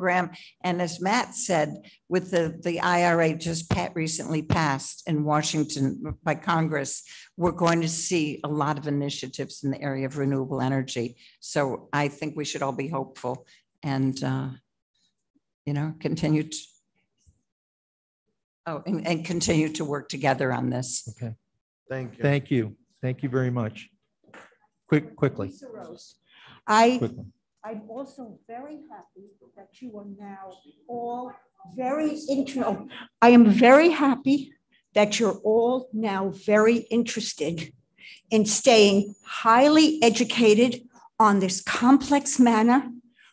program. And as Matt said, with the, the IRA just pat recently passed in Washington by Congress, we're going to see a lot of initiatives in the area of renewable energy. So I think we should all be hopeful and, uh, you know, continue to, oh, and, and continue to work together on this. Okay, Thank you. thank you. Thank you very much. Quick, quickly, Lisa Rose, I, quickly. I'm also very happy that you are now all very intro. Oh, I am very happy that you're all now very interested in staying highly educated on this complex manner,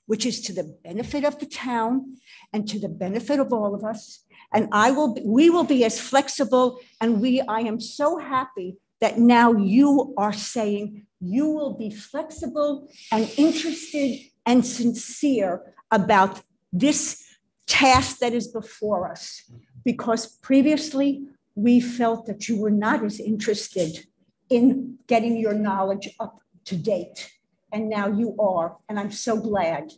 which is to the benefit of the town and to the benefit of all of us. And I will, be- we will be as flexible and we, I am so happy that now you are saying you will be flexible and interested and sincere about this task that is before us. Because previously, we felt that you were not as interested in getting your knowledge up to date. And now you are, and I'm so glad.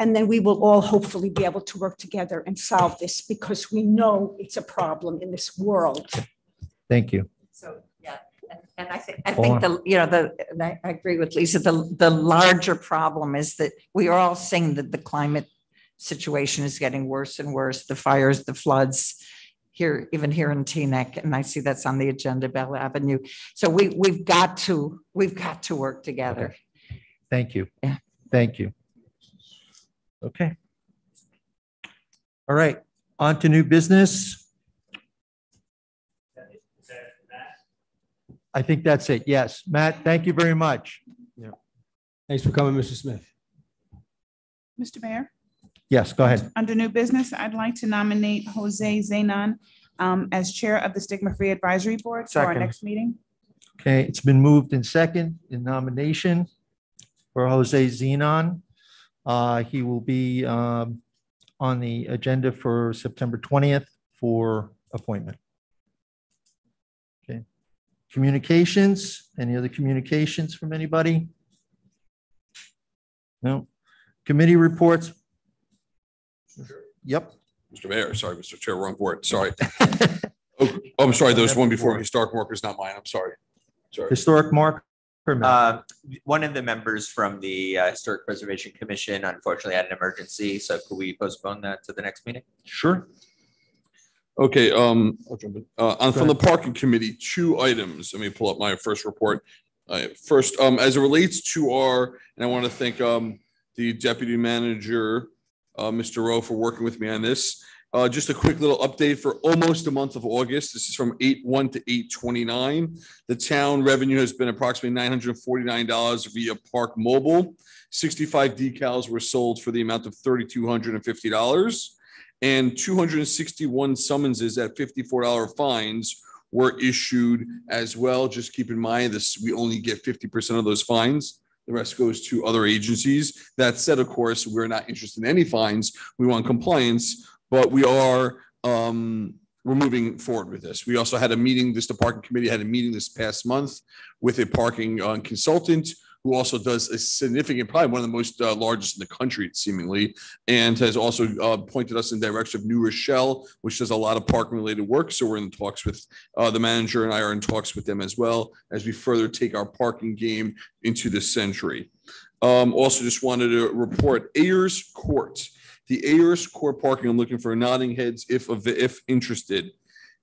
And then we will all hopefully be able to work together and solve this because we know it's a problem in this world. Thank you. So, yeah, and- I think, I think the, you know, the, and I I agree with Lisa, the, the larger problem is that we are all seeing that the climate situation is getting worse and worse, the fires, the floods here, even here in Teaneck, and I see that's on the agenda, Bell Avenue. So we, we've got to, we've got to work together. Thank you. Yeah. Thank you. Okay. All right, on to new business. I think that's it. Yes. Matt, thank you very much. Yeah. Thanks for coming, Mr. Smith. Mr. Mayor, Yes, go ahead. under new business, I'd like to nominate Jose Zenon um, as Chair of the Stigma Free Advisory Board for our Second. next meeting. Okay, it's been moved in second in nomination for Jose Zenon. Uh, He will be um, on the agenda for September 20th for appointment. Okay. Communications, any other communications from anybody? No. Committee reports? Yep. Mr. Mayor, sorry, Mr. Chair, wrong board, sorry. Oh, I'm sorry, there was one before me. Historic markers, not mine, I'm sorry. Sorry. Historic mark. Uh, One of the members from the uh, Historic Preservation Commission unfortunately had an emergency, so could we postpone that to the next meeting? Sure. Okay, um, I'll jump in. Uh, on from the parking committee, two items. Let me pull up my first report. Uh, first, um, as it relates to our, and I want to thank, um, the deputy manager, uh, Mr. Rowe for working with me on this. Uh, just a quick little update for almost a month of August. This is from eight one to eight twenty-nine. The town revenue has been approximately nine hundred and forty-nine dollars via Park Mobile. Sixty-five decals were sold for the amount of thirty-two hundred and fifty dollars and two hundred and sixty-one summonses at fifty-four dollar fines were issued as well. Just keep in mind this, we only get fifty percent of those fines. The rest goes to other agencies. That said, of course, we're not interested in any fines. We want compliance, but we are um we're moving forward with this. We also had a meeting, this department committee had a meeting this past month with a parking uh, consultant who also does a significant, probably one of the most uh, largest in the country seemingly, and has also uh, pointed us in the direction of New Rochelle, which does a lot of parking related work. So we're in talks with uh, the manager and I are in talks with them as well as we further take our parking game into this century. Um, also just wanted to report Ayers Court. The Ayers Court parking, I'm looking for nodding heads if, if interested.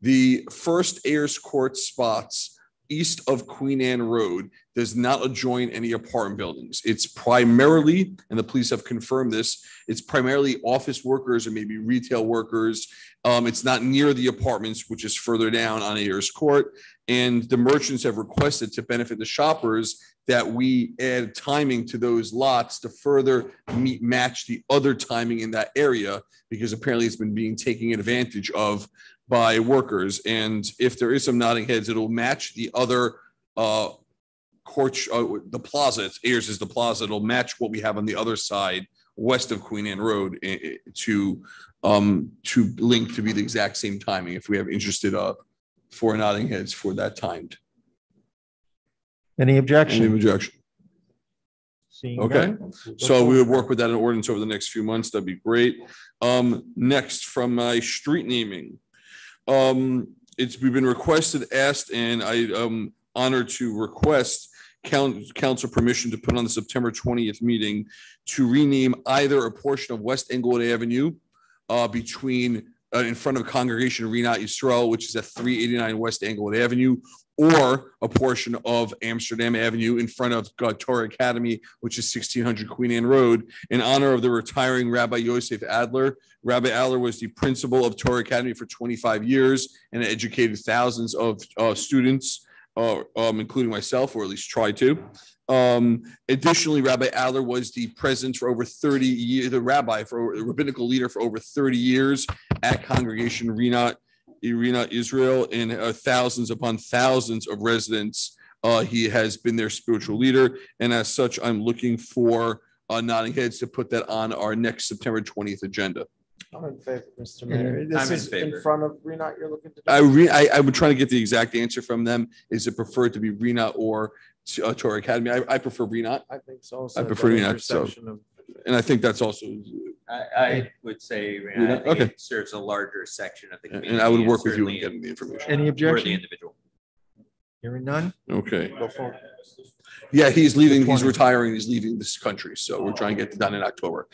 The first Ayers Court spots east of Queen Anne Road does not adjoin any apartment buildings. It's primarily, and the police have confirmed this, it's primarily office workers and maybe retail workers. Um, it's not near the apartments, which is further down on Ayers Court. And the merchants have requested to benefit the shoppers that we add timing to those lots to further meet, match the other timing in that area, because apparently it's been being taken advantage of by workers. And if there is some nodding heads, it'll match the other uh, court, uh, the plaza, it's Ayers is the plaza, it'll match what we have on the other side, west of Queen Anne Road, to, um, to link to be the exact same timing, if we have interested, uh, for nodding heads for that timed. Any objection? Any objection? objection? Seeing Okay. none, So we would work with that in ordinance over the next few months. That'd be great. Um, next from my street naming. Um, it's, we've been requested, asked, and I am honored to request council permission to put on the September twentieth meeting to rename either a portion of West Englewood Avenue uh, between, uh, in front of Congregation Rinat Yisrael, which is at three eighty-nine West Englewood Avenue, or a portion of Amsterdam Avenue in front of uh, Torah Academy, which is sixteen hundred Queen Anne Road, in honor of the retiring Rabbi Yosef Adler. Rabbi Adler was the principal of Torah Academy for twenty-five years and educated thousands of uh, students, uh, um, including myself, or at least tried to. Um, additionally, Rabbi Adler was the president for over thirty years, the rabbi for the rabbinical leader for over thirty years at Congregation Rinat Irina Israel and uh, thousands upon thousands of residents. Uh, he has been their spiritual leader, and as such, I'm looking for uh, nodding heads to put that on our next September 20th agenda. I'm in favor, Mr. Mayor. This I'm in is in favor. front of Rinat you're looking to. do? I re, I, I would try to get the exact answer from them. Is it preferred to be Rina or uh, Torah Academy? I, I prefer Rina, I think so. I prefer the Rinat, so- of- and I think that's also, I, I would say, Yeah, I think okay. it serves a larger section of the community. and I would work with you in certainly getting the information. Uh, Any for the objection? individual. Hearing none? Okay. Go for it. Yeah, he's leaving, he's retiring, he's leaving this country, so we're trying to get it done in October.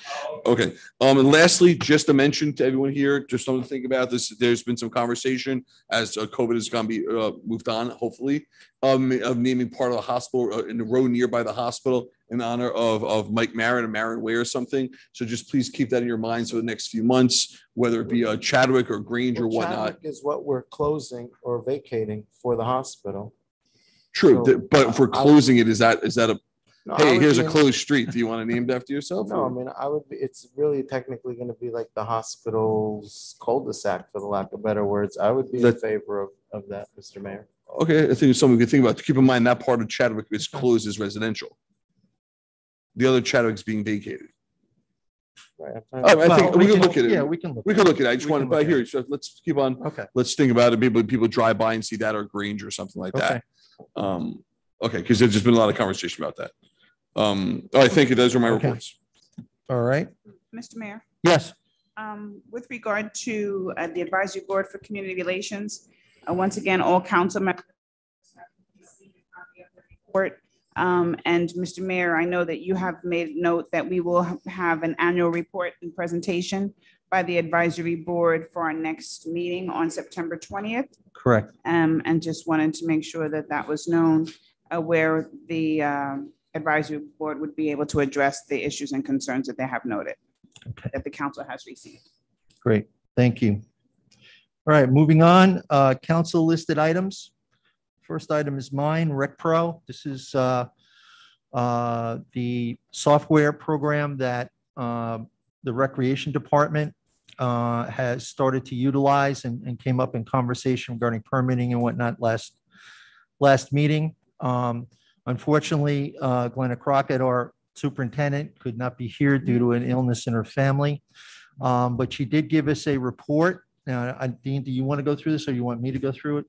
Okay, um, and lastly, just to mention to everyone here, just something to think about this, there's been some conversation as uh, COVID is gonna be, uh, moved on, hopefully, um, of naming part of the hospital, uh, in the road nearby the hospital in honor of, of Mike Maron and Maron Way or something. So just please keep that in your minds for the next few months, whether it be uh, Chadwick or Grange or whatnot. Chadwick Is what we're closing or vacating for the hospital. True, So, but for I- closing it, is that, is that a, No, hey, here's a closed street, do you want to name it named after yourself? No, I mean, I would, be. it's really technically gonna be like the hospital's cul-de-sac, for the lack of better words. I would be in favor of, of that, Mr. Mayor. Okay, I think it's something we can think about. Keep in mind that part of Chadwick is closed as residential. The other Chadwick's being vacated. Right, Oh. I think Well, we can can- look at it. Yeah, we can look. We can look at it. I just We wanted, but here, so let's keep on, Okay, let's think about it. People, people drive by and see that or Grange or something like okay. that. Um, okay, because there's just been a lot of conversation about that. Um, all right, thank you. Those are my Okay. reports. All right. Mr. Mayor, Yes, um, with regard to uh, the advisory board for community relations, uh, once again, all council members report. Um, and Mr. Mayor, I know that you have made note that we will have an annual report and presentation by the advisory board for our next meeting on September twentieth. Correct. Um, and just wanted to make sure that that was known, uh, where the, um, advisory board would be able to address the issues and concerns that they have noted Okay. that the council has received. Great, thank you. All right, moving on, uh, council listed items. First item is mine, Rec Pro. This is, uh, uh, the software program that, uh, the Recreation Department, uh, has started to utilize and, and came up in conversation regarding permitting and whatnot last, last meeting. Um, unfortunately, uh, Glenna Crockett, our superintendent, could not be here due to an illness in her family. Um, but she did give us a report. Now, I- Dean, do you want to go through this or you want me to go through it?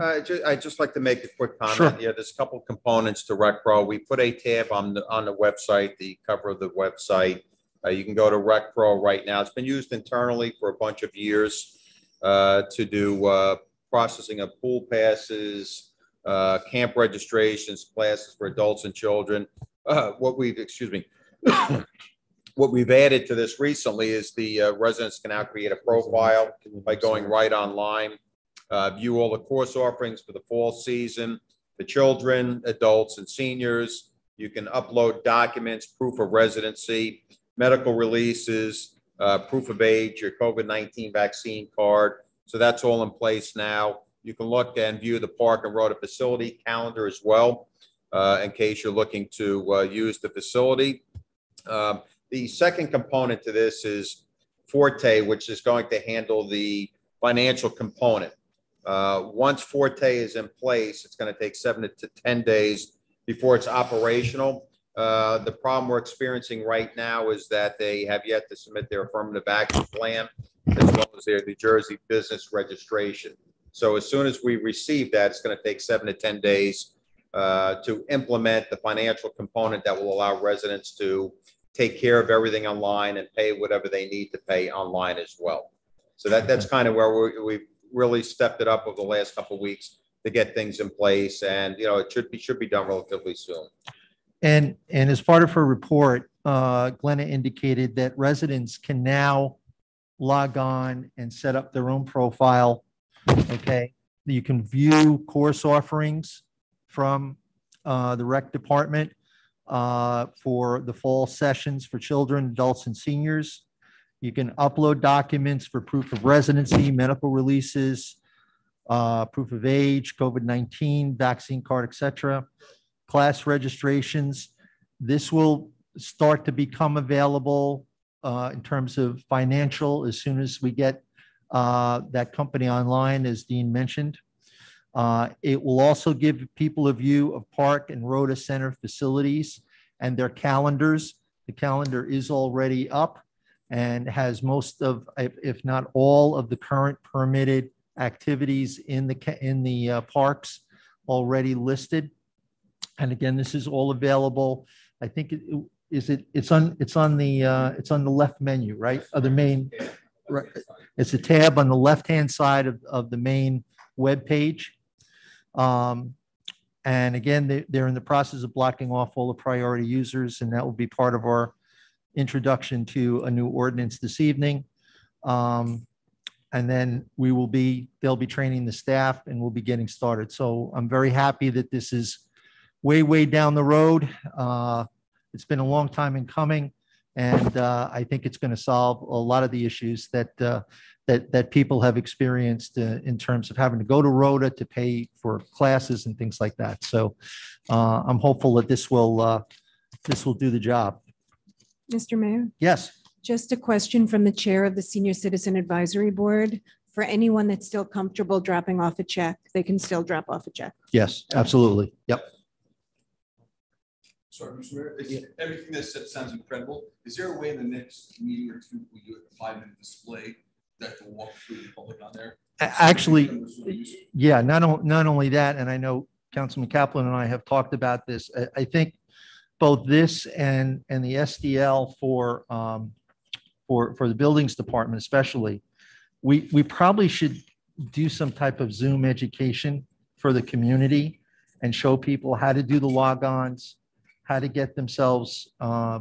Uh, ju- I'd just like to make a quick comment Sure. Yeah, there's a couple components to Rec Pro. We put a tab on the, on the website, the cover of the website. Uh, you can go to Rec Pro right now. It's been used internally for a bunch of years uh, to do uh, processing of pool passes, uh, camp registrations, classes for adults and children. Uh, What we've, excuse me, what we've added to this recently is the uh, residents can now create a profile by going right online view all the course offerings for the fall season, the children, adults, and seniors. You can upload documents, proof of residency, medical releases, uh, proof of age, your COVID-19 vaccine card. So that's all in place now. You can look and view the park and road facility calendar as well, uh, in case you're looking to uh, use the facility. Um, The second component to this is Forte, which is going to handle the financial component. Uh, Once Forte is in place, it's going to take seven to 10 days before it's operational. Uh, The problem we're experiencing right now is that they have yet to submit their affirmative action plan as well as their New Jersey business registration. So as soon as we receive that, it's going to take seven to 10 days uh, to implement the financial component that will allow residents to take care of everything online and pay whatever they need to pay online as well. So that, that's kind of where we, we've really stepped it up over the last couple of weeks to get things in place and, you know, it should be, should be done relatively soon. And, and as part of her report, uh, Glenna indicated that residents can now log on and set up their own profile. Okay, you can view course offerings from uh, the rec department uh, for the fall sessions for children, adults, and seniors. You can upload documents for proof of residency, medical releases, uh, proof of age, COVID-19, vaccine card, et cetera class registrations. This will start to become available uh, in terms of financial as soon as we get uh, that company online, as Dean mentioned. Uh, It will also give people a view of park and Rodda Center facilities and their calendars. The calendar is already up and has most of, if if not all of the current permitted activities in the, in the uh, parks already listed. And again, this is all available. I think it is it, it's on, it's on the, uh, it's on the left menu, right? Of the main, right. It's a tab on the left-hand side of, of the main webpage. Um, and again, they, they're in the process of blocking off all the priority users, and that will be part of our introduction to a new ordinance this evening. Um, and then we will be, they'll be training the staff and we'll be getting started. So I'm very happy that this is way, way down the road. Uh, It's been a long time in coming. And uh, I think it's going to solve a lot of the issues that, uh, that, that people have experienced uh, in terms of having to go to Rodda to pay for classes and things like that. So uh, I'm hopeful that this will, uh, this will do the job. Mr. Mayor, Yes, just a question from the Chair of the Senior Citizen Advisory Board. For anyone that's still comfortable dropping off a check, they can still drop off a check. yes, absolutely. Yep. Sorry, Mr. Mayor, it's- everything that said sounds incredible. Is there a way in the next meeting or two, we do a five-minute display that will walk through the public on there? Actually, Yeah, not, on- not only that, and I know Councilman Kaplan and I have talked about this. I, I think both this and, and the SDL for, um, for, for the buildings department especially, we, we probably should do some type of Zoom education for the community and show people how to do the logons, how to get themselves, uh,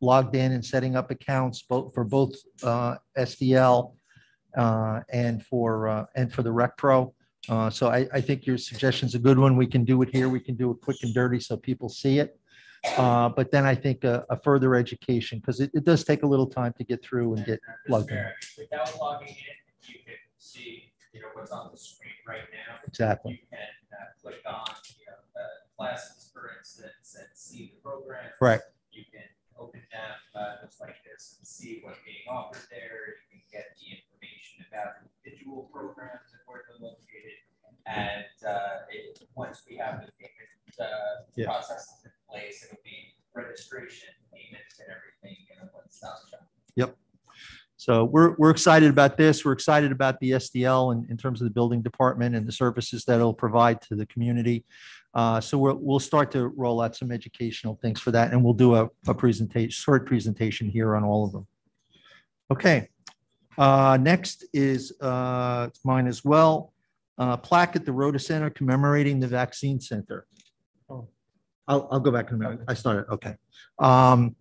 logged in and setting up accounts both, for both, uh, SDL uh, and for, uh, and for the Rec Pro. Uh, So I, I think your suggestion's a good one. We can do it here. We can do it quick and dirty so people see it. Uh, But then I think a, a further education, because it, it does take a little time to get through and get logged in. Without logging in, you can see, you know, what's on the screen right now. Exactly. You can click on, classes, for instance, and see the program. Correct. You can open them uh, just like this and see what's being offered there. You can get the information about individual programs and where they're located. And uh, it, once we have the payment uh, Yeah. processes in place, it'll be registration, payments, and everything in a one-stop shop. Yep. So we're, we're excited about this. We're excited about the SDL in, in terms of the building department and the services that it'll provide to the community. Uh, So we'll, we'll start to roll out some educational things for that, and we'll do a, a presentation, short presentation here on all of them. Okay. Uh, Next is uh, mine as well. Uh, Plaque at the Rodda Center commemorating the vaccine center. Oh, I'll, I'll go back in a minute. I started, okay. Um,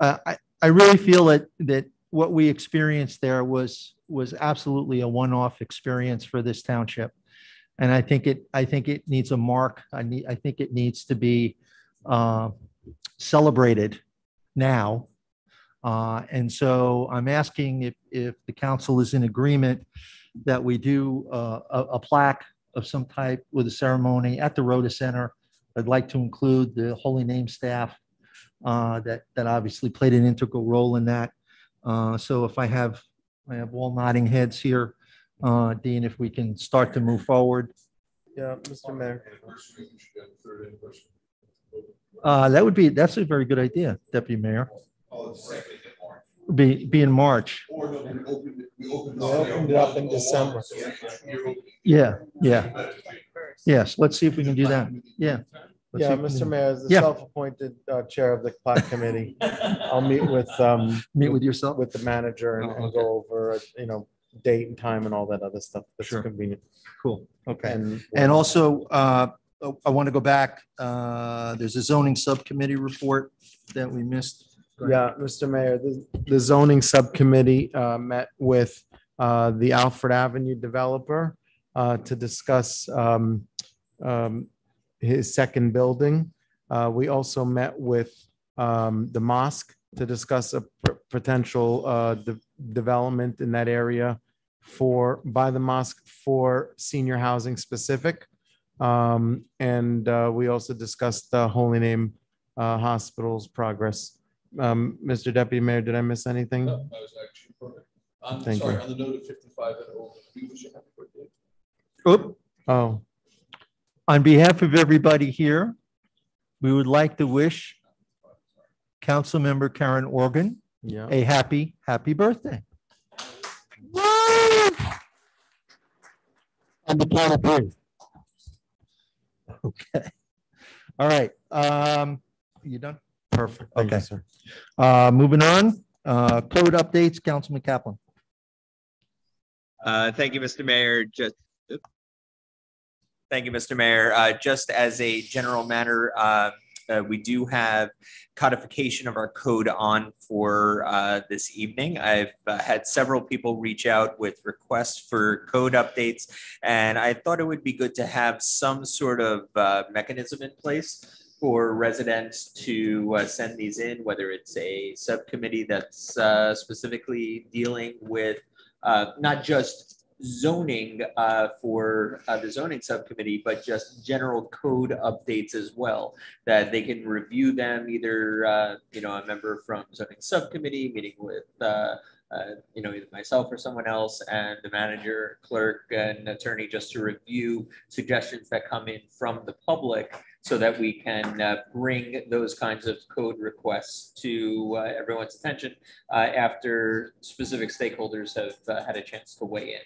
uh, I, I really feel that, that what we experienced there was, was absolutely a one-off experience for this township. And I think it, I think it needs a mark. I need, I think it needs to be uh, celebrated now. Uh, And so I'm asking if, if the council is in agreement that we do uh, a, a plaque of some type with a ceremony at the Rodda Center. I'd like to include the Holy Name staff uh, that, that obviously played an integral role in that. Uh, So if I have, I have all nodding heads here. Uh, Dean, if we can start to move forward, Yeah, Mr. Mayor. Uh, that would be, that's a very good idea, Deputy Mayor. Be, be in March. We opened it up in December. Yeah, yeah. Yes, let's see if we can do that. Yeah. Let's see Yeah, if we Mr. can Mayor, as the Yeah. self-appointed uh, chair of the plaque committee, I'll meet with, um, Meet with yourself. with the manager and and go over, uh, you know, date and time and all that other stuff. That's Sure. convenient. Cool. Okay. And. And also, uh, I want to go back. Uh, There's a zoning subcommittee report that we missed. Yeah, Mr. Mayor, the, the zoning subcommittee uh, met with uh, the Alfred Avenue developer uh, to discuss um, um, his second building. Uh, We also met with um, the mosque to discuss a p- potential uh, de- development in that area for, by the mosque for senior housing specific. Um, And uh, we also discussed the Holy Name uh, Hospital's progress. Um, Mr. Deputy Mayor, did I miss anything? No, that was actually perfect. I'm Thank sorry, you. on the note of fifty-five and over, we wish you happy birthday. Oop. Oh, On behalf of everybody here, we would like to wish Councilmember Karen Orgen yeah. a happy, happy birthday. On the count of three. Okay. All right. Um, you done? Perfect. Thank you, Okay. sir. Uh, moving on, uh, code updates, Councilman Kaplan. Uh, Thank you, Mr. Mayor. Just, oop. thank you, Mr. Mayor. Uh, Just as a general matter, uh, uh, we do have codification of our code on for uh, this evening. I've uh, had several people reach out with requests for code updates, and I thought it would be good to have some sort of uh, mechanism in place for residents to uh, send these in, whether it's a subcommittee that's uh, specifically dealing with uh, not just zoning uh, for uh, the zoning subcommittee, but just general code updates as well, that they can review them, either, uh, you know, a member from zoning subcommittee meeting with, uh, uh, you know, either myself or someone else, and the manager, clerk, and attorney, just to review suggestions that come in from the public so that we can uh, bring those kinds of code requests to uh, everyone's attention uh, after specific stakeholders have uh, had a chance to weigh in.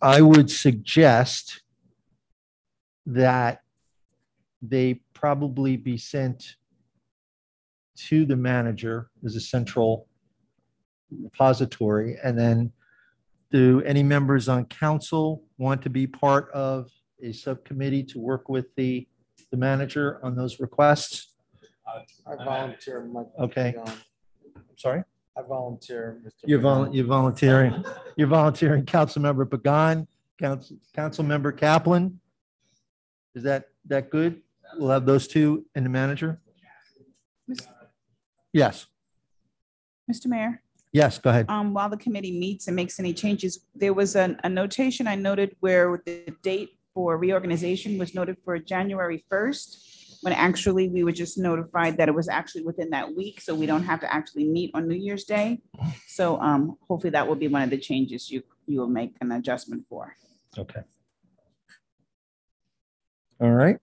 I would suggest that they probably be sent to the manager as a central repository. And then do any members on council want to be part of a subcommittee to work with the, the manager on those requests? I volunteer. Mike, Okay. Sorry? I volunteer. Mr. You're Pagano. vol, you're volunteering, you're volunteering, Councilmember Pagan, Council, Councilmember Kaplan. Is that, that good? We'll have those two and the manager? Yes, Mr. Mayor? yes, go ahead. um, while the committee meets and makes any changes, there was a, a notation I noted where the date for reorganization was noted for January first, when actually we were just notified that it was actually within that week, so we don't have to actually meet on New Year's Day. So, um, hopefully that will be one of the changes you, you will make an adjustment for. Okay. All right.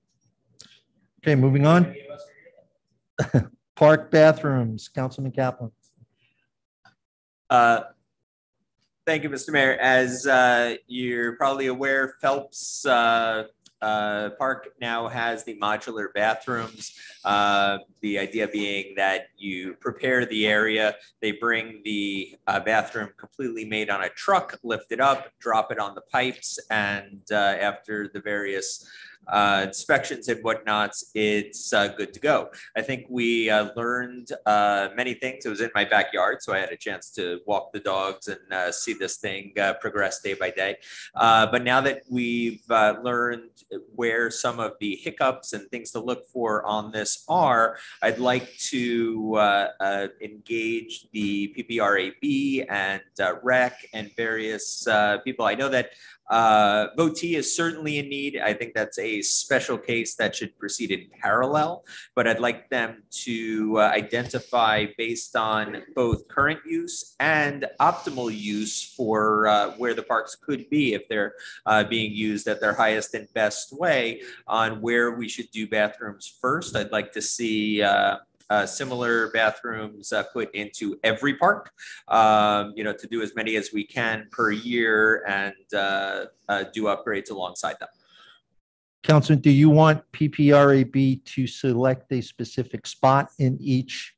Okay, moving on. Park bathrooms, Councilman Kaplan. Uh, Thank you, Mr. Mayor. As uh, you're probably aware, Phelps uh, uh, Park now has the modular bathrooms. Uh, The idea being that you prepare the area, they bring the uh, bathroom completely made on a truck, lift it up, drop it on the pipes, and uh, after the various uh, inspections and whatnots, it's uh, good to go. I think we uh, learned uh, many things. It was in my backyard, so I had a chance to walk the dogs and uh, see this thing uh, progress day by day. But now that we've learned where some of the hiccups and things to look for on this are, I'd like to engage the PPRAB and REC and various people. I know that uh, is certainly in need. I think that's a special case that should proceed in parallel, but I'd like them to uh, identify based on both current use and optimal use for uh, where the parks could be if they're uh, being used at their highest and best way on where we should do bathrooms first. I'd like to see uh, uh, similar bathrooms uh, put into every park. Um, you know, to do as many as we can per year and uh, uh, do upgrades alongside them. Councilman, do you want PPRAB to select a specific spot in each?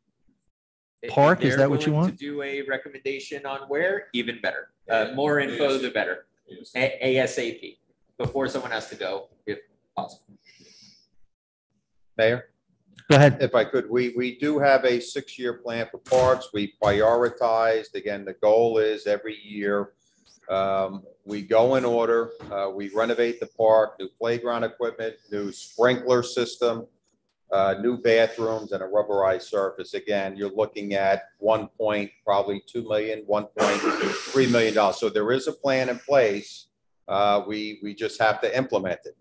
If Park, is they're that what you willing want? To do a recommendation on where, even better. Uh, more info, the better. A- ASAP, before someone has to go, if possible. Mayor? Go ahead. If I could, we, we do have a six-year plan for parks. We prioritized, again, the goal is every year, um, we go in order, uh, we renovate the park, new playground equipment, new sprinkler system, uh, new bathrooms and a rubberized surface. Again, you're looking at one point, probably two million, one point three million dollars. So there is a plan in place. Uh, we, we just have to implement it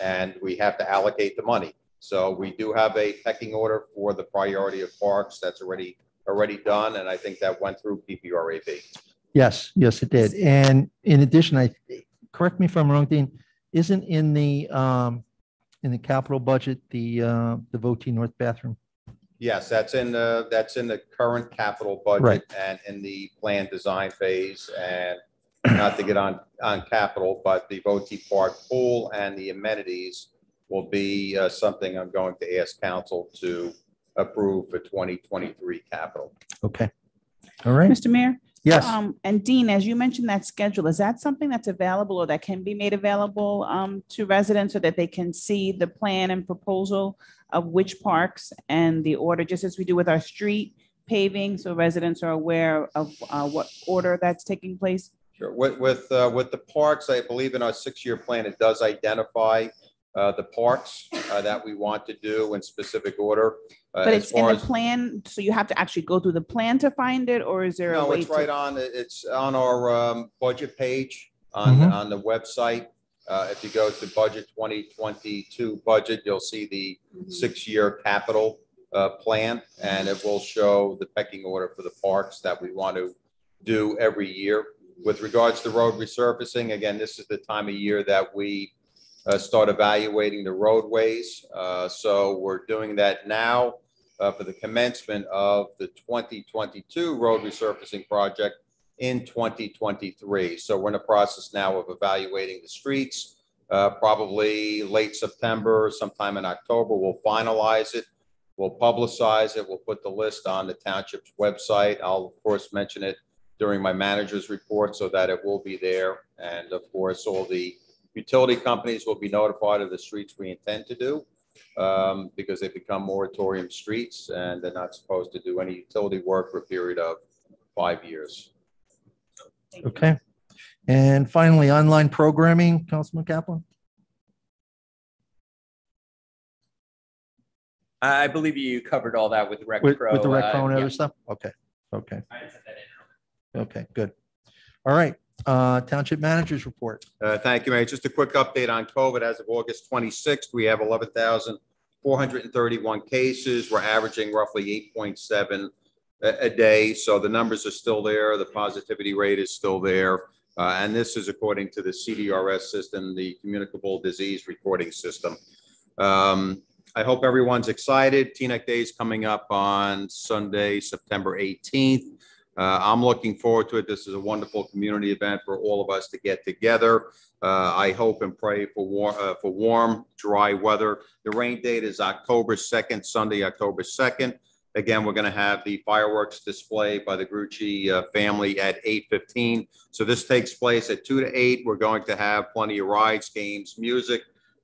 and we have to allocate the money. So we do have a pecking order for the priority of parks that's already, already done, and I think that went through PPRAB. Yes, yes, it did. And in addition, I, correct me if I'm wrong, Dean, isn't in the, um, in the capital budget, the, uh, the Votee North bathroom? Yes, that's in the, that's in the current capital Right. budget and in the plan design phase. And not to get on, on capital, but the Votee Park pool and the amenities will be uh, something I'm going to ask council to approve for 2023 capital. Okay. All right. Mr. Mayor? Yes. Um, and Dean, as you mentioned that schedule, is that something that's available or that can be made available um to residents so that they can see the plan and proposal of which parks and the order, just as we do with our street paving, so residents are aware of uh what order that's taking place? Sure. With, with, uh, with the parks, I believe in our six-year plan, it does identify uh, the parks uh, that we want to do in specific order. Uh, But it's in the as- plan, so you have to actually go through the plan to find it, or is there a No, way it's right on, the- it's on our um, budget page on, Mhm. on the website. Uh, If you go to budget 2022 budget, you'll see the Mhm. six-year capital uh, plan, and it will show the pecking order for the parks that we want to do every year. With regards to road resurfacing, again, this is the time of year that we uh, start evaluating the roadways. Uh, So we're doing that now uh, for the commencement of the 2022 road resurfacing project in 2023. So we're in the process now of evaluating the streets. Uh, Probably late September, sometime in October, we'll finalize it. We'll publicize it. We'll put the list on the township's website. I'll, of course, mention it during my manager's report so that it will be there. And of course, all the utility companies will be notified of the streets we intend to do um, because they become moratorium streets and they're not supposed to do any utility work for a period of five years. Okay. And finally, online programming, Councilman Kaplan? I believe you covered all that with Rec With, Pro. with the rec uh, pro and yeah. other stuff? Okay, okay, I sent that in. okay, good. All right, uh, Township Managers Report. Uh, Thank you, Mayor. Just a quick update on COVID. As of August 26th, we have 11,431 cases. We're averaging roughly 8.7 a, day. So the numbers are still there. The positivity rate is still there. Uh, And this is according to the CDRS system, the Communicable Disease Reporting System. Um, I hope everyone's excited. Teaneck Day is coming up on Sunday, September 18th. Uh, I'm looking forward to it. This is a wonderful community event for all of us to get together. Uh, I hope and pray for warm, uh, for warm, dry weather. The rain date is October 2nd, Sunday, October 2nd. Again, we're going to have the fireworks display by the Grucci uh, family at 8:15. So this takes place at 2 to 8. We're going to have plenty of rides, games, music.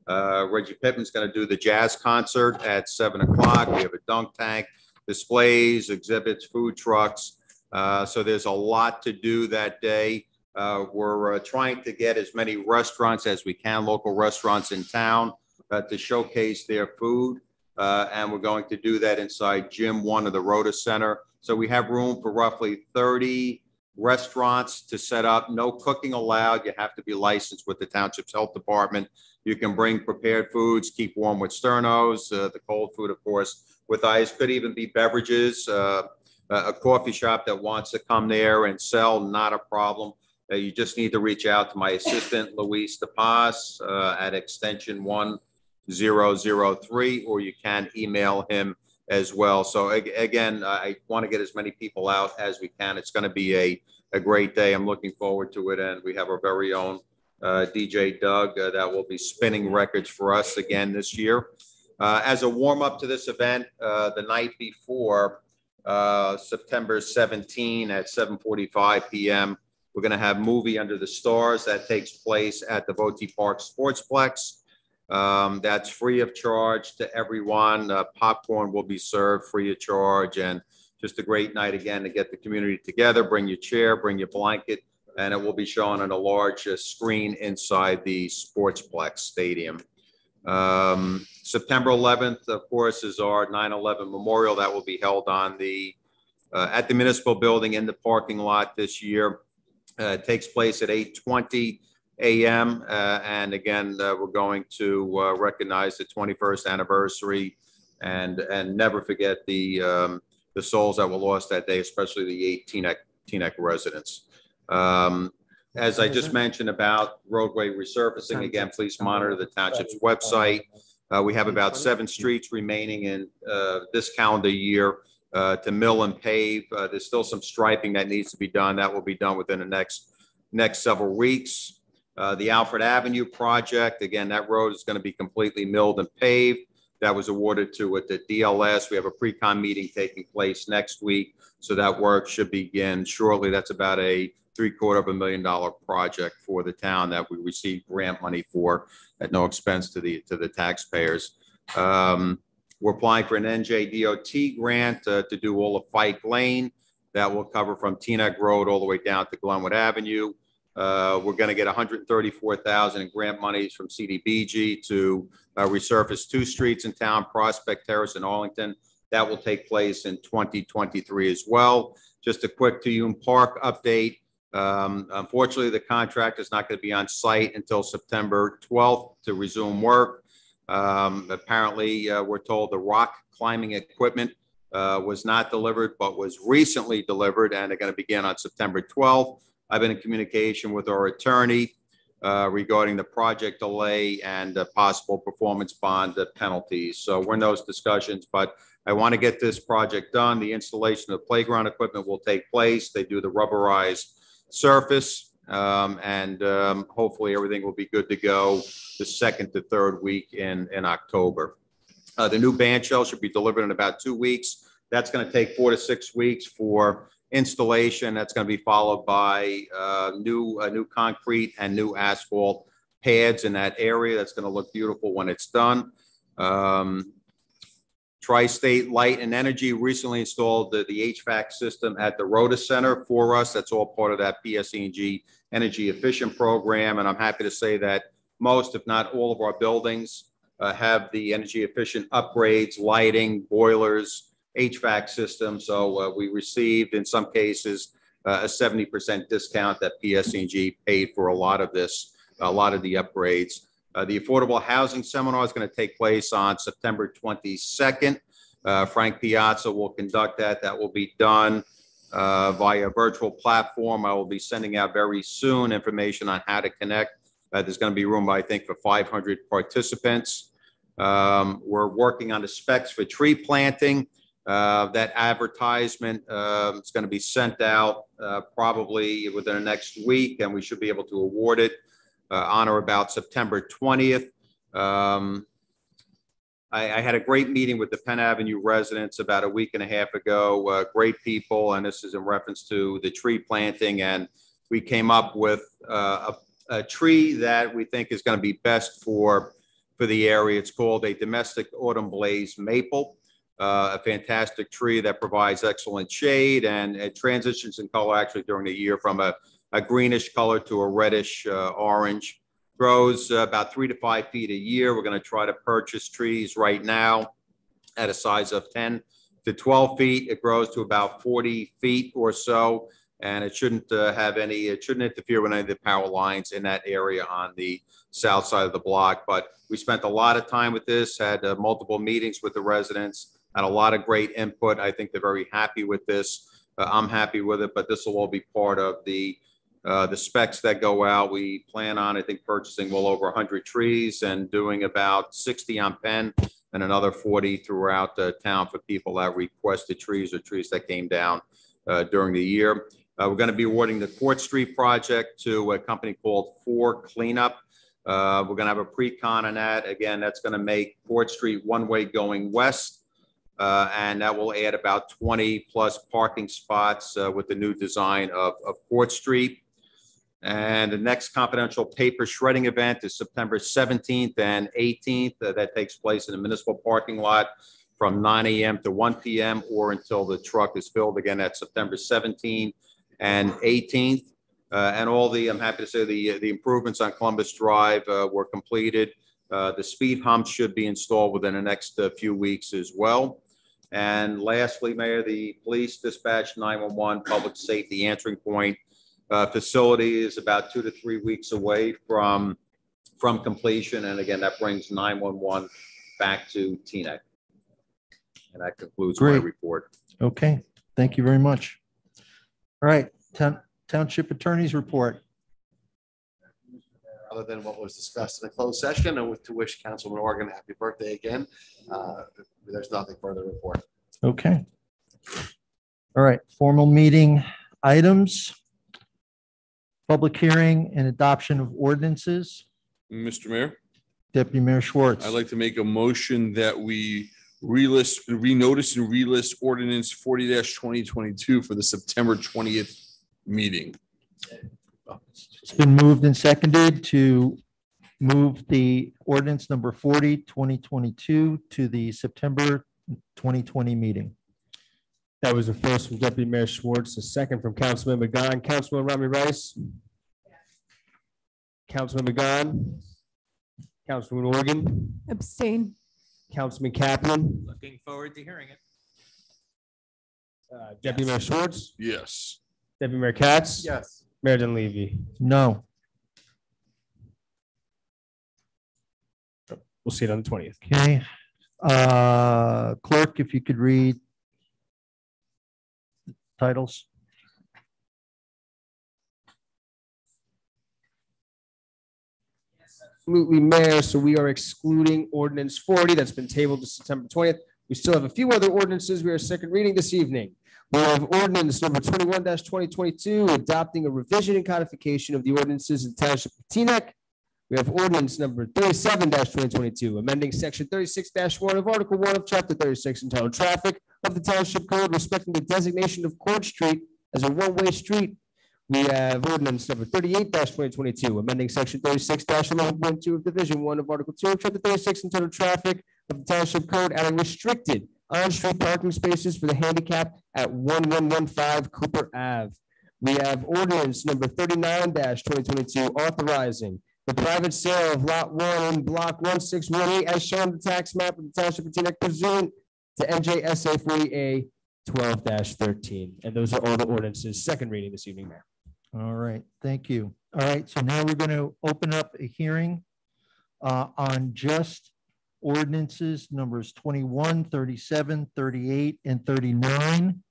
Uh, Reggie Pittman's going to do the jazz concert at 7 o'clock. We have a dunk tank, displays, exhibits, food trucks. Uh, So there's a lot to do that day. Uh, We're uh, trying to get as many restaurants as we can, local restaurants in town, to showcase their food. And we're going to do that inside Gym One of the Rodda Center. So we have room for roughly 30 restaurants to set up. No cooking allowed. You have to be licensed with the Township's Health Department. You can bring prepared foods, keep warm with sternos, uh, the cold food, of course, with ice. Could even be beverages. uh, a coffee shop that wants to come there and sell, not a problem. Uh, You just need to reach out to my assistant, Luis DePaz, uh, at extension one zero zero three, or you can email him as well. So ag- again, I want to get as many people out as we can. It's going to be a, a great day. I'm looking forward to it. And we have our very own uh, DJ Doug uh, that will be spinning records for us again this year. Uh, As a warm up to this event, uh, the night before, uh, September 17 at 7:45 PM, we're going to have Movie Under the Stars that takes place at the Votee Park Sportsplex. Um, That's free of charge to everyone. Uh, Popcorn will be served free of charge and just a great night again to get the community together. Bring your chair, bring your blanket, and it will be shown on a large uh, screen inside the Sportsplex Stadium. Um, September 11th, of course, is our 9/11 memorial that will be held on the, uh, at the municipal building in the parking lot this year. Uh, It takes place at 8:20 a.m. uh, And again, uh, we're going to uh, recognize the 21st anniversary and, and never forget the, um, the souls that were lost that day, especially the eight Teaneck, Teaneck residents. Um, As I just mentioned about roadway resurfacing, again, please monitor the township's website. Uh, We have about seven streets remaining in uh, this calendar year uh, to mill and pave. Uh, There's still some striping that needs to be done. That will be done within the next, next several weeks. Uh, The Alfred Avenue project, again, that road is going to be completely milled and paved. That was awarded to it, the DLS. We have a pre-con meeting taking place next week. So that work should begin shortly. That's about a three quarter of a million dollar project for the town that we received grant money for at no expense to the, to the taxpayers. Um, We're applying for an NJDOT grant uh, to do all of Pike Lane. That will cover from Teaneck Road all the way down to Glenwood Avenue. Uh, We're going to get 134,000 in grant monies from CDBG to uh, resurface two streets in town, Prospect Terrace and Arlington. That will take place in 2023 as well. Just a quick to you Park update. Um, Unfortunately, the contract is not going to be on site until September 12th to resume work. Um, Apparently, uh, we're told the rock climbing equipment uh, was not delivered, but was recently delivered, and they're going to begin on September 12th. I've been in communication with our attorney uh, regarding the project delay and possible performance bond penalties. So we're in those discussions, but I want to get this project done. The installation of playground equipment will take place. They do the rubberized surface. um, and um, hopefully everything will be good to go the second to third week in, in October. Uh, the new band shell should be delivered in about two weeks. That's going to take four to six weeks for installation. That's going to be followed by uh, new, uh, new concrete and new asphalt pads in that area. That's going to look beautiful when it's done. Um, Tri-State Light and Energy recently installed the, the HVAC system at the Rodda Center for us. That's all part of that PSE&G Energy Efficient Program. And I'm happy to say that most, if not all of our buildings uh, have the energy efficient upgrades, lighting, boilers, HVAC system. So uh, we received, in some cases, uh, a 70% discount that PSE&G paid for a lot of this, a lot of the upgrades. Uh, The Affordable Housing Seminar is going to take place on September 22nd. Uh, Frank Piazza will conduct that. That will be done uh, via virtual platform. I will be sending out very soon information on how to connect. Uh, There's going to be room, I think, for 500 participants. Um, We're working on the specs for tree planting. Uh, That advertisement um, is going to be sent out probably within the next week, and we should be able to award it on or about September 20th. Um, I, I had a great meeting with the Penn Avenue residents about a week and a half ago. Uh, great people, and this is in reference to the tree planting. And we came up with uh, a, a tree that we think is going to be best for for the area. It's called a domestic autumn blaze maple. Uh, a fantastic tree that provides excellent shade and it transitions in color actually during the year from a a greenish color to a reddish uh, orange. Grows uh, about three to five feet a year. We're going to try to purchase trees right now at a size of 10 to 12 feet. It grows to about 40 feet or so, and it shouldn't uh, have any, it shouldn't interfere with any of the power lines in that area on the south side of the block. But we spent a lot of time with this, had uh, multiple meetings with the residents, had a lot of great input. I think they're very happy with this. Uh, I'm happy with it, but this will all be part of the uh, the specs that go out, we plan on, I think, purchasing well over 100 trees and doing about 60 on Penn and another 40 throughout the town for people that requested trees or trees that came down uh, during the year. Uh, We're going to be awarding the Court Street project to a company called Four Cleanup. Uh, We're going to have a pre-con on that. Again, that's going to make Court Street one-way going west. uh, And that will add about 20-plus parking spots uh, with the new design of, of Court Street. And the next confidential paper shredding event is September 17th and 18th. Uh, That takes place in the municipal parking lot from 9 AM to 1 PM or until the truck is filled. Again, that's September 17th and 18th. Uh, And all the, I'm happy to say, the, the improvements on Columbus Drive uh, were completed. Uh, The speed hump should be installed within the next uh, few weeks as well. And lastly, Mayor, the police dispatch 911 public safety answering point uh, facility is about two to three weeks away from, from completion. And again, that brings 911 back to Teaneck. And that concludes my Great. report. Okay, thank you very much. All right, Town Township Attorney's Report. other than what was discussed in the closed session and with to wish Councilman Orgen a happy birthday again. Uh, There's nothing further to report. Okay. All right, formal meeting items. Public hearing and adoption of ordinances. Mr. Mayor? Deputy Mayor Schwartz. I'd like to make a motion that we relist, renotice and relist ordinance forty twenty twenty-two for the September twentieth meeting. It's been moved and seconded to move the ordinance number 40, 2022 to the September 2020 meeting. That was the first from Deputy Mayor Schwartz, the second from Councilman McGahn. Councilman Romney Rice? Councilman McGahn? Councilman Orgen? Abstain. Councilman Kaplan? Looking forward to hearing it. Uh, Deputy Mayor Schwartz? Yes. Deputy Mayor Katz? Yes. Mayor Dunleavy? No. We'll see it on the twentieth. Okay. Uh, Clerk, if you could read titles. Absolutely, Mayor. So we are excluding ordinance forty that's been tabled to September twentieth. We still have a few other ordinances we are second reading this evening. We have ordinance number twenty-one twenty twenty-two, adopting a revision and codification of the ordinances of the Township of Teaneck. We have ordinance number thirty-seven twenty twenty-two, amending section thirty-six one of Article One of Chapter thirty-six entitled Traffic of the Township Code respecting the designation of Court Street as a one-way street we have ordinance number thirty-eight twenty twenty-two, amending section thirty-six eleven point two of Division One of Article Two, of Chapter thirty-six entitled Traffic of the Township Code, adding restricted on-street parking spaces for the handicap at one one one five Cooper Ave. We have ordinance number thirty-nine twenty twenty-two, authorizing the private sale of lot one in block one six one eight as shown on the tax map of the Township of Teaneck pursuant to NJSA forty A twelve thirteen. And those are all the ordinances, second reading this evening, Mayor. All right, thank you. All right, so now we're going to open up a hearing uh, on just ordinances numbers 21, 37, 38, and 39.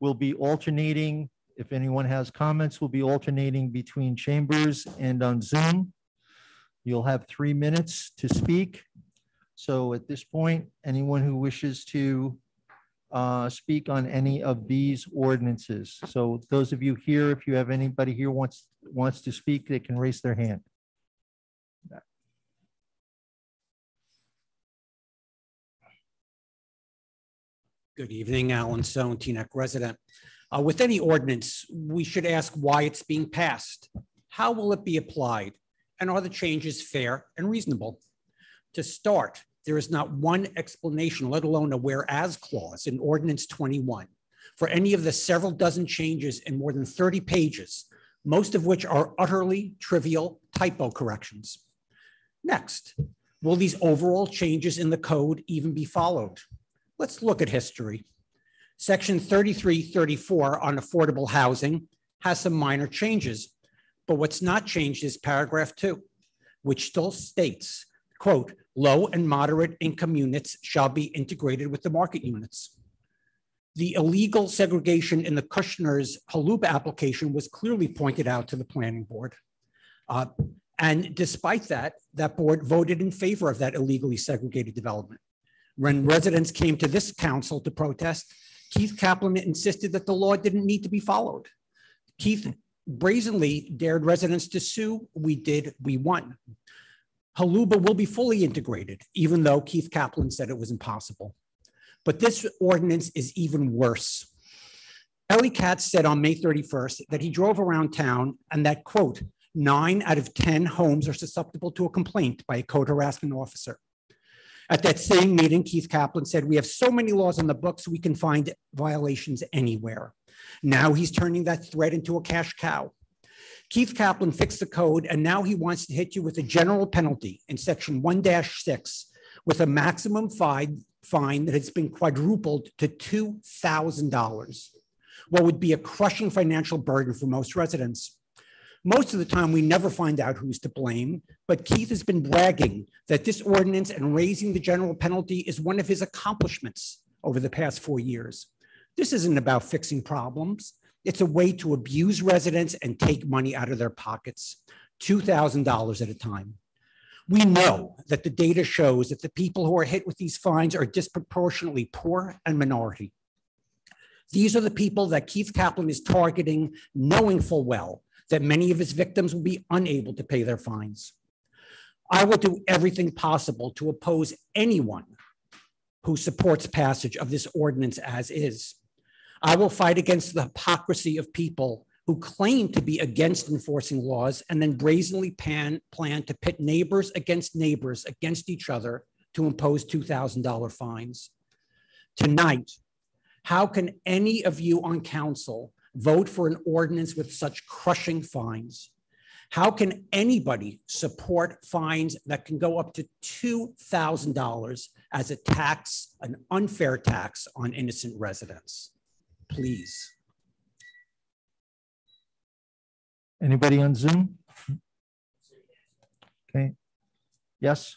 We'll be alternating, if anyone has comments, we'll be alternating between chambers and on Zoom. You'll have three minutes to speak. So at this point, anyone who wishes to uh, speak on any of these ordinances. So those of you here, if you have anybody here wants, wants to speak, they can raise their hand. Good evening, Alan Stone, Teaneck resident. Uh, With any ordinance, we should ask why it's being passed. How will it be applied? And are the changes fair and reasonable? To start, there is not one explanation, let alone a whereas clause in ordinance 21 for any of the several dozen changes in more than 30 pages, most of which are utterly trivial typo corrections. Next, will these overall changes in the code even be followed? Let's look at history. Section 3334 on affordable housing has some minor changes, but what's not changed is paragraph two, which still states, quote, low and moderate income units shall be integrated with the market units. The illegal segregation in the Kushner's Haluba application was clearly pointed out to the planning board. Uh, And despite that, that board voted in favor of that illegally segregated development. When residents came to this council to protest, Keith Kaplan insisted that the law didn't need to be followed. Keith brazenly dared residents to sue. We did, we won. Haluba will be fully integrated, even though Keith Kaplan said it was impossible. But this ordinance is even worse. Elie Katz said on May 31st that he drove around town and that, quote, nine out of 10 homes are susceptible to a complaint by a code harassment officer. At that same meeting, Keith Kaplan said, we have so many laws on the books, we can find violations anywhere. Now he's turning that threat into a cash cow. Keith Kaplan fixed the code and now he wants to hit you with a general penalty in section 1-6 with a maximum fine, fine that has been quadrupled to $2,000 what would be a crushing financial burden for most residents. Most of the time, we never find out who's to blame, but Keith has been bragging that this ordinance and raising the general penalty is one of his accomplishments over the past four years. This isn't about fixing problems. It's a way to abuse residents and take money out of their pockets, $2,000 at a time. We know that the data shows that the people who are hit with these fines are disproportionately poor and minority. These are the people that Keith Kaplan is targeting, knowing full well that many of his victims will be unable to pay their fines. I will do everything possible to oppose anyone who supports passage of this ordinance as is. I will fight against the hypocrisy of people who claim to be against enforcing laws and then brazenly pan, plan to pit neighbors against neighbors against each other to impose $2,000 fines. Tonight, how can any of you on council vote for an ordinance with such crushing fines? How can anybody support fines that can go up to $2,000 as a tax, an unfair tax on innocent residents? Please. Anybody on Zoom? Okay. Yes?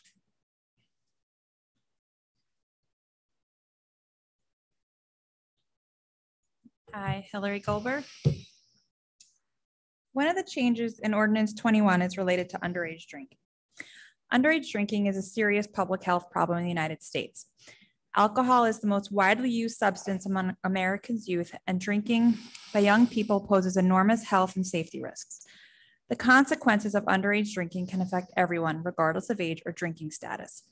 Hi, Hillary Goldberg. One of the changes in Ordinance 21 is related to underage drinking. Underage drinking is a serious public health problem in the United States. Alcohol is the most widely used substance among Americans' youth, and drinking by young people poses enormous health and safety risks. The consequences of underage drinking can affect everyone, regardless of age or drinking status.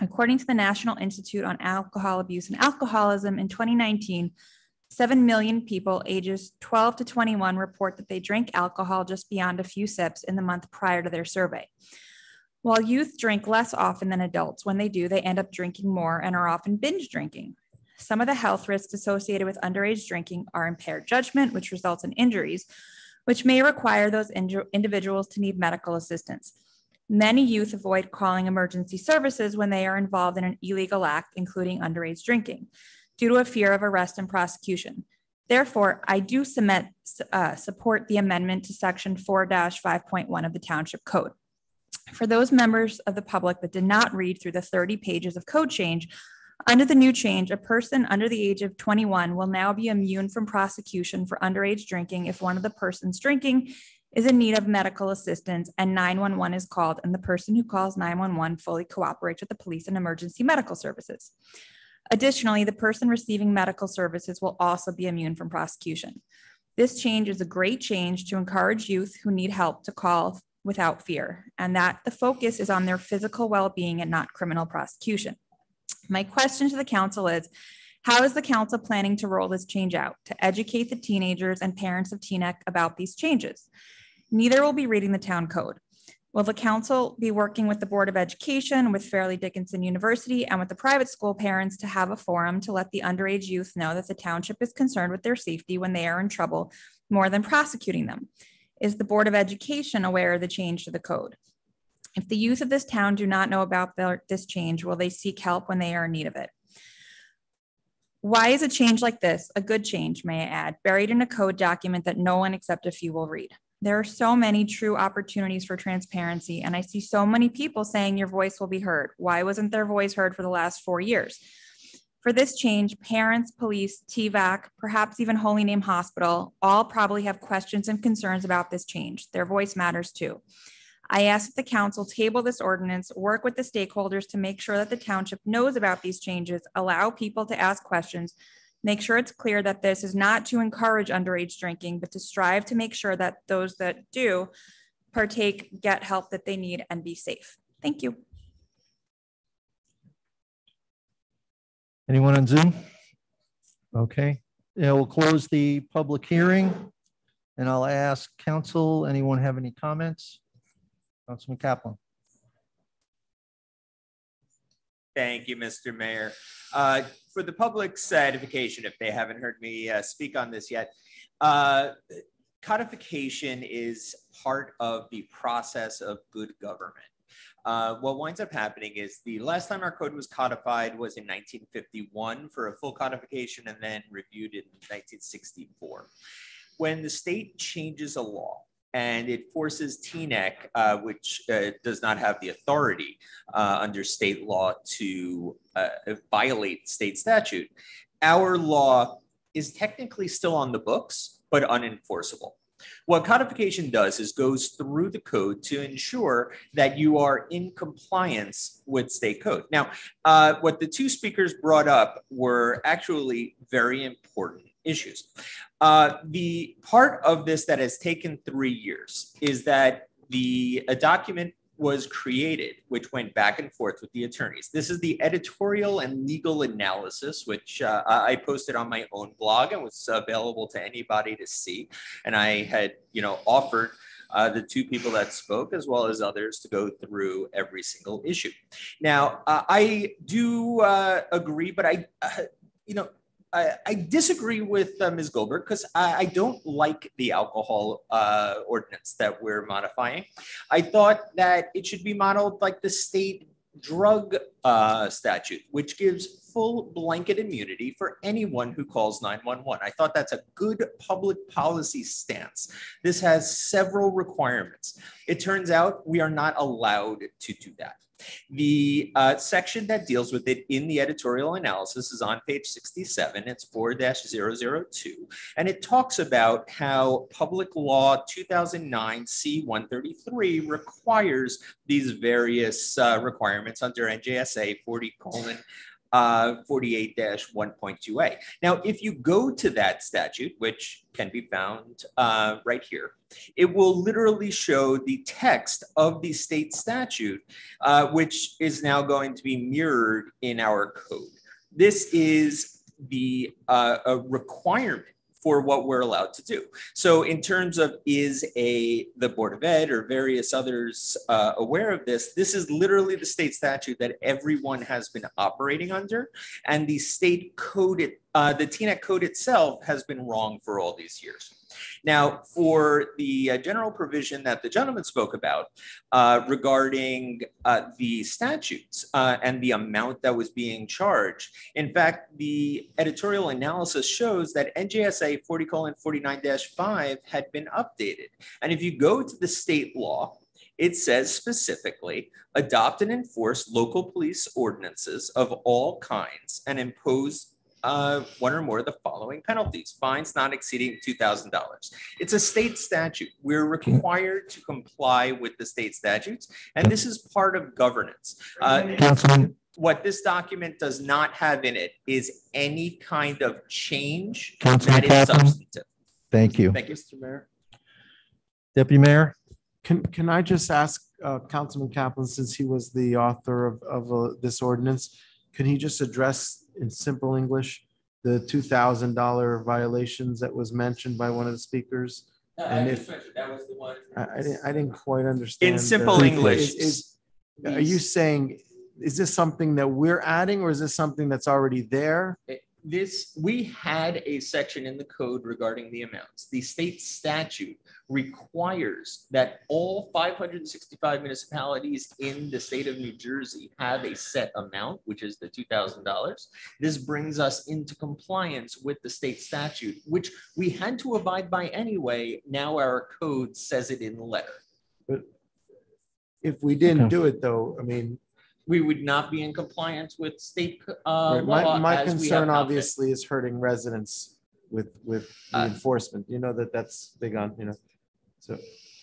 According to the National Institute on Alcohol Abuse and Alcoholism in 2019, 7 million people ages 12 to 21 report that they drink alcohol just beyond a few sips in the month prior to their survey. While youth drink less often than adults, when they do, they end up drinking more and are often binge drinking. Some of the health risks associated with underage drinking are impaired judgment, which results in injuries, which may require those individuals to need medical assistance. Many youth avoid calling emergency services when they are involved in an illegal act, including underage drinking due to a fear of arrest and prosecution. Therefore, I do submit, uh, support the amendment to section 4-5.1 of the Township Code. For those members of the public that did not read through the 30 pages of code change, under the new change, a person under the age of 21 will now be immune from prosecution for underage drinking if one of the persons drinking is in need of medical assistance and 911 is called and the person who calls 911 fully cooperates with the police and emergency medical services. Additionally, the person receiving medical services will also be immune from prosecution. This change is a great change to encourage youth who need help to call without fear, and that the focus is on their physical well being and not criminal prosecution. My question to the council is How is the council planning to roll this change out to educate the teenagers and parents of Teaneck about these changes? Neither will be reading the town code. Will the council be working with the Board of Education, with Fairleigh Dickinson University, and with the private school parents to have a forum to let the underage youth know that the township is concerned with their safety when they are in trouble more than prosecuting them? Is the Board of Education aware of the change to the code? If the youth of this town do not know about their, this change, will they seek help when they are in need of it? Why is a change like this, a good change, may I add, buried in a code document that no one except a few will read? There are so many true opportunities for transparency, and I see so many people saying your voice will be heard. Why wasn't their voice heard for the last four years? For this change, parents, police, TVAC, perhaps even Holy Name Hospital, all probably have questions and concerns about this change. Their voice matters too. I ask that the council table this ordinance, work with the stakeholders to make sure that the township knows about these changes, allow people to ask questions, make sure it's clear that this is not to encourage underage drinking, but to strive to make sure that those that do partake get help that they need and be safe. Thank you. Anyone on Zoom? Okay, yeah, we'll close the public hearing. And I'll ask council, anyone have any comments? Councilman Kaplan. Thank you, Mr. Mayor. Uh, For the public's edification, if they haven't heard me uh, speak on this yet, uh, codification is part of the process of good government. Uh, What winds up happening is the last time our code was codified was in 1951 for a full codification and then reviewed in 1964. When the state changes a law, and it forces Teaneck, uh, which uh, does not have the authority uh, under state law to uh, violate state statute. Our law is technically still on the books, but unenforceable. What codification does is goes through the code to ensure that you are in compliance with state code. Now, uh, what the two speakers brought up were actually very important issues. Uh, the part of this that has taken three years is that the a document was created, which went back and forth with the attorneys. This is the editorial and legal analysis, which uh, I posted on my own blog and was available to anybody to see. And I had, you know, offered uh, the two people that spoke, as well as others, to go through every single issue. Now, uh, I do uh, agree, but I, uh, you know, I, I disagree with uh, Ms. Goldberg because I, I don't like the alcohol uh, ordinance that we're modifying. I thought that it should be modeled like the state drug uh, statute, which gives full blanket immunity for anyone who calls 911. I thought that's a good public policy stance. This has several requirements. It turns out we are not allowed to do that. The uh, section that deals with it in the editorial analysis is on page 67. It's 4 002. And it talks about how Public Law 2009 C 133 requires these various uh, requirements under NJSA 40 colon uh, 48-1.2a. Now, if you go to that statute, which can be found uh, right here, it will literally show the text of the state statute, uh, which is now going to be mirrored in our code. This is the uh, a requirement for what we're allowed to do. So in terms of is a the Board of Ed or various others uh, aware of this, this is literally the state statute that everyone has been operating under. And the state code, it, uh, the Teaneck code itself has been wrong for all these years. Now, for the uh, general provision that the gentleman spoke about uh, regarding uh, the statutes uh, and the amount that was being charged, in fact, the editorial analysis shows that NJSA 40 49 5 had been updated. And if you go to the state law, it says specifically adopt and enforce local police ordinances of all kinds and impose uh, one or more of the following penalties fines not exceeding $2,000. It's a state statute. We're required to comply with the state statutes, and this is part of governance. Uh, Councilman, what this document does not have in it is any kind of change Councilman that is Kaplan? substantive. thank you. Thank you. Mr. Mayor, Deputy Mayor? can, can I just ask uh, Councilman Kaplan, since he was the author of, of uh, this ordinance, can he just address in simple English the two thousand dollar violations that was mentioned by one of the speakers? And if- that was the one. I, I didn't, I didn't quite understand. In simple the- English. is- is- Are you saying, is this something that we're adding or is this something that's already there? This, we had a section in the code regarding the amounts. The state statute requires that all 565 municipalities in the state of New Jersey have a set amount, which is the $2,000. This brings us into compliance with the state statute, which we had to abide by anyway. Now our code says it in the letter. But if we didn't Okay. do it though, I mean, We would not be in compliance with state uh, right, my, law my as concern now been. obviously is hurting residents with, with the Uh, enforcement. You know that that's big on, you know, so.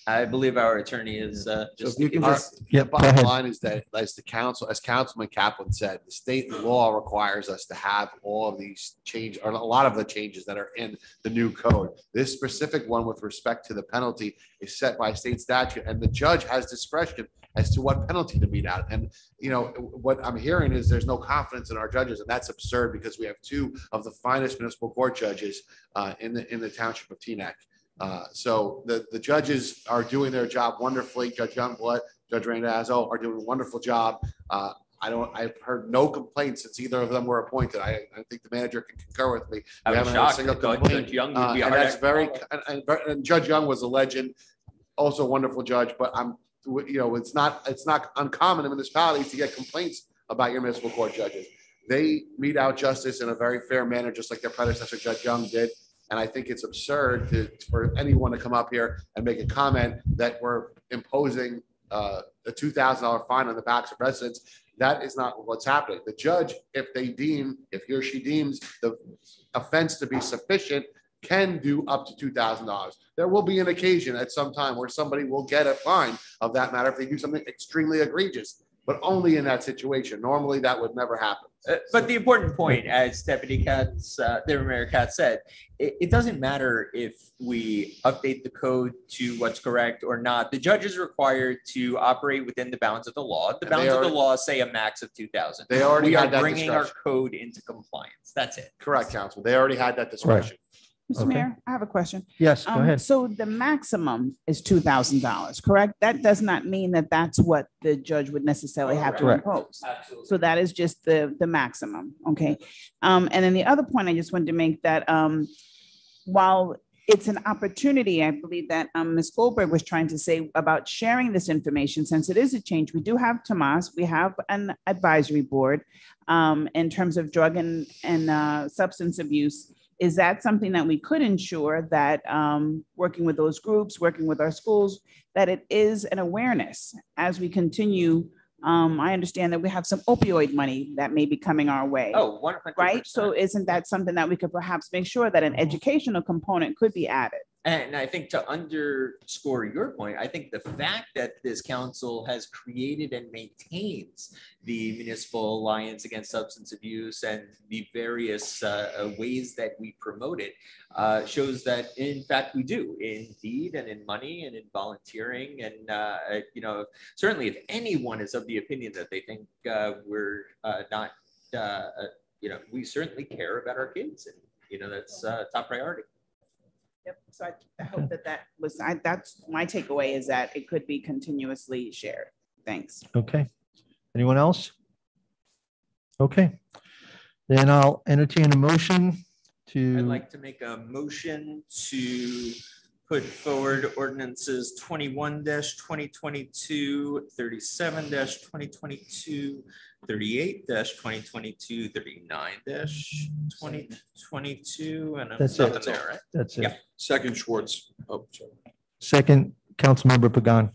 I believe our attorney is, uh, just. if you can Our- just, the Yep, go bottom line is that, as the council, as Councilman Kaplan said, the state law requires us to have all of these change, or a lot of the changes that are in the new code. This specific one with respect to the penalty is set by state statute, and the judge has discretion as to what penalty to mete out. And, you know, what I'm hearing is there's no confidence in our judges, and that's absurd because we have two of the finest municipal court judges uh, in the, in the township of Teaneck. Uh, So the, the judges are doing their job wonderfully. Judge Youngblood, Judge Randazzo are doing a wonderful job. Uh, I don't, I've heard no complaints since either of them were appointed. I, I think the manager can concur with me. I We haven't had a shocked. single complaint. Judge Young would Uh, be a And that's very, and, and- and Judge Young was a legend, also a wonderful judge, but I'm, you know, it's not, it's not uncommon in municipalities to get complaints about your municipal court judges. They mete out justice in a very fair manner, just like their predecessor, Judge Young did. And I think it's absurd to, for anyone to come up here and make a comment that we're imposing uh, a two thousand dollar fine on the backs of residents. That is not what's happening. The judge, if they deem, if he or she deems the offense to be sufficient, can do up to two thousand dollars. There will be an occasion at some time where somebody will get a fine of that matter if they do something extremely egregious, but only in that situation. Normally, that would never happen. Uh, But the important point, as Deputy Katz, uh, Deputy Mayor Katz said, it, it doesn't matter if we update the code to what's correct or not. The judge is required to operate within the bounds of the law. The And they bounds of the law say a max of two thousand. They already We are that bringing our code into compliance. That's it. Correct, Council. They already had that discretion. Mr. Okay. Mayor, I have a question. Yes, go Um, ahead. So the maximum is two thousand dollars, correct? That does not mean that that's what the judge would necessarily have to impose. Absolutely. So that is just the, the maximum, okay? Um, and then the other point I just wanted to make that, um, while it's an opportunity, I believe that, um, Ms. Goldberg was trying to say about sharing this information, since it is a change, we do have Tomas, we have an advisory board, um, in terms of drug and, and, uh, substance abuse. Is that something that we could ensure that, um, working with those groups, working with our schools, that it is an awareness as we continue um, I understand that we have some opioid money that may be coming our way. Oh, one hundred Right? So isn't that something that we could perhaps make sure that an educational component could be added? And I think to underscore your point, I think the fact that this council has created and maintains the Municipal Alliance Against Substance Abuse and the various uh, uh, ways that we promote it uh, shows that in fact we do indeed, and in money and in volunteering. And, uh, uh, you know, certainly if anyone is of the opinion that they think uh, we're not, you know, we certainly care about our kids and, you know, that's top priority. Yep. So I- I hope that that was, I, that's my takeaway is that it could be continuously shared. Thanks. Okay. Anyone else? Okay. Then I'll entertain a motion to. I'd like to make a motion to put forward ordinances twenty-one twenty twenty-two, thirty-seven twenty twenty-two, thirty-eight twenty twenty-two, thirty-nine twenty twenty-two, and That's nothing it. there, right? that's it. Yeah. Second Schwartz. Oh, sorry. Second, Councilmember Pagan.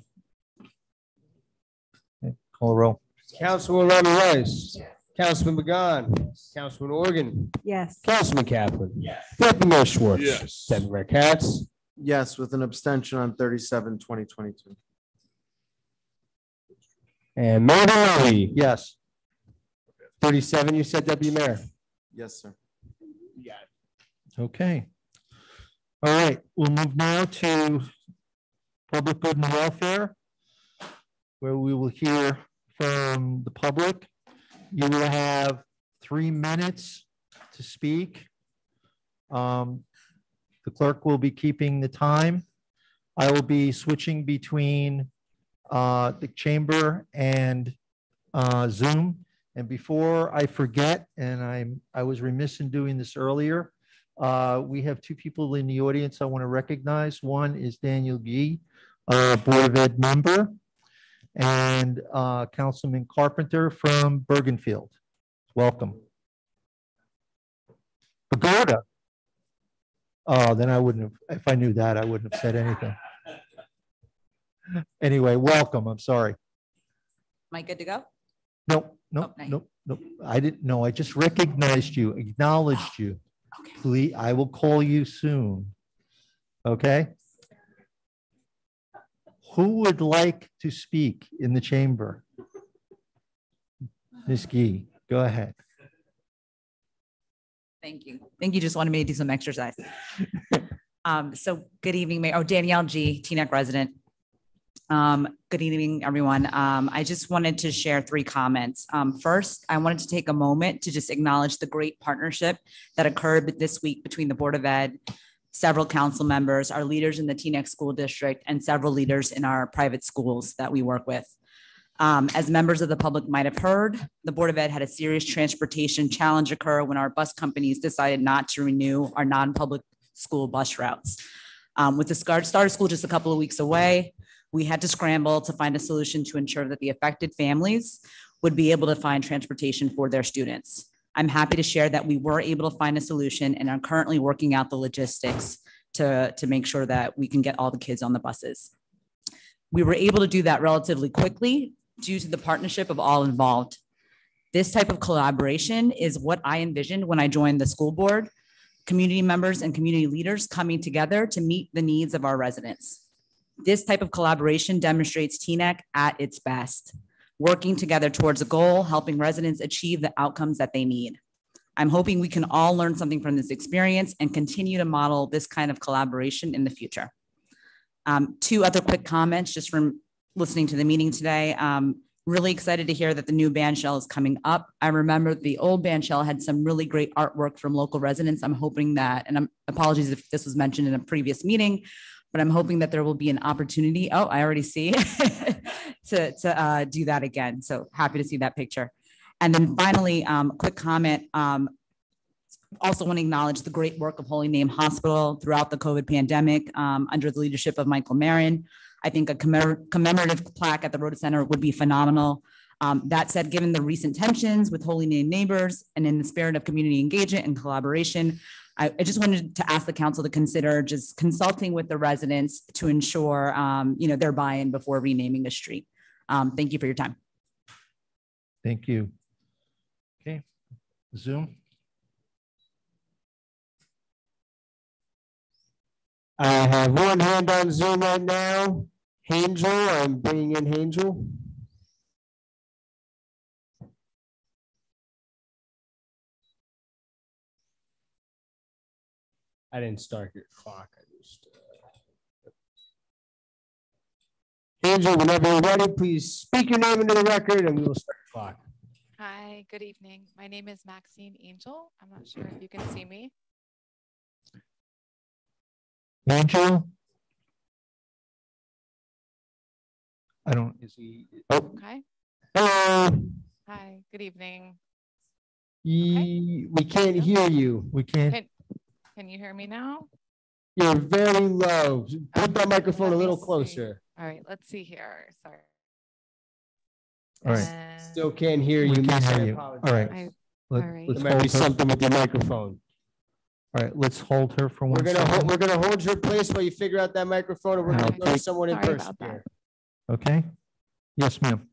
Okay, Call a roll. Councilman Romney Rice. Councilman McGahn. Councilman Orgen. Yes. Councilman Kaplan. Yes. Deputy Mayor Schwartz. Yes. Deputy Mayor Katz. Yes, with an abstention on 37, 2022. And Mayor Maloney. Yes. Thirty-seven, you said Deputy Mayor. Yes, sir. Okay. All right, we'll move now to public good and welfare, where we will hear from the public. You will have three minutes to speak. Um, The clerk will be keeping the time. I will be switching between uh, the chamber and uh, Zoom. And before I forget, and I'm, I was remiss in doing this earlier, uh, we have two people in the audience I want to recognize. One is Danielle Gee, uh, Board of Ed member, and uh, Councilman Carpenter from Bergenfield. Welcome. Pagoda. Oh, then I wouldn't have, if I knew that, I wouldn't have said anything. Anyway, welcome. I'm sorry. Am I good to go? Nope, nope, nope, nope. I didn't know. I just recognized you, acknowledged you. Okay. Please, I will call you soon. Okay? Who would like to speak in the chamber? Ms. Gee, go ahead. Thank you. Thank you. Just wanted me to do some exercise. Um, so good evening, Mayor. Oh, Danielle Gee, Teaneck resident. Um, good evening, everyone. Um, I just wanted to share three comments. Um, first, I wanted to take a moment to just acknowledge the great partnership that occurred this week between the Board of Ed, several council members, our leaders in the Teaneck School District, and several leaders in our private schools that we work with. Um, as members of the public might have heard, the Board of Ed had a serious transportation challenge occur when our bus companies decided not to renew our non-public school bus routes. Um, with the start of school just a couple of weeks away, we had to scramble to find a solution to ensure that the affected families would be able to find transportation for their students. I'm happy to share that we were able to find a solution and are currently working out the logistics to, to make sure that we can get all the kids on the buses. We were able to do that relatively quickly due to the partnership of all involved. This type of collaboration is what I envisioned when I joined the school board, community members and community leaders coming together to meet the needs of our residents. This type of collaboration demonstrates Teaneck at its best, working together towards a goal, helping residents achieve the outcomes that they need. I'm hoping we can all learn something from this experience and continue to model this kind of collaboration in the future. Um, two other quick comments just from listening to the meeting today. Um, really excited to hear that the new band shell is coming up. I remember the old band shell had some really great artwork from local residents. I'm hoping that, and I'm apologies if this was mentioned in a previous meeting, but I'm hoping that there will be an opportunity. Oh, I already see to, to uh, do that again. So happy to see that picture. And then finally, um, quick comment. Um, also want to acknowledge the great work of Holy Name Hospital throughout the COVID pandemic um, under the leadership of Michael Maron. I think a commemor- commemorative plaque at the Rodda Center would be phenomenal. Um, that said, given the recent tensions with Holy Name neighbors and in the spirit of community engagement and collaboration, I, I, just wanted to ask the council to consider just consulting with the residents to ensure, um, you know, their buy-in before renaming the street. Um, thank you for your time. Thank you. Okay, Zoom. I have one hand on Zoom right now. Angel, I'm bringing in Angel. I didn't start your clock. I just. Uh... Angel, whenever you're ready, please speak your name into the record and we will start the clock. Hi, good evening. My name is Maxine Angel. I'm not sure if you can see me. Angel? I don't, is he? Oh. Okay. Hello. Hi, good evening. Ye, We can't hear you. We can't. Can, can you hear me now? You're very low. Put that microphone a little see. closer. All right, let's see here. Sorry. All right. And Still can't hear you. can't hear you. All right. I, Let- all right. let's There might be hold something with your microphone. All right, let's hold her for one We're gonna, hold- second. we're gonna hold your place while you figure out that microphone and we're gonna Okay. go to someone in Sorry person about that. here. Okay? Yes, ma'am.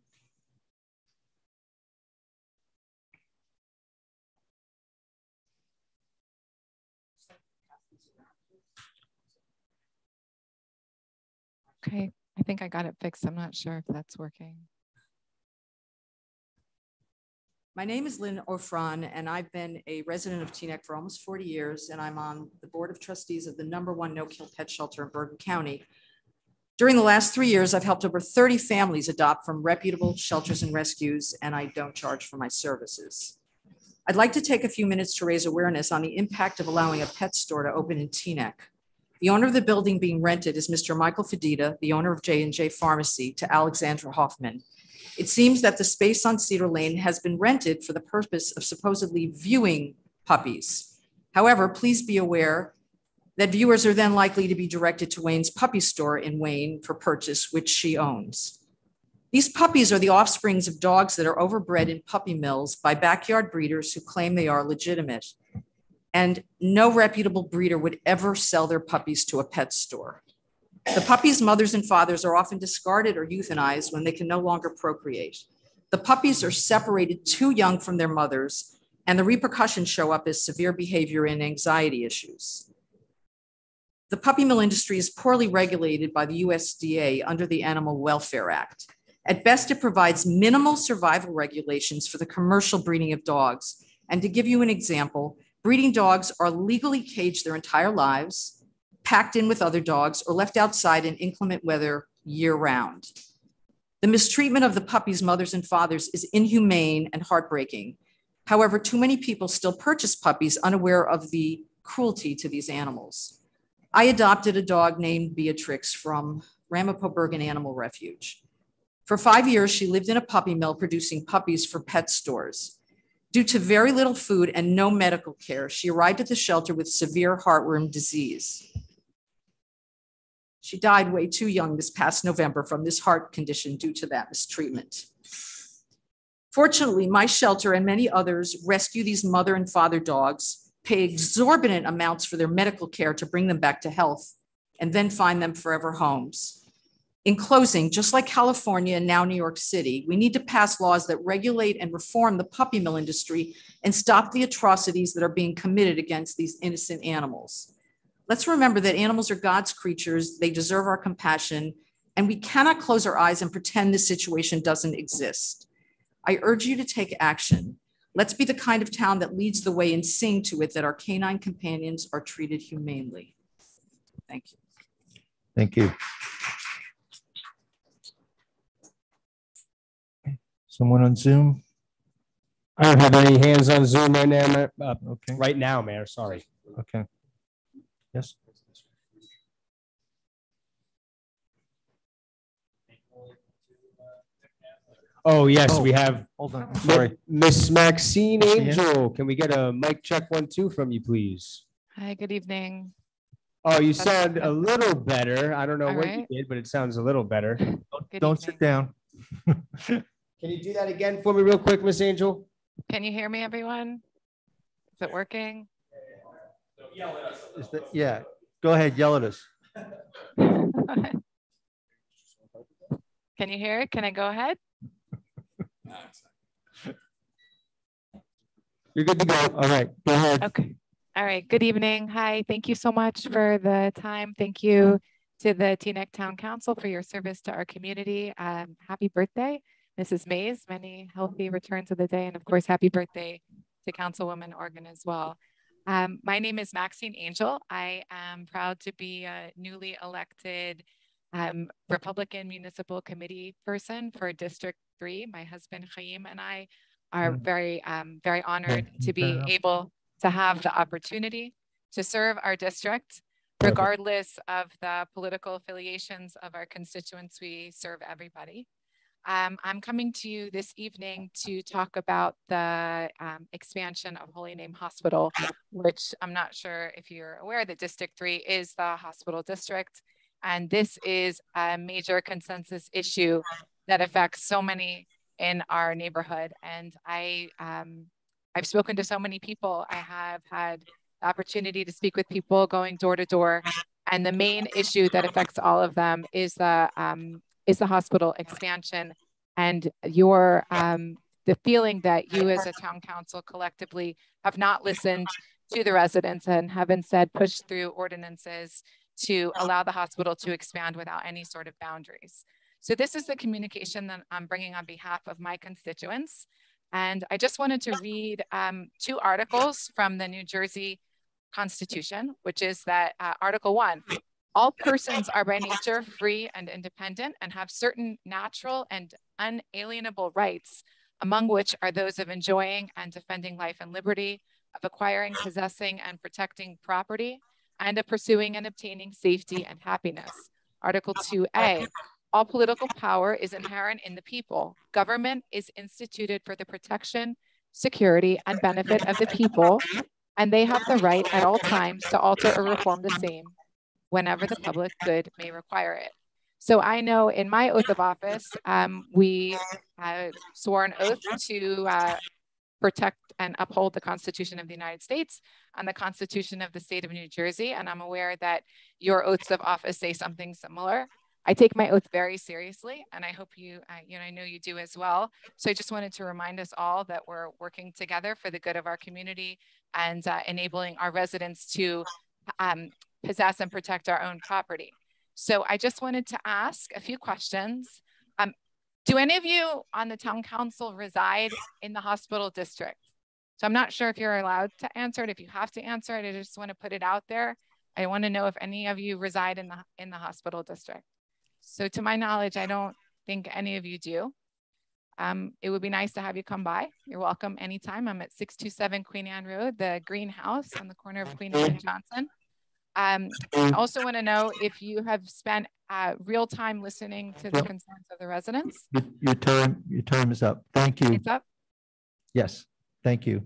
Okay, I think I got it fixed. I'm not sure if that's working. My name is Lynn Ofran, and I've been a resident of Teaneck for almost 40 years, and I'm on the Board of Trustees of the number one no-kill pet shelter in Bergen County. During the last three years, I've helped over 30 families adopt from reputable shelters and rescues, and I don't charge for my services. I'd like to take a few minutes to raise awareness on the impact of allowing a pet store to open in Teaneck. The owner of the building being rented is Mr. Michael Fedita, the owner of J and J Pharmacy, to Alexandra Hoffman. It seems that the space on Cedar Lane has been rented for the purpose of supposedly viewing puppies. However, please be aware that viewers are then likely to be directed to Wayne's puppy store in Wayne for purchase, which she owns. These puppies are the offsprings of dogs that are overbred in puppy mills by backyard breeders who claim they are legitimate. And no reputable breeder would ever sell their puppies to a pet store. The puppies' mothers and fathers are often discarded or euthanized when they can no longer procreate. The puppies are separated too young from their mothers, and the repercussions show up as severe behavior and anxiety issues. The puppy mill industry is poorly regulated by the USDA under the Animal Welfare Act. At best, it provides minimal survival regulations for the commercial breeding of dogs. And to give you an example, breeding dogs are legally caged their entire lives, packed in with other dogs, or left outside in inclement weather year round. The mistreatment of the puppies' mothers and fathers is inhumane and heartbreaking. However, too many people still purchase puppies unaware of the cruelty to these animals. I adopted a dog named Beatrix from Ramapo Bergen Animal Refuge. For five years, she lived in a puppy mill producing puppies for pet stores. Due to very little food and no medical care, she arrived at the shelter with severe heartworm disease. She died way too young this past November from this heart condition due to that mistreatment. Fortunately, my shelter and many others rescue these mother and father dogs, pay exorbitant amounts for their medical care to bring them back to health, and then find them forever homes. In closing, just like California and now New York City, we need to pass laws that regulate and reform the puppy mill industry and stop the atrocities that are being committed against these innocent animals. Let's remember that animals are God's creatures, they deserve our compassion, and we cannot close our eyes and pretend this situation doesn't exist. I urge you to take action. Let's be the kind of town that leads the way and sing to it that our canine companions are treated humanely. Thank you. Thank you. Someone on Zoom? I don't have any hands on Zoom right now, Ma- uh, Okay, right now, Mayor, sorry. okay. Yes, Oh, yes, Oh. we have hold on, I'm sorry. Miss Maxine Maxine? Angel. Can we get a mic check one, two from you, please? Hi, good evening. Oh, you That's sound a little better. I don't know All what you right. did, but it sounds a little better. Good Don't sit evening. down. Can you do that again for me real quick, Miss Angel? Can you hear me, everyone? Is it working? Is that, yeah, go ahead, yell at us. Can you hear it? Can I go ahead? You're good to go. All right, go ahead. Okay. All right. Good evening. Hi. Thank you so much for the time. Thank you to the Teaneck Town Council for your service to our community. Um, happy birthday, Mrs. Mays. Many healthy returns of the day. And of course, happy birthday to Councilwoman Orgen as well. Um, my name is Maxine Angel. I am proud to be a newly elected um, Republican Municipal Committee person for District 3. My husband, Chaim, and I are Mm. very, um, very honored to be able to have the opportunity to serve our district, regardless of the political affiliations of our constituents. We serve everybody. Um, I'm coming to you this evening to talk about the um, expansion of Holy Name Hospital, which I'm not sure if you're aware that District 3 is the hospital district. And this is a major consensus issue that affects so many in our neighborhood. And I, um, I've spoken to so many people. I have had the opportunity to speak with people going door to door. And the main issue that affects all of them is the, um, is the hospital expansion and your, um, the feeling that you as a town council collectively have not listened to the residents and have instead pushed through ordinances to allow the hospital to expand without any sort of boundaries. So this is the communication that I'm bringing on behalf of my constituents. And I just wanted to read um, two articles from the New Jersey Constitution, which is that uh, Article 1 all persons are by nature free and independent and have certain natural and unalienable rights, among which are those of enjoying and defending life and liberty, of acquiring, possessing, and protecting property, and of pursuing and obtaining safety and happiness. Article 2A all political power is inherent in the people. Government is instituted for the protection, security, and benefit of the people, and they have the right at all times to alter or reform the same whenever the public good may require it. So I know in my oath of office, um, we uh, swore an oath to uh, protect and uphold the Constitution of the United States and the Constitution of the state of New Jersey. And I'm aware that your oaths of office say something similar. I take my oath very seriously, and I hope you, uh, you know, I know you do as well. So I just wanted to remind us all that we're working together for the good of our community and uh, enabling our residents to um, possess and protect our own property. So I just wanted to ask a few questions. Um, do any of you on the town council reside in the hospital district? So I'm not sure if you're allowed to answer it, if you have to answer it, I just want to put it out there. I want to know if any of you reside in the in the hospital district. So to my knowledge, I don't think any of you do. Um, it would be nice to have you come by. You're welcome anytime. I'm at 627 Queen Anne Road, the greenhouse on the corner of Queen Anne and Johnson. Um, I also want to know if you have spent uh, real time listening to the concerns of the residents. Your- Your term, your term is up. Thank you. It's up. Yes, thank you.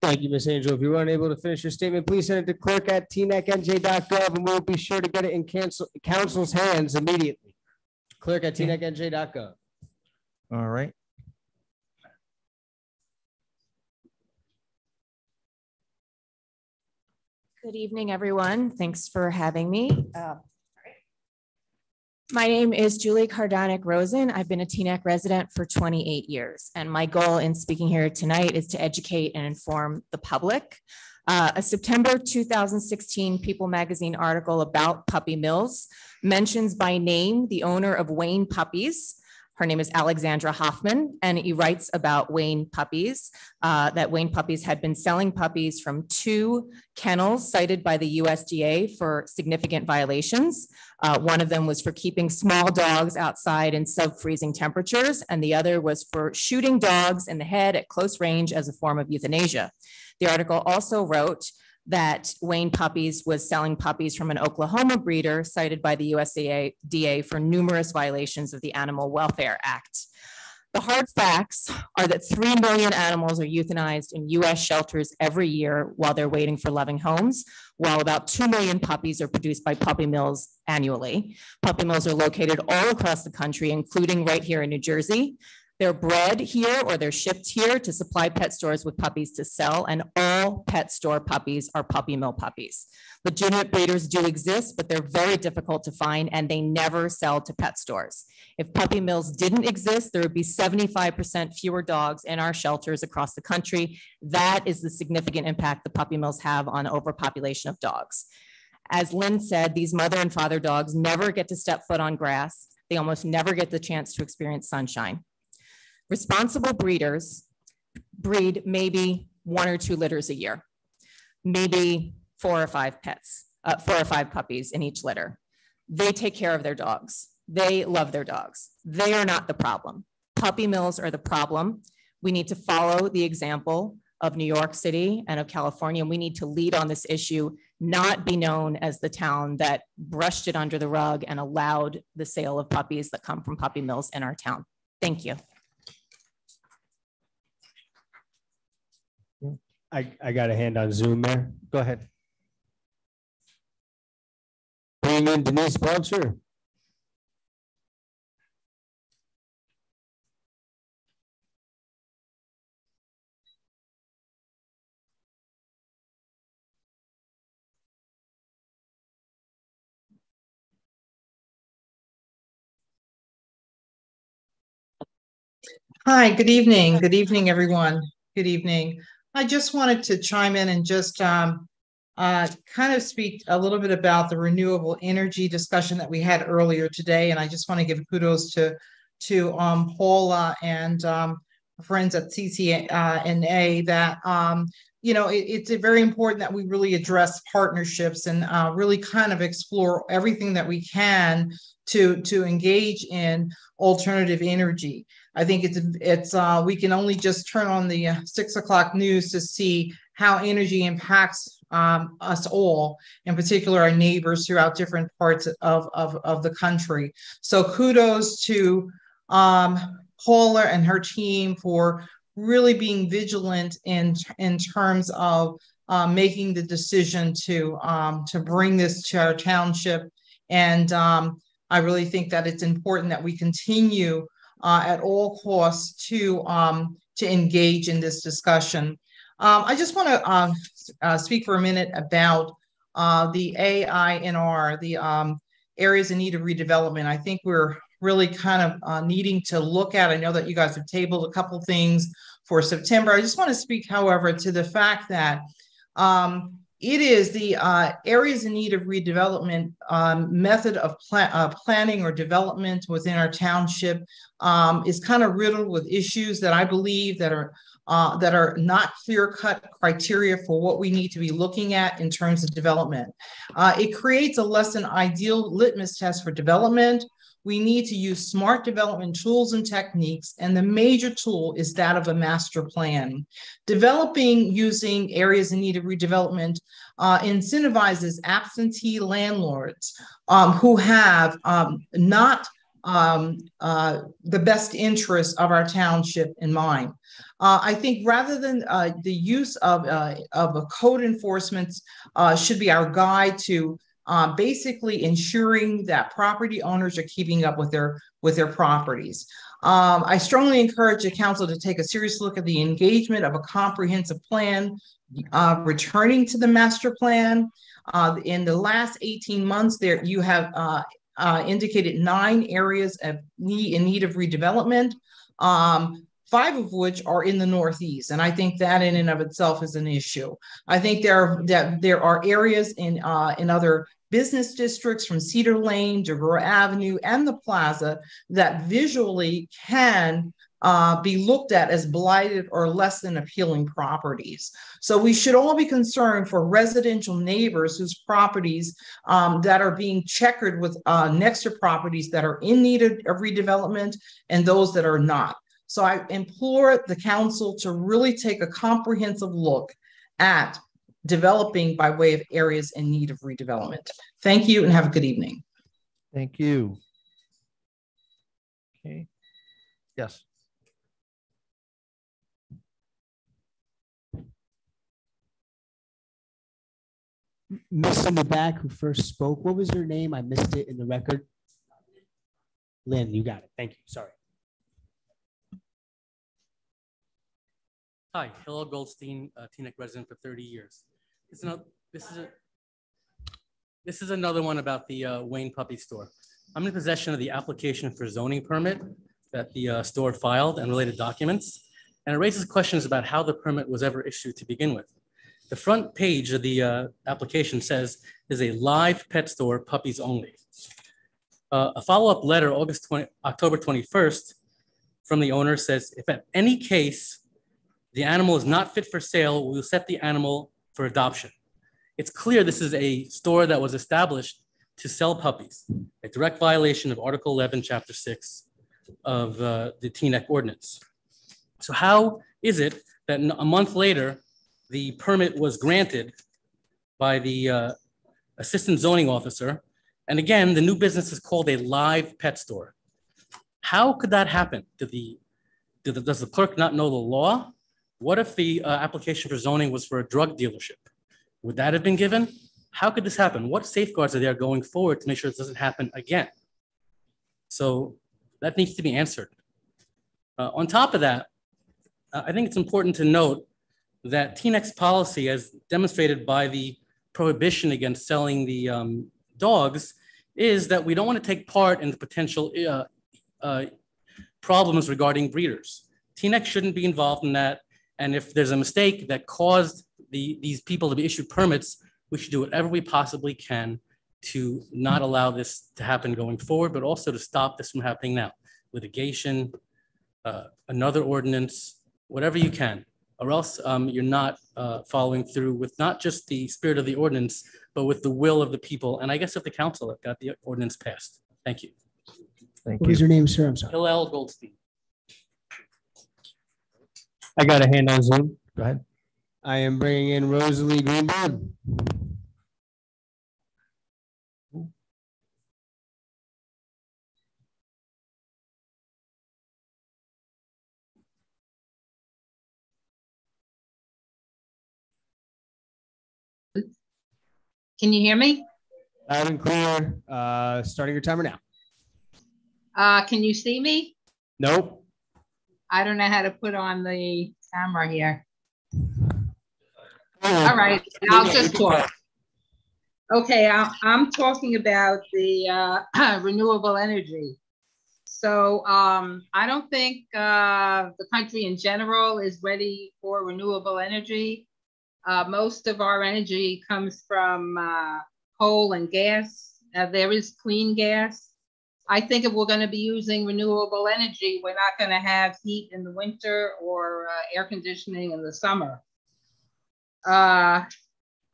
Thank you, Ms. Angel. If you were unable to finish your statement, please send it to clerk at tnecnj.gov and we'll be sure to get it in council, council's hands immediately. Clerk at tnecnj.gov. All right. Good evening, everyone. Thanks for having me. Uh, My name is Julie Cardonic Rosen. I've been a Teaneck resident for 28 years, and my goal in speaking here tonight is to educate and inform the public. Uh, a September 2016 People Magazine article about Puppy Mills mentions by name the owner of Wayne Puppies, her name is Alexandra Hoffman, and he writes about Wayne Puppies, uh, that Wayne Puppies had been selling puppies from two kennels cited by the USDA for significant violations. Uh, one of them was for keeping small dogs outside in sub-freezing temperatures, and the other was for shooting dogs in the head at close range as a form of euthanasia. The article also wrote that Wayne Puppies was selling puppies from an Oklahoma breeder cited by the USDA for numerous violations of the Animal Welfare Act. The hard facts are that 3 million animals are euthanized in US shelters every year while they're waiting for loving homes, while about 2 million puppies are produced by puppy mills annually. Puppy mills are located all across the country, including right here in New Jersey. They're bred here or they're shipped here to supply pet stores with puppies to sell, and all pet store puppies are puppy mill puppies. Legitimate breeders do exist, but they're very difficult to find and they never sell to pet stores. If puppy mills didn't exist, there would be 75% fewer dogs in our shelters across the country. That is the significant impact the puppy mills have on overpopulation of dogs. As Lynn said, these mother and father dogs never get to step foot on grass. They almost never get the chance to experience sunshine. Responsible breeders breed maybe one or two litters a year, maybe four or five pets, uh, four or five puppies in each litter. They take care of their dogs. They love their dogs. They are not the problem. Puppy mills are the problem. We need to follow the example of New York City and of California. And we need to lead on this issue, not be known as the town that brushed it under the rug and allowed the sale of puppies that come from puppy mills in our town. Thank you. I, I got a hand on Zoom, there. Go ahead. Bring in Denise Belcher. Hi, good evening. Good evening, everyone. Good evening. I just wanted to chime in and just um, uh, kind of speak a little bit about the renewable energy discussion that we had earlier today. And I just want to give kudos to to um, Paula and um, friends at CCNA that um, you know it, it's very important that we really address partnerships and uh, really kind of explore everything that we can to to engage in alternative energy. I think it's it's uh, we can only just turn on the uh, six o'clock news to see how energy impacts um, us all, in particular our neighbors throughout different parts of of, of the country. So kudos to um, Paula and her team for really being vigilant in in terms of uh, making the decision to um, to bring this to our township, and um, I really think that it's important that we continue uh, at all costs to um, to engage in this discussion. Um, I just want to uh, uh, speak for a minute about uh, the AINR, the um, areas in need of redevelopment. I think we're really kind of uh, needing to look at. I know that you guys have tabled a couple things for September. I just want to speak, however, to the fact that um, it is the uh, areas in need of redevelopment um, method of uh, planning or development within our township um, is kind of riddled with issues that I believe that are uh, that are not clear-cut criteria for what we need to be looking at in terms of development. Uh, it creates a less than ideal litmus test for development. We need to use smart development tools and techniques, and the major tool is that of a master plan. Developing using areas in need of redevelopment uh, incentivizes absentee landlords um, who have um, not um, uh, the best interests of our township in mind. Uh, I think rather than uh, the use of, uh, of a code enforcement uh, should be our guide to uh, basically ensuring that property owners are keeping up with their with their properties. Um, I strongly encourage the council to take a serious look at the engagement of a comprehensive plan, uh, returning to the master plan. Uh, in the last 18 months, there you have uh, uh, indicated nine areas of need in need of redevelopment. Um, five of which are in the Northeast. And I think that in and of itself is an issue. I think there are, that there are areas in, uh, in other business districts from Cedar Lane, DeGraw Avenue, and the Plaza that visually can uh, be looked at as blighted or less than appealing properties. So we should all be concerned for residential neighbors whose properties um, that are being checkered with uh, next to properties that are in need of, of redevelopment and those that are not. So I implore the council to really take a comprehensive look at developing by way of areas in need of redevelopment. Thank you and have a good evening. Thank you. Okay. Yes. Miss in the back who first spoke, what was your name? I missed it in the record. Lynn, you got it. Thank you. Sorry. Hi, Hillel Goldstein, uh, resident for 30 years. This is, another, this is, a, this is another one about the uh, Wayne Puppy Store. I'm in possession of the application for zoning permit that the uh, store filed and related documents, and it raises questions about how the permit was ever issued to begin with. The front page of the uh, application says is a live pet store, puppies only. Uh, a follow-up letter, August 20, October 21st, from the owner says, if at any case the animal is not fit for sale, we will set the animal for adoption. It's clear this is a store that was established to sell puppies, a direct violation of Article 11, Chapter 6 of uh, the Teaneck Ordinance. So how is it that a month later, the permit was granted by the uh, assistant zoning officer? And again, the new business is called a live pet store. How could that happen? Did the, did the, does the clerk not know the law? What if the uh, application for zoning was for a drug dealership? Would that have been given? How could this happen? What safeguards are there going forward to make sure this doesn't happen again? So that needs to be answered. Uh, on top of that, uh, I think it's important to note that Teaneck's policy, as demonstrated by the prohibition against selling the um, dogs, is that we don't want to take part in the potential uh, uh, problems regarding breeders. Teaneck shouldn't be involved in that. And if there's a mistake that caused the, these people to be issued permits, we should do whatever we possibly can to not allow this to happen going forward, but also to stop this from happening now. Litigation, uh, another ordinance, whatever you can, or else um, you're not uh, following through with not just the spirit of the ordinance, but with the will of the people. And I guess of the council that got the ordinance passed. Thank you. Thank What was your name, sir? I'm sorry. Hillel Goldstein. I got a hand on Zoom. Go ahead. I am bringing in Rosalie Greenberg. Can you hear me? Loud and clear. Uh, starting your timer now. Uh, can you see me? Nope. I don't know how to put on the camera here. All right, I'll just talk. Okay, I- I'm talking about the uh, renewable energy. So um, I don't think uh, the country in general is ready for renewable energy. Uh, most of our energy comes from uh, coal and gas. There is clean gas. I think if we're going to be using renewable energy, we're not going to have heat in the winter or uh, air conditioning in the summer. Uh,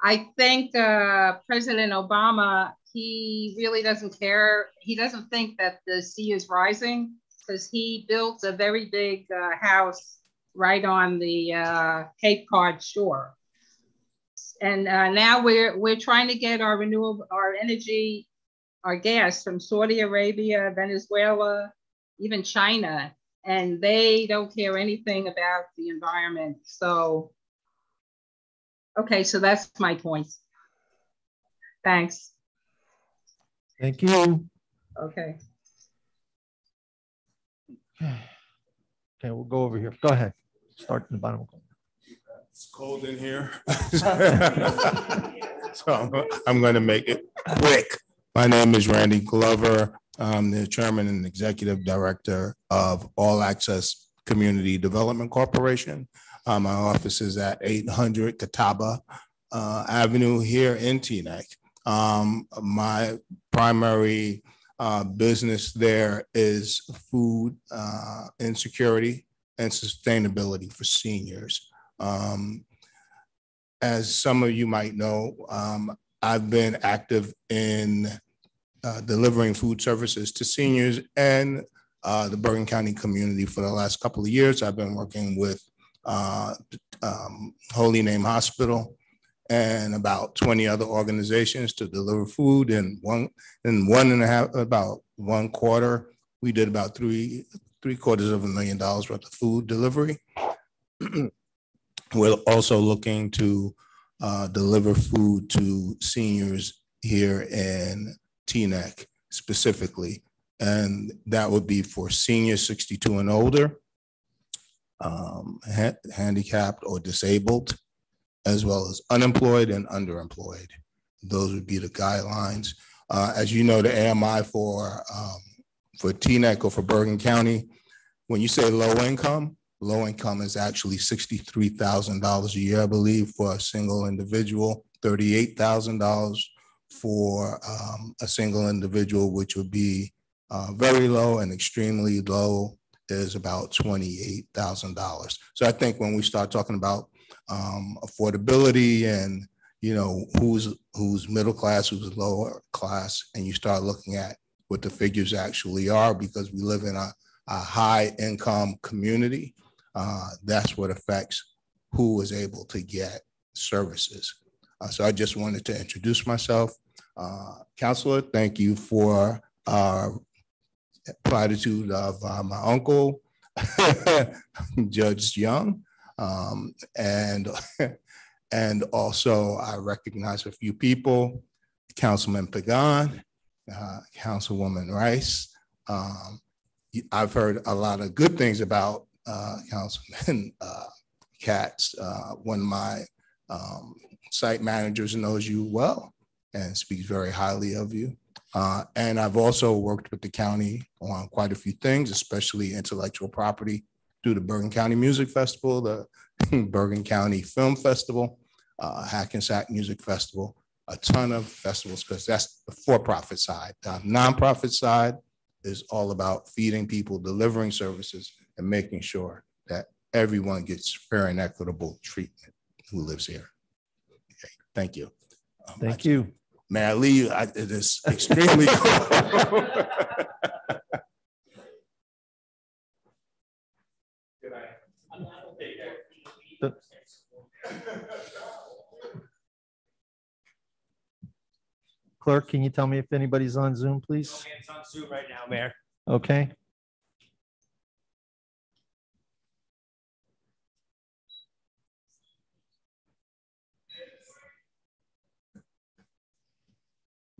I think uh, President Obama, he really doesn't care. He doesn't think that the sea is rising because he built a very big uh, house right on the uh, Cape Cod shore. And uh, now we're we're trying to get our renewable our energy, our gas from Saudi Arabia, Venezuela, even China, and they don't care anything about the environment. So, okay, so that's my point. Thanks. Thank you. Okay. Okay, we'll go over here. Go ahead. Start in the bottom. It's cold in here. So I'm, I'm going to make it quick. My name is Randy Glover. I'm the chairman and executive director of All Access Community Development Corporation. Uh, my office is at 800 Catalpa uh, Avenue here in Teaneck. Um, my primary uh, business there is food uh, insecurity and sustainability for seniors. Um, as some of you might know, um, I've been active in uh, delivering food services to seniors and uh, the Bergen County community for the last couple of years. I've been working with uh, um, Holy Name Hospital and about 20 other organizations to deliver food in one in one and a half about one quarter we did about three three quarters of a million dollars worth of food delivery we're also looking to uh, deliver food to seniors here in Teaneck specifically and that would be for seniors 62 and older um, ha handicapped or disabled as well as unemployed and underemployed. Those would be the guidelines. Uh, as you know, the AMI for um, for Teaneck or for Bergen County, when you say low income, low income is actually $63,000 a year, I believe, for a single individual, $38,000 for um, a single individual, which would be uh, very low and extremely low is about $28,000. So I think when we start talking about um, affordability and you know who's who's middle class, who's lower class, and you start looking at what the figures actually are because we live in a, a high income community. Uh, that's what affects who is able to get services. Uh, so I just wanted to introduce myself. Uh, Counselor, thank you for uh, platitude of uh, my uncle, Judge Young. Um, and, and also I recognize a few people, Councilman Pagan, uh, Councilwoman Rice. Um, I've heard a lot of good things about uh, Councilman uh, Katz. Of my um, site managers knows you well and speaks very highly of you. Uh, and I've also worked with the county on quite a few things, especially intellectual property through the Bergen County Music Festival, the Bergen County Film Festival, uh, Hackensack Music Festival, a ton of festivals because that's the for-profit side. The nonprofit side is all about feeding people, delivering services, and making sure that everyone gets fair and equitable treatment who lives here. Okay, thank you. Um, thank I, you. May I leave? I, it is extremely cool. Clerk, can you tell me if anybody's on Zoom, please? It's on Zoom right now, Mayor. Okay.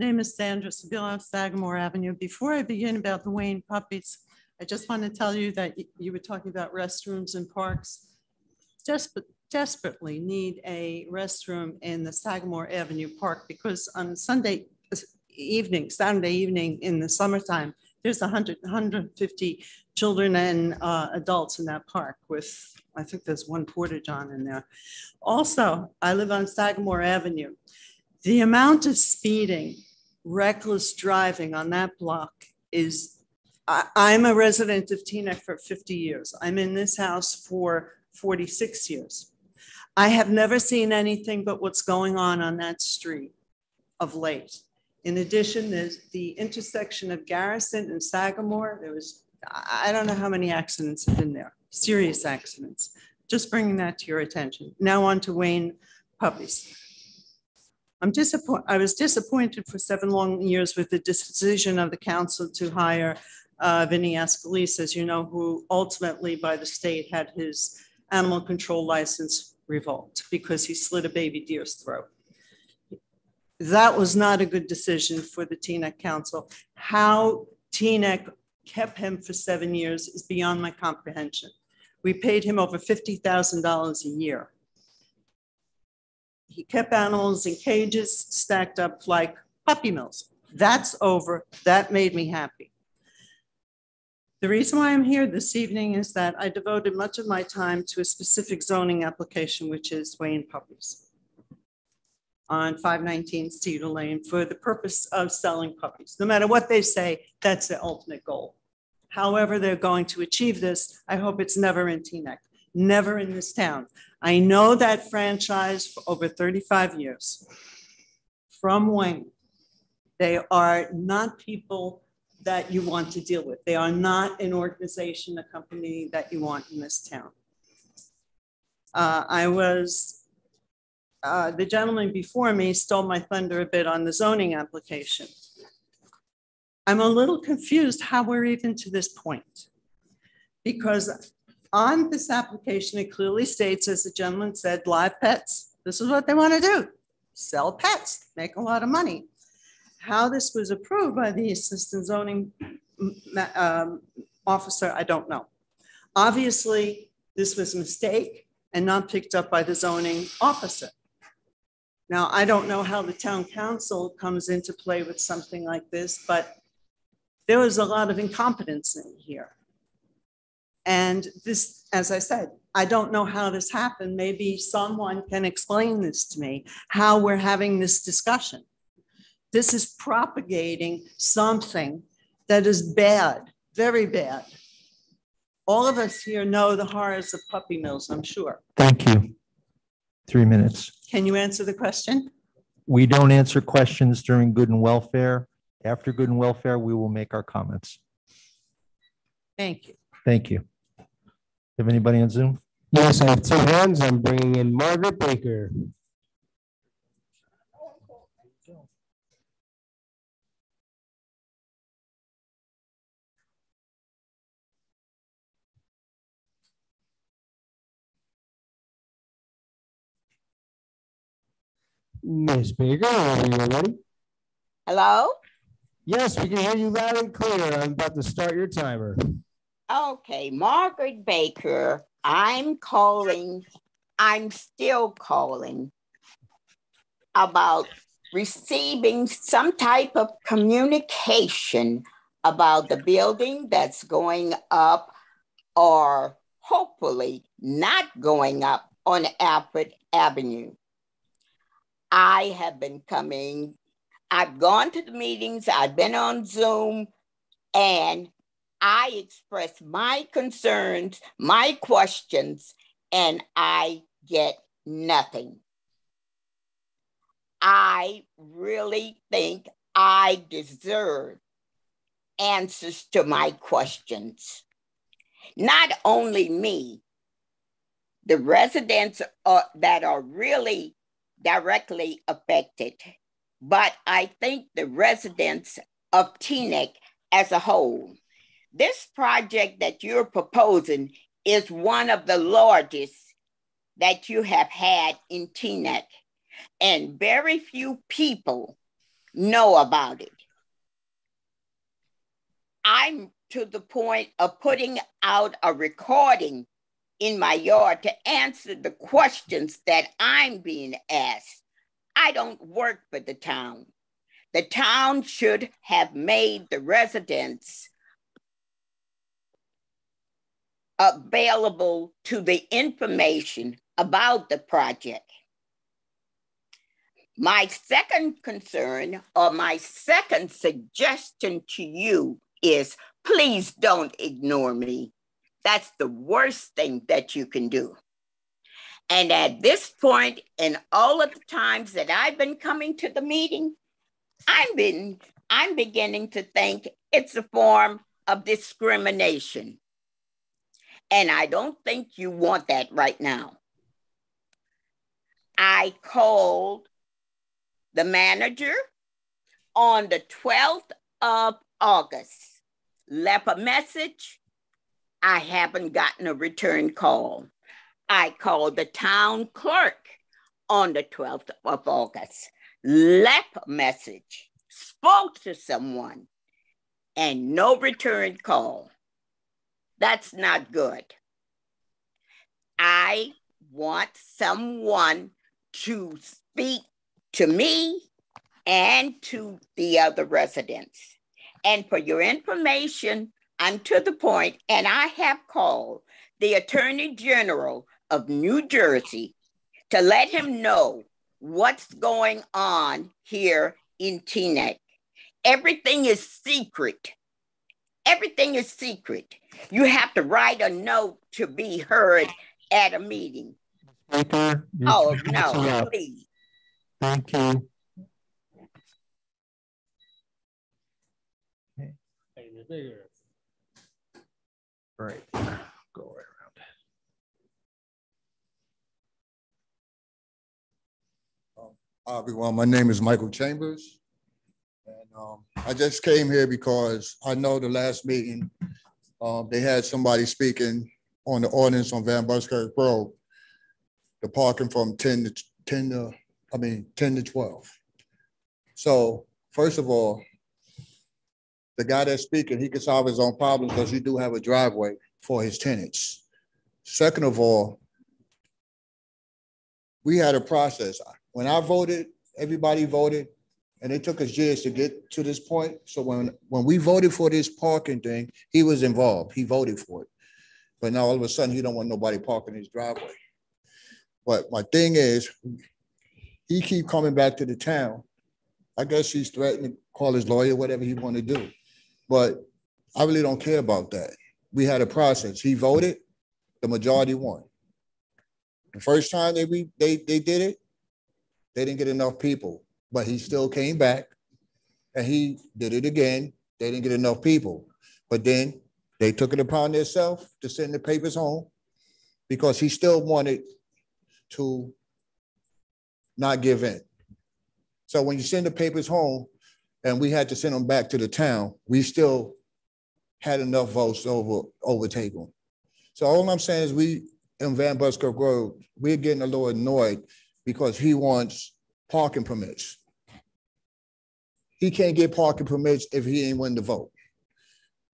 Name is Sandra Sabila, Sagamore Avenue. Before I begin about the Wayne puppies, I just want to tell you that you were talking about restrooms and parks. Desperate, desperately need a restroom in the Sagamore Avenue Park because on Sunday evening, Saturday evening in the summertime, there's 100, 150 children and uh, adults in that park with, I think there's one porta john in there. Also, I live on Sagamore Avenue. The amount of speeding, reckless driving on that block is, I, I'm a resident of Teaneck for 50 years. I'm in this house for 46 years. I have never seen anything but what's going on on that street of late. In addition, there's the intersection of Garrison and Sagamore. There was, I I don't know how many accidents have been there, serious accidents. Just bringing that to your attention. Now on to Wayne Puppies. I'm disappointed, I was disappointed for seven long years with the decision of the council to hire uh, Vinny Ascalise, as you know, who ultimately by the state had his animal control license revoked because he slit a baby deer's throat. That was not a good decision for the Teaneck Council. How Teaneck kept him for seven years is beyond my comprehension. We paid him over $50,000 a year. He kept animals in cages stacked up like puppy mills. That's over. That made me happy. The reason why I'm here this evening is that I devoted much of my time to a specific zoning application, which is Wayne Puppies on 519 Cedar Lane for the purpose of selling puppies. No matter what they say, that's the ultimate goal. However, they're going to achieve this. I hope it's never in Teaneck, never in this town. I know that franchise for over 35 years from Wayne. They are not people that you want to deal with. They are not an organization, a company that you want in this town. Uh, I was, uh, the gentleman before me stole my thunder a bit on the zoning application. I'm a little confused how we're even to this point. Because on this application, it clearly states, as the gentleman said, live pets. This is what they want to do, sell pets, make a lot of money. How this was approved by the assistant zoning um, officer, I don't know. Obviously, this was a mistake and not picked up by the zoning officer. Now, I don't know how the town council comes into play with something like this, but there was a lot of incompetence in here. And this, as I said, I don't know how this happened. Maybe someone can explain this to me, how we're having this discussion. This is propagating something that is bad, very bad. All of us here know the horrors of puppy mills, I'm sure. Thank you. Three minutes. Can you answer the question? We don't answer questions during good and welfare. After good and welfare, we will make our comments. Thank you. Thank you. Have anybody on Zoom? Yes, I have two hands. I'm bringing in Margaret Baker. Ms. Baker, are you ready? Hello? Yes, we can hear you loud and clear. I'm about to start your timer. Okay, Margaret Baker, I'm calling, I'm still calling about receiving some type of communication about the building that's going up or hopefully not going up on Alfred Avenue. I have been coming, I've gone to the meetings, I've been on Zoom, and I express my concerns, my questions, and I get nothing. I really think I deserve answers to my questions. Not only me, the residents are, that are really directly affected, but I think the residents of Teaneck as a whole. This project that you're proposing is one of the largest that you have had in Teaneck, and very few people know about it. I'm to the point of putting out a recording in my yard to answer the questions that I'm being asked. I don't work for the town. The town should have made the residents available to the information about the project. My second concern or my second suggestion to you is please don't ignore me. That's the worst thing that you can do. And at this point, in all of the times that I've been coming to the meeting, I'm been I'm beginning to think it's a form of discrimination. And I don't think you want that right now. I called the manager on the 12th of August, left a message. I haven't gotten a return call. I called the town clerk on the 12th of August, left a message, spoke to someone, and no return call. That's not good. I want someone to speak to me and to the other residents. And for your information, I'm to the point, and I have called the Attorney General of New Jersey to let him know what's going on here in Teaneck. Everything is secret. Everything is secret. You have to write a note to be heard at a meeting. Speaker, your Oh, no, please. Thank you. Right, go right around. Hi, everyone. My name is Michael Chambers. Um, I just came here because I know the last meeting, um, they had somebody speaking on the ordinance on Van Buskirk Road, the parking from ten to ten to, I mean, ten to twelve. So first of all, the guy that's speaking, he can solve his own problems because he do have a driveway for his tenants. Second of all, we had a process. When I voted, everybody voted, and it took us years to get to this point. So when, when we voted for this parking thing, he was involved. He voted for it. But now all of a sudden, he don't want nobody parking his driveway. But my thing is, he keep coming back to the town. I guess he's threatening to call his lawyer, whatever he want to do. But I really don't care about that. We had a process. He voted, the majority won. The first time they re, they they did it, they didn't get enough people, but he still came back and he did it again. They didn't get enough people. But then they took it upon themselves to send the papers home because he still wanted to not give in. So when you send the papers home and we had to send them back to the town, we still had enough votes to over overtake them. So all I'm saying is we in Van Buskirk Road, we're getting a little annoyed because he wants parking permits. He can't get parking permits if he ain't willing to vote.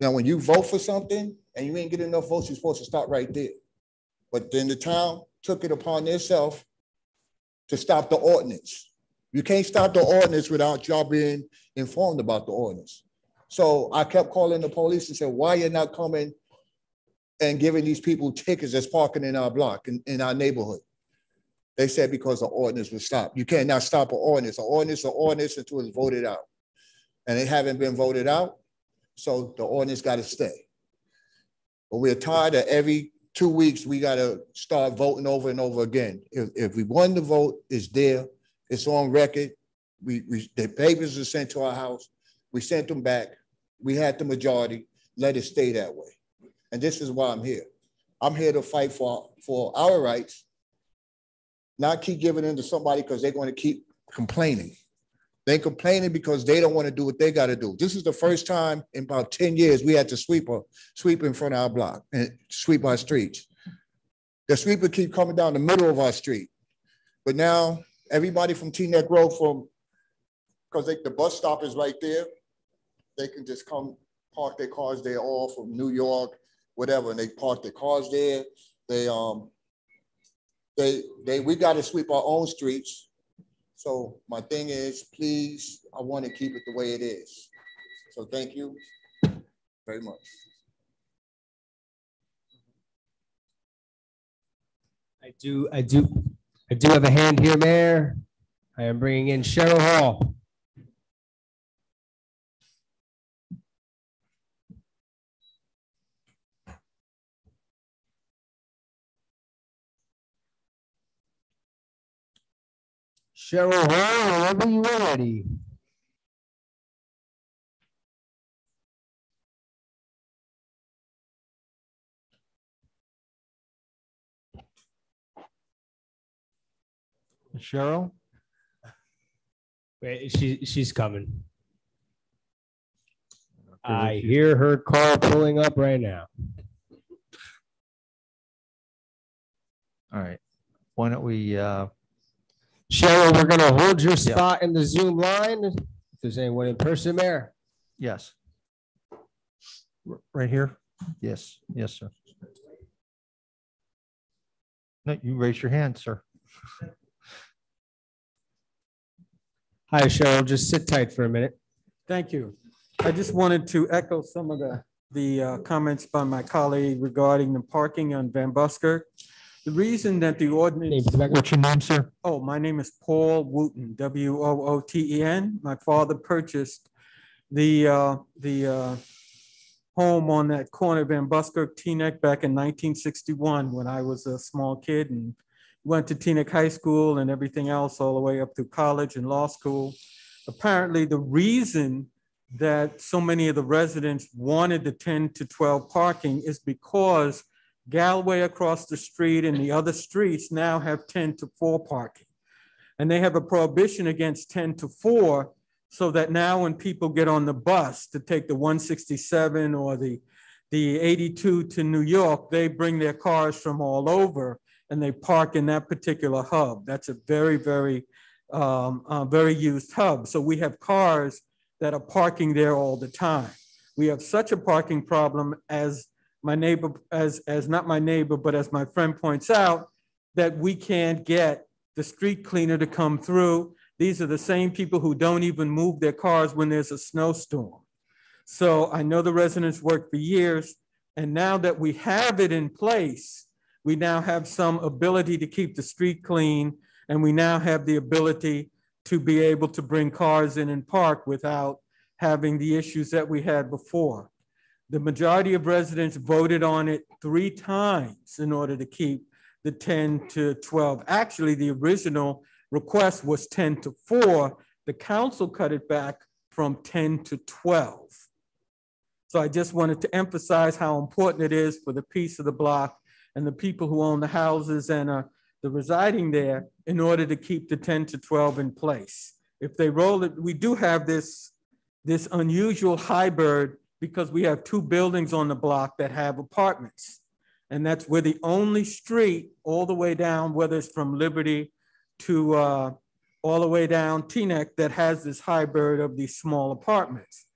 Now, when you vote for something and you ain't get enough votes, you're supposed to stop right there. But then the town took it upon themselves to stop the ordinance. You can't stop the ordinance without y'all being informed about the ordinance. So I kept calling the police and said, why you're not coming and giving these people tickets that's parking in our block, in, in our neighborhood? They said because the ordinance was stopped. You cannot stop an ordinance. An ordinance, an ordinance until it's voted out. And it haven't been voted out, so the ordinance got to stay. But we're tired of every two weeks, we got to start voting over and over again. If, if we won the vote, it's there, it's on record. We, we, the papers are sent to our house. We sent them back. We had the majority. Let it stay that way. And this is why I'm here. I'm here to fight for, for our rights, not keep giving in to somebody because they're going to keep complaining. They complaining because they don't want to do what they got to do. This is the first time in about 10 years we had to sweep a sweep in front of our block and sweep our streets. The sweeper keep coming down the middle of our street. But now everybody from Teaneck Road from, because the bus stop is right there, they can just come park their cars there all from New York, whatever, and they park their cars there. They um they they we got to sweep our own streets So my thing is, please, I want to keep it the way it is. So thank you very much. I do, I do, I do have a hand here, Mayor. I am bringing in Cheryl Hall. Cheryl whenever you are ready. Cheryl? Wait, she, she's coming. I hear her car pulling up right now. All right. Why don't we, uh, Cheryl, we're gonna hold your spot in the Zoom line. If there's anyone in person, Mayor. yes. R- Right here? Yes, yes, sir. No, you raise your hand, sir. Hi, Cheryl, just sit tight for a minute. Thank you. I just wanted to echo some of the, the uh, comments by my colleague regarding the parking on Van Buskirk. The reason that the ordinance. What's your name, sir? Oh, my name is Paul Wooten, W O O T E N. My father purchased the, uh, the uh, home on that corner of Van Buskirk, Teaneck back in nineteen sixty-one when I was a small kid and went to Teaneck High School and everything else all the way up through college and law school. Apparently, the reason that so many of the residents wanted the 10 to 12 parking is because Galway across the street and the other streets now have 10 to 4 parking. And they have a prohibition against 10 to 4 so that now when people get on the bus to take the 167 or the, the 82 to New York, they bring their cars from all over and they park in that particular hub. That's a very, very, um, uh, very used hub. So we have cars that are parking there all the time. We have such a parking problem as my neighbor, as, as not my neighbor, but as my friend points out, that we can't get the street cleaner to come through. These are the same people who don't even move their cars when there's a snowstorm. So I know the residents worked for years, and now that we have it in place, we now have some ability to keep the street clean, and we now have the ability to be able to bring cars in and park without having the issues that we had before. The majority of residents voted on it three times in order to keep the 10 to 12. Actually, the original request was 10 to 4. The council cut it back from 10 to 12. So I just wanted to emphasize how important it is for the peace of the block and the people who own the houses and are the residing there in order to keep the 10 to 12 in place. If they roll it, we do have this, this unusual hybrid because we have two buildings on the block that have apartments. And that's where the only street all the way down, whether it's from Liberty to uh, all the way down Teaneck that has this hybrid of these small apartments.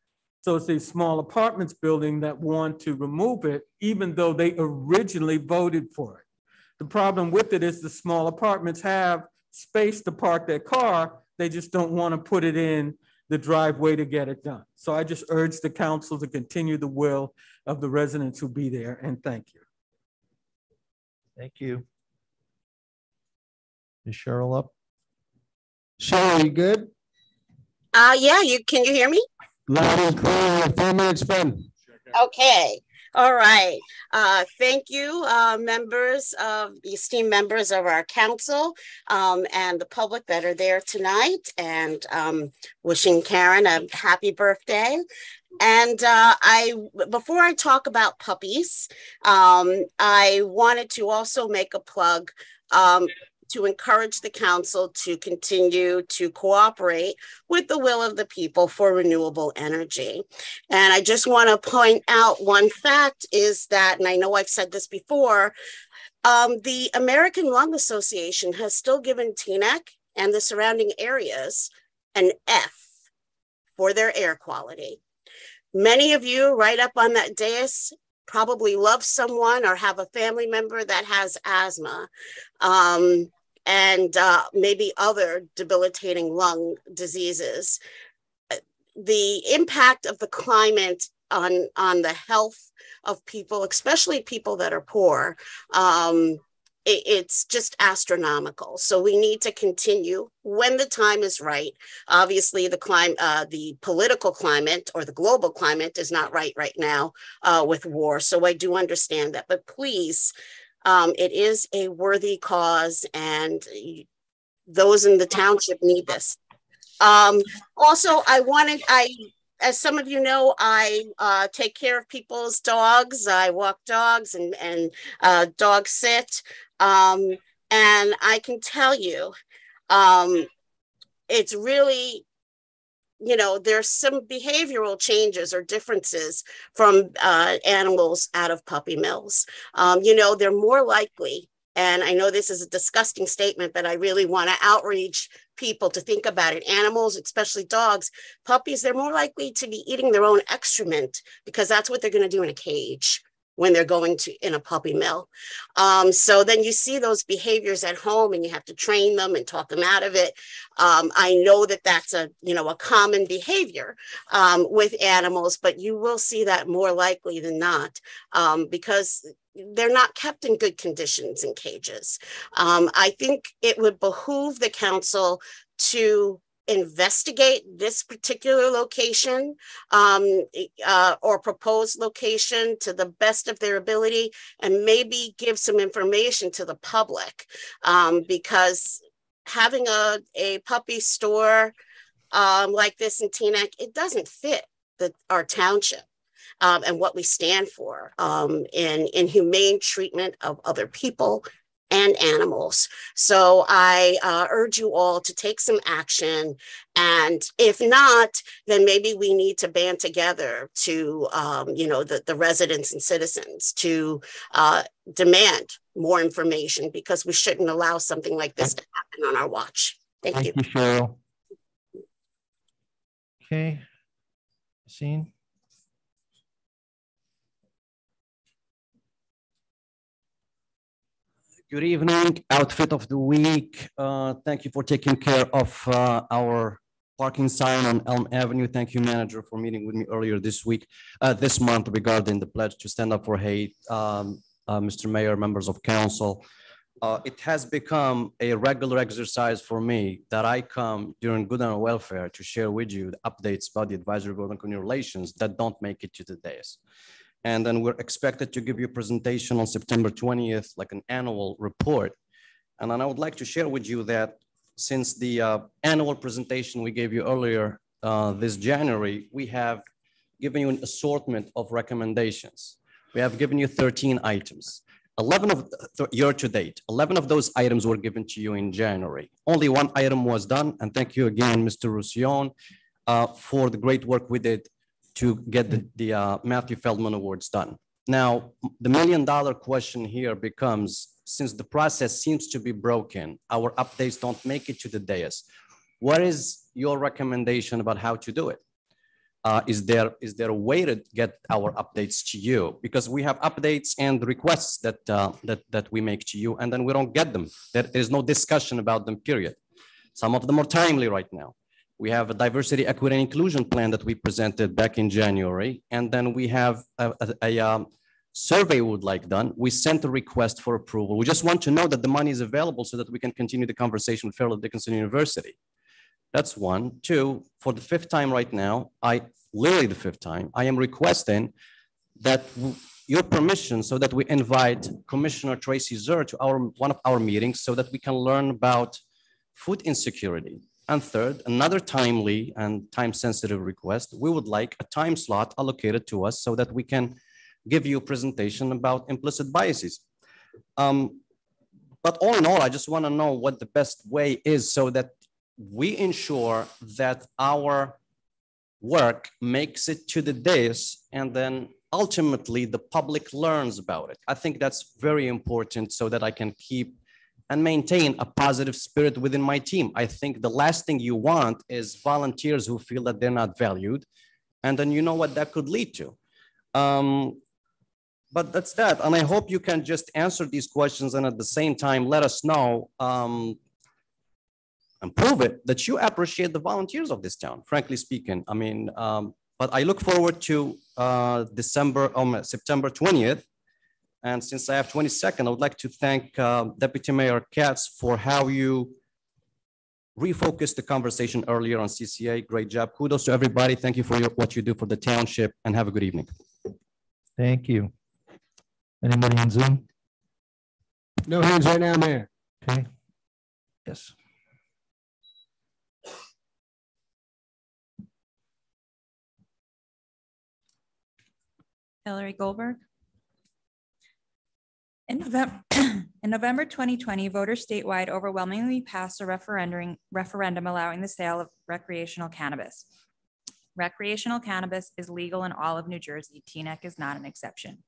So it's these small apartments building that want to remove it, even though they originally voted for it. The problem with it is the small apartments have space to park their car. They just don't want to put it in the driveway to get it done. So I just urge the council to continue the will of the residents who be there and thank you. Thank you. Is Cheryl up? Cheryl, you good? Uh, yeah, you, can you hear me? Loud and clear, four minutes from. Okay, all right. Uh, thank you, uh, members of esteemed members of our council um, and the public that are there tonight and um, wishing Karen a happy birthday. And uh, I, before I talk about puppies, um, I wanted to also make a plug um, to encourage the council to continue to cooperate with the will of the people for renewable energy. And I just want to point out one fact is that, and I know I've said this before, um, the American Lung Association has still given Teaneck and the surrounding areas an F for their air quality. Many of you right up on that dais probably love someone or have a family member that has asthma. Um, and uh, maybe other debilitating lung diseases. The impact of the climate on on the health of people, especially people that are poor, um, it- it's just astronomical. So we need to continue when the time is right. Obviously, the climate, uh, the political climate or the global climate is not right right now uh, with war. So I do understand that, but please, um, it is a worthy cause, and those in the township need this. Um, also, I wanted, I, as some of you know, I uh, take care of people's dogs. I walk dogs and, and uh, dog sit. Um, and I can tell you, um, it's really, you know, there's some behavioral changes or differences from uh, animals out of puppy mills. Um, you know, they're more likely, and I know this is a disgusting statement, but I really want to outreach people to think about it. Animals, especially dogs, puppies, they're more likely to be eating their own excrement because that's what they're going to do in a cage when they're going to in a puppy mill. Um, so then you see those behaviors at home and you have to train them and talk them out of it. Um, I know that that's a, you know, a common behavior um, with animals, but you will see that more likely than not um, because they're not kept in good conditions in cages. Um, I think it would behoove the council to investigate this particular location um, uh, or proposed location to the best of their ability and maybe give some information to the public um, because having a, a puppy store um, like this in Teaneck, it doesn't fit the, our township. Um, and what we stand for um, in, in humane treatment of other people and animals. So I uh, urge you all to take some action. And if not, then maybe we need to band together to, um, you know, the, the residents and citizens to uh, demand more information because we shouldn't allow something like this to happen on our watch. Thank, Thank you. you, Cheryl. Okay. Scene. Good evening, outfit of the week. Uh, Thank you for taking care of uh, our parking sign on Elm Avenue. Thank you, manager, for meeting with me earlier this week, uh, this month regarding the pledge to stand up for hate. Um, uh, Mr. Mayor, members of council, uh, it has become a regular exercise for me that I come during good and welfare to share with you the updates about the advisory board on community relations that don't make it to the days. And then we're expected to give you a presentation on September 20th, like an annual report. And then I would like to share with you that since the uh, annual presentation we gave you earlier uh, this January, we have given you an assortment of recommendations. We have given you 13 items. 11 of th- year to date, 11 of those items were given to you in January. Only one item was done. And thank you again, Mr. Roussillon, uh, for the great work we did to get the, the uh, Matthew Feldman Awards done. Now, the million dollar question here becomes, since the process seems to be broken, our updates don't make it to the dais. What is your recommendation about how to do it? Uh, is there is there a way to get our updates to you? Because we have updates and requests that uh, that that we make to you, and then we don't get them. There is no discussion about them. Period. Some of them are timely right now. We have a diversity, equity, and inclusion plan that we presented back in January, and then we have a, a, a, um, survey would like done. We sent a request for approval. We just want to know that the money is available so that we can continue the conversation with Fairleigh Dickinson University. That's one. Two, for the fifth time right now, I, literally the fifth time, I am requesting that your permission so that we invite Commissioner Tracy Zur to our, one of our meetings so that we can learn about food insecurity. And third, another timely and time-sensitive request, we would like a time slot allocated to us so that we can give you a presentation about implicit biases. Um, but all in all, I just want to know what the best way is so that we ensure that our work makes it to the dais and then ultimately the public learns about it. I think that's very important so that I can keep and maintain a positive spirit within my team. I think the last thing you want is volunteers who feel that they're not valued. And then you know what that could lead to. Um, but that's that. And I hope you can just answer these questions and at the same time, let us know um, and prove it that you appreciate the volunteers of this town, frankly speaking. I mean, um, but I look forward to uh, December, um, September 20th. And since I have 22nd, I would like to thank uh, Deputy Mayor Katz for how you refocused the conversation earlier on CCA. Great job. Kudos to everybody. Thank you for your, what you do for the township and have a good evening. Thank you. Anybody on Zoom? No hands right now, Mayor. Okay. Yes. Hillary Goldberg. In November, in November 2020, voters statewide overwhelmingly passed a referendum, referendum allowing the sale of recreational cannabis. Recreational cannabis is legal in all of New Jersey. Teaneck is not an exception.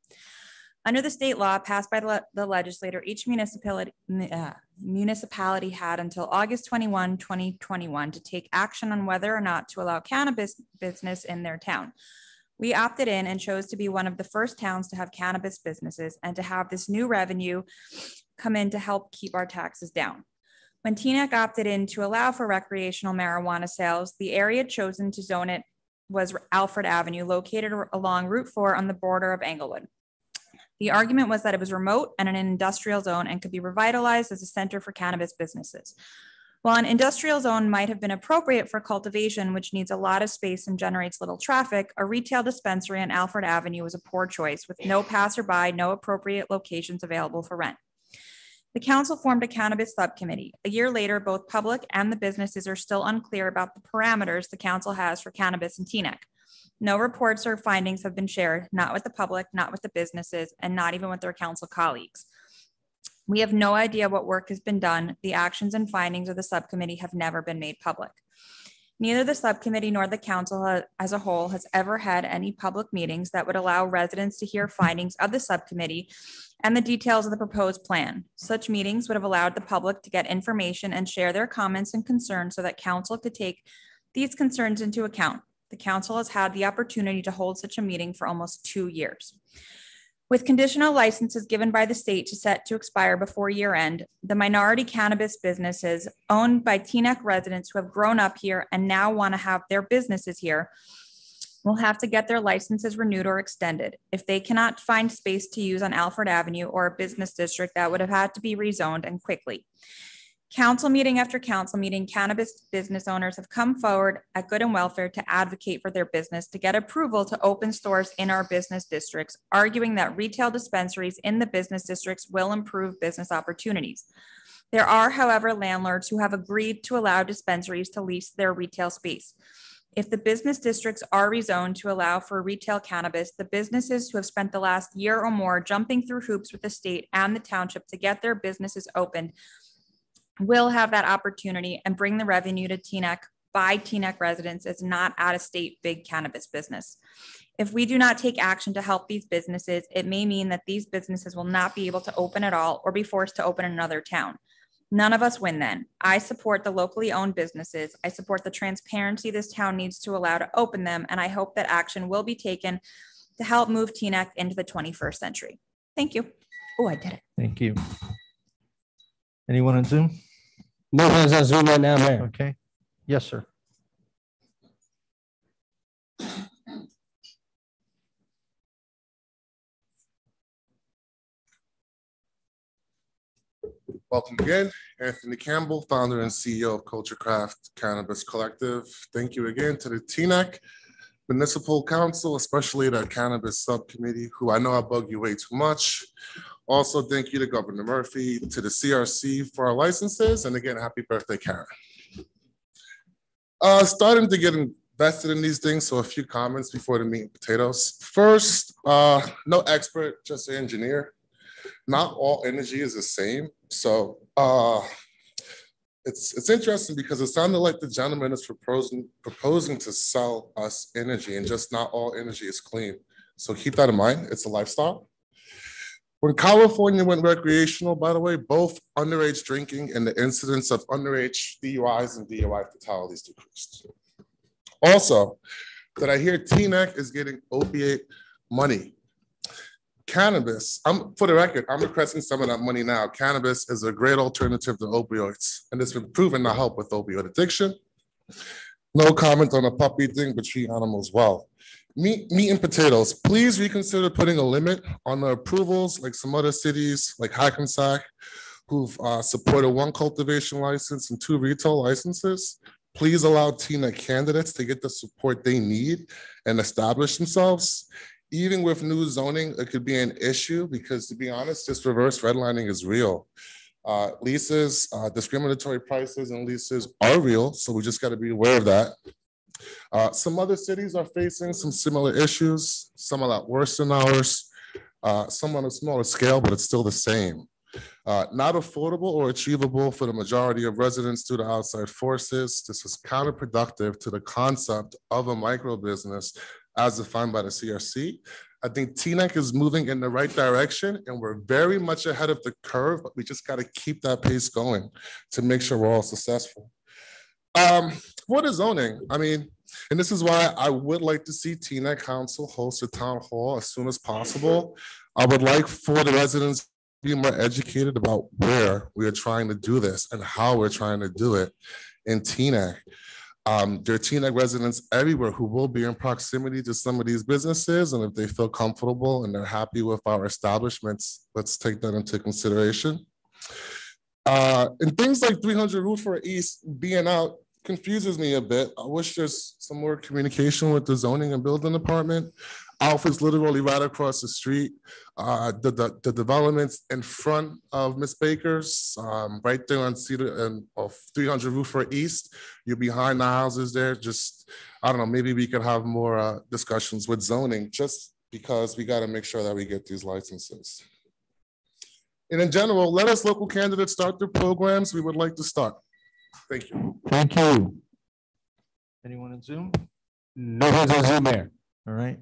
Under the state law passed by the, the legislator, each municipality, uh, municipality had until August 21, 2021 to take action on whether or not to allow cannabis business in their town. We opted in and chose to be one of the first towns to have cannabis businesses and to have this new revenue come in to help keep our taxes down. When Teaneck opted in to allow for recreational marijuana sales, the area chosen to zone it was Alfred Avenue, located along Route 4 on the border of Englewood. The argument was that it was remote and an industrial zone and could be revitalized as a center for cannabis businesses. While an industrial zone might have been appropriate for cultivation, which needs a lot of space and generates little traffic, a retail dispensary on Alfred Avenue was a poor choice with no passerby, no appropriate locations available for rent. The council formed a cannabis subcommittee. A year later, both public and the businesses are still unclear about the parameters the council has for cannabis in Teaneck. No reports or findings have been shared, not with the public, not with the businesses, and not even with their council colleagues. We have no idea what work has been done. The actions and findings of the subcommittee have never been made public. Neither the subcommittee nor the council as a whole has ever had any public meetings that would allow residents to hear findings of the subcommittee and the details of the proposed plan. Such meetings would have allowed the public to get information and share their comments and concerns so that council could take these concerns into account. The council has had the opportunity to hold such a meeting for almost two years. With conditional licenses given by the state to set to expire before year end, the minority cannabis businesses owned by Teaneck residents who have grown up here and now want to have their businesses here will have to get their licenses renewed or extended. If they cannot find space to use on Alfred Avenue or a business district, that would have had to be rezoned and quickly. Council meeting after council meeting, cannabis business owners have come forward at Good and Welfare to advocate for their business to get approval to open stores in our business districts, arguing that retail dispensaries in the business districts will improve business opportunities. There are, however, landlords who have agreed to allow dispensaries to lease their retail space. If the business districts are rezoned to allow for retail cannabis, the businesses who have spent the last year or more jumping through hoops with the state and the township to get their businesses opened will have that opportunity and bring the revenue to Teaneck by Teaneck residents as not out of state big cannabis business. If we do not take action to help these businesses, it may mean that these businesses will not be able to open at all or be forced to open in another town. None of us win then. I support the locally owned businesses. I support the transparency this town needs to allow to open them, and I hope that action will be taken to help move Teaneck into the 21st century. Thank you. Oh, I did it. Thank you. Anyone on Zoom? No hands on Zoom right now, Mayor. Okay. Yes, sir. Welcome again, Anthony Campbell, founder and CEO of Culture Craft Cannabis Collective. Thank you again to the Teaneck Municipal Council, especially the Cannabis Subcommittee, who I know I bug you way too much. Also, thank you to Governor Murphy, to the CRC for our licenses, and again, happy birthday, Karen. Uh, starting to get invested in these things, so a few comments before the meat and potatoes. First, uh, no expert, just an engineer. Not all energy is the same. So uh, it's it's interesting because it sounded like the gentleman is proposing proposing to sell us energy, and just not all energy is clean. So keep that in mind. It's a lifestyle. When California went recreational, by the way, both underage drinking and the incidence of underage DUIs and DUI fatalities decreased. Also, that I hear Teaneck is getting opiate money. cannabis, I'm, for the record, I'm requesting some of that money now. Cannabis is a great alternative to opioids, and it's been proven to help with opioid addiction. No comment on the puppy thing, but treat animals well. Meat, meat and potatoes, please reconsider putting a limit on the approvals like some other cities like Hackensack who've uh, supported one cultivation license and two retail licenses. Please allow Teaneck candidates to get the support they need and establish themselves. Even with new zoning, it could be an issue because to be honest, this reverse redlining is real. Uh, leases, uh, discriminatory prices and leases are real, so we just got to be aware of that. Uh, some other cities are facing some similar issues, some a lot worse than ours, uh, some on a smaller scale, but it's still the same. Uh, not affordable or achievable for the majority of residents due to outside forces. This is counterproductive to the concept of a micro business as defined by the CRC. I think Teaneck is moving in the right direction and we're very much ahead of the curve, but we just got to keep that pace going to make sure we're all successful. Um, what is zoning, I mean, and this is why I would like to see Teaneck Council host a town hall as soon as possible. I would like for the residents to be more educated about where we are trying to do this and how we're trying to do it in Teaneck. Um, there are Teaneck residents everywhere who will be in proximity to some of these businesses. And if they feel comfortable and they're happy with our establishments, let's take that into consideration. Uh, and things like 300 Route East being out confuses me a bit. I wish there's some more communication with the zoning and building department. Alfred's literally right across the street. Uh, the, the, the developments in front of Miss Baker's, um, right there on Cedar and of 300 Roofer East. You're behind the houses there. Just, I don't know, maybe we could have more uh, discussions with zoning just because we got to make sure that we get these licenses. And in general, let us local candidates start their programs. We would like to start. Thank you. Thank you. Anyone in Zoom? No hands on Zoom, Mayor. All right.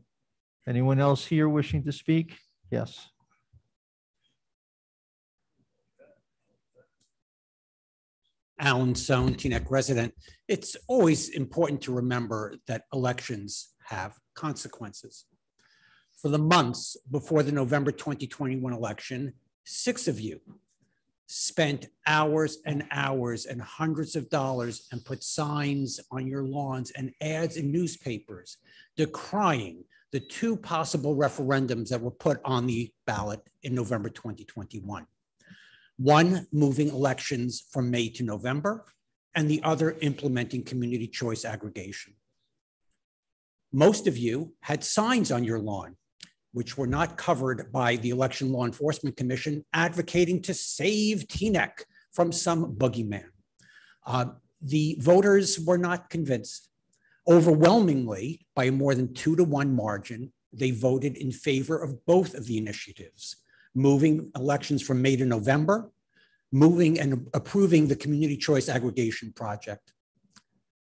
Anyone else here wishing to speak? Yes. Alan Sohn, Teaneck resident. It's always important to remember that elections have consequences. For the months before the November 2021 election, six of you spent hours and hours and hundreds of dollars and put signs on your lawns and ads in newspapers decrying the two possible referendums that were put on the ballot in November 2021. One moving elections from May to November, and the other implementing community choice aggregation. Most of you had signs on your lawn, which were not covered by the Election Law Enforcement Commission, advocating to save Teaneck from some boogeyman. Uh, the voters were not convinced Overwhelmingly, by a more than two to one margin, they voted in favor of both of the initiatives, moving elections from May to November, moving and approving the community choice aggregation project.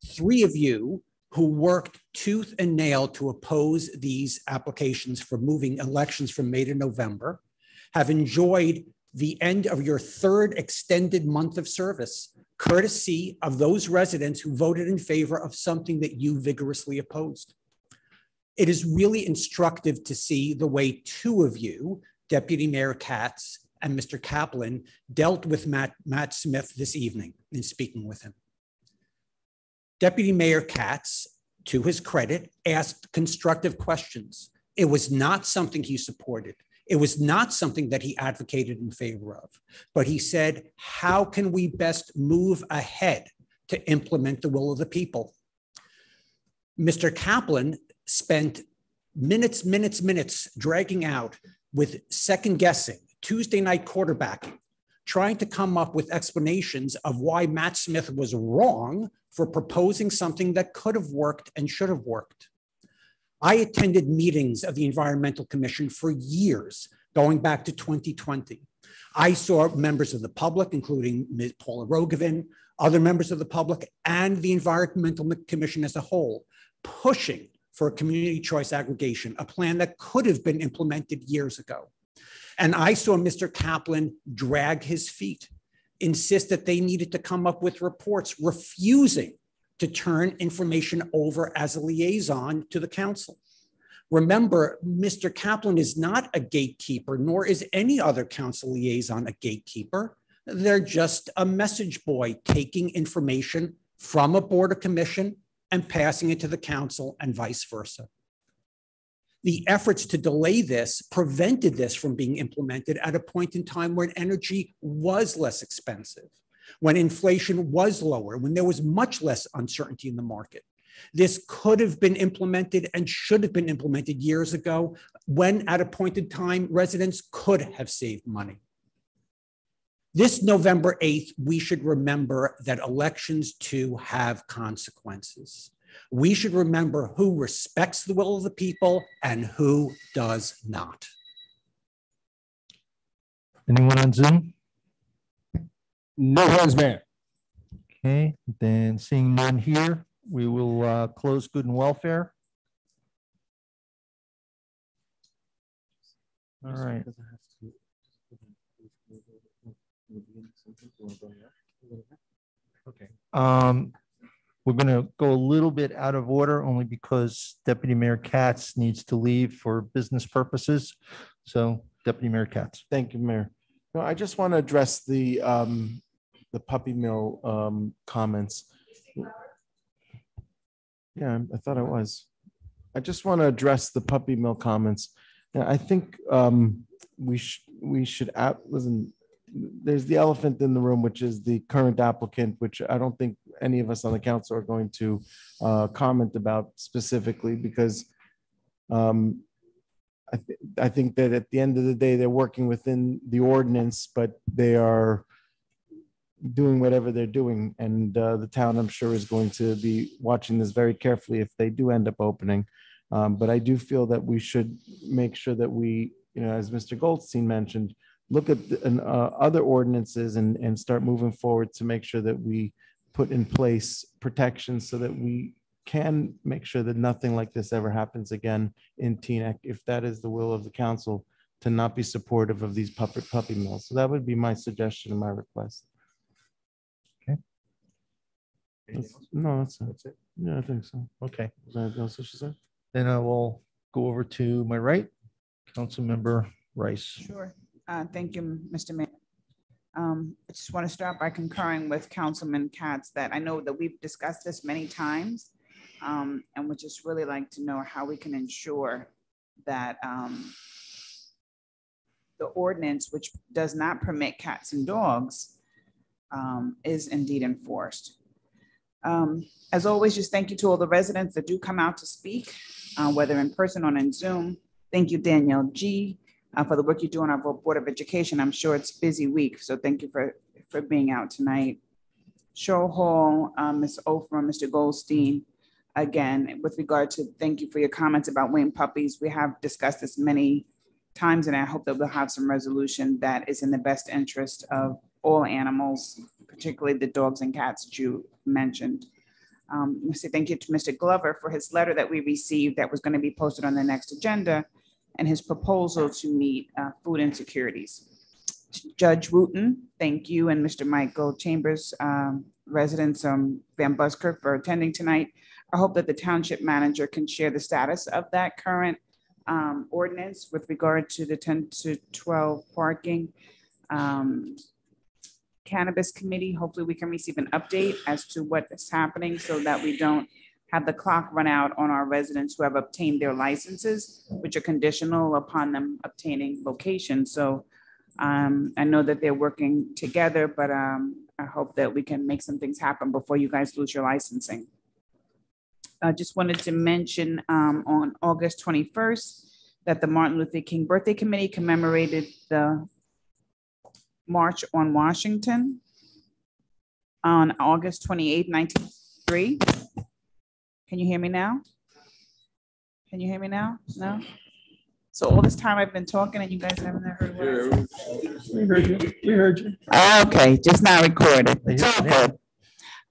Three of you who worked tooth and nail to oppose these applications for moving elections from May to November have enjoyed the end of your third extended month of service courtesy of those residents who voted in favor of something that you vigorously opposed. It is really instructive to see the way two of you, Deputy Mayor Katz and Mr. Kaplan, dealt with Matt, Matt Smith this evening in speaking with him. Deputy Mayor Katz, to his credit, asked constructive questions. It was not something he supported. It was not something that he advocated in favor of, but he said, how can we best move ahead to implement the will of the people? Mr. Kaplan spent minutes, minutes, minutes dragging out with second guessing, Tuesday night quarterbacking, trying to come up with explanations of why Matt Smith was wrong for proposing something that could have worked and should have worked. I attended meetings of the Environmental Commission for years, going back to 2020. I saw members of the public, including Ms. Paula Rogovin, other members of the public, and the Environmental Commission as a whole, pushing for a community choice aggregation, a plan that could have been implemented years ago. And I saw Mr. Kaplan drag his feet, insist that they needed to come up with reports, refusing to turn information over as a liaison to the council. Remember, Mr. Kaplan is not a gatekeeper, nor is any other council liaison a gatekeeper. They're just a message boy taking information from a board or commission and passing it to the council and vice versa. The efforts to delay this prevented this from being implemented at a point in time when energy was less expensive, when inflation was lower, when there was much less uncertainty in the market. This could have been implemented and should have been implemented years ago when, at a point in time, residents could have saved money. This November 8th, we should remember that elections too have consequences. We should remember who respects the will of the people and who does not. Anyone on Zoom? No hands, Mayor. Okay, then seeing none here, we will uh, close good and welfare. All right. Okay. Um, we're going to go a little bit out of order only because Deputy Mayor Katz needs to leave for business purposes. So Deputy Mayor Katz. Thank you, Mayor. No, I just want to address the, um, the puppy mill, um, comments. Yeah, I thought it was. I just want to address the puppy mill comments. I think, um, we should, we should, listen, there's the elephant in the room, which is the current applicant, which I don't think any of us on the council are going to uh, comment about specifically because um, I, th- I think that at the end of the day, they're working within the ordinance, but they are doing whatever they're doing. And uh, the town, I'm sure, is going to be watching this very carefully if they do end up opening. Um, but I do feel that we should make sure that we, you know, as Mr. Goldstein mentioned, look at the- and, uh, other ordinances and, and start moving forward to make sure that we put in place protections so that we can make sure that nothing like this ever happens again in Teaneck, if that is the will of the council, to not be supportive of these puppet puppy mills. So that would be my suggestion and my request. Okay. That's- No, that's, That's it. yeah, I think so. Okay. Is that else she said? Then I will go over to my right, Councilmember Rice. Sure. Uh, Thank you, Mr. Mayor. Um, I just want to start by concurring with Councilman Katz that I know that we've discussed this many times. um, And would just really like to know how we can ensure that um, the ordinance, which does not permit cats and dogs, um, is indeed enforced. Um, As always, just thank you to all the residents that do come out to speak, uh, whether in person or in Zoom. Thank you, Danielle Gee, uh, for the work you do on our Board of Education. I'm sure it's busy week, so thank you for, for being out tonight. Show Hall, uh, Ms. Mr. Goldstein, again, with regard to, thank you for your comments about Wayne puppies. We have discussed this many times, and I hope that we'll have some resolution that is in the best interest of all animals, particularly the dogs and cats that you mentioned. Um, say thank you to Mr. Glover for his letter that we received that was going to be posted on the next agenda and his proposal to meet uh, food insecurities. Judge Wooten, thank you, and Mr. Michael Chambers, um, residents um, Van Buskirk for attending tonight. I hope that the township manager can share the status of that current um, ordinance with regard to the 10 to 12 parking. Um, Cannabis Committee, hopefully we can receive an update as to what is happening so that we don't have the clock run out on our residents who have obtained their licenses, which are conditional upon them obtaining location. So um, I know that they're working together, but um, I hope that we can make some things happen before you guys lose your licensing. I just wanted to mention um, on August 21st that the Martin Luther King Birthday Committee commemorated the March on Washington on August 28, 1903. Can you hear me now? Can you hear me now? No? So all this time I've been talking and you guys haven't heard what We heard you. We heard you. Okay, just not recorded. It's all good.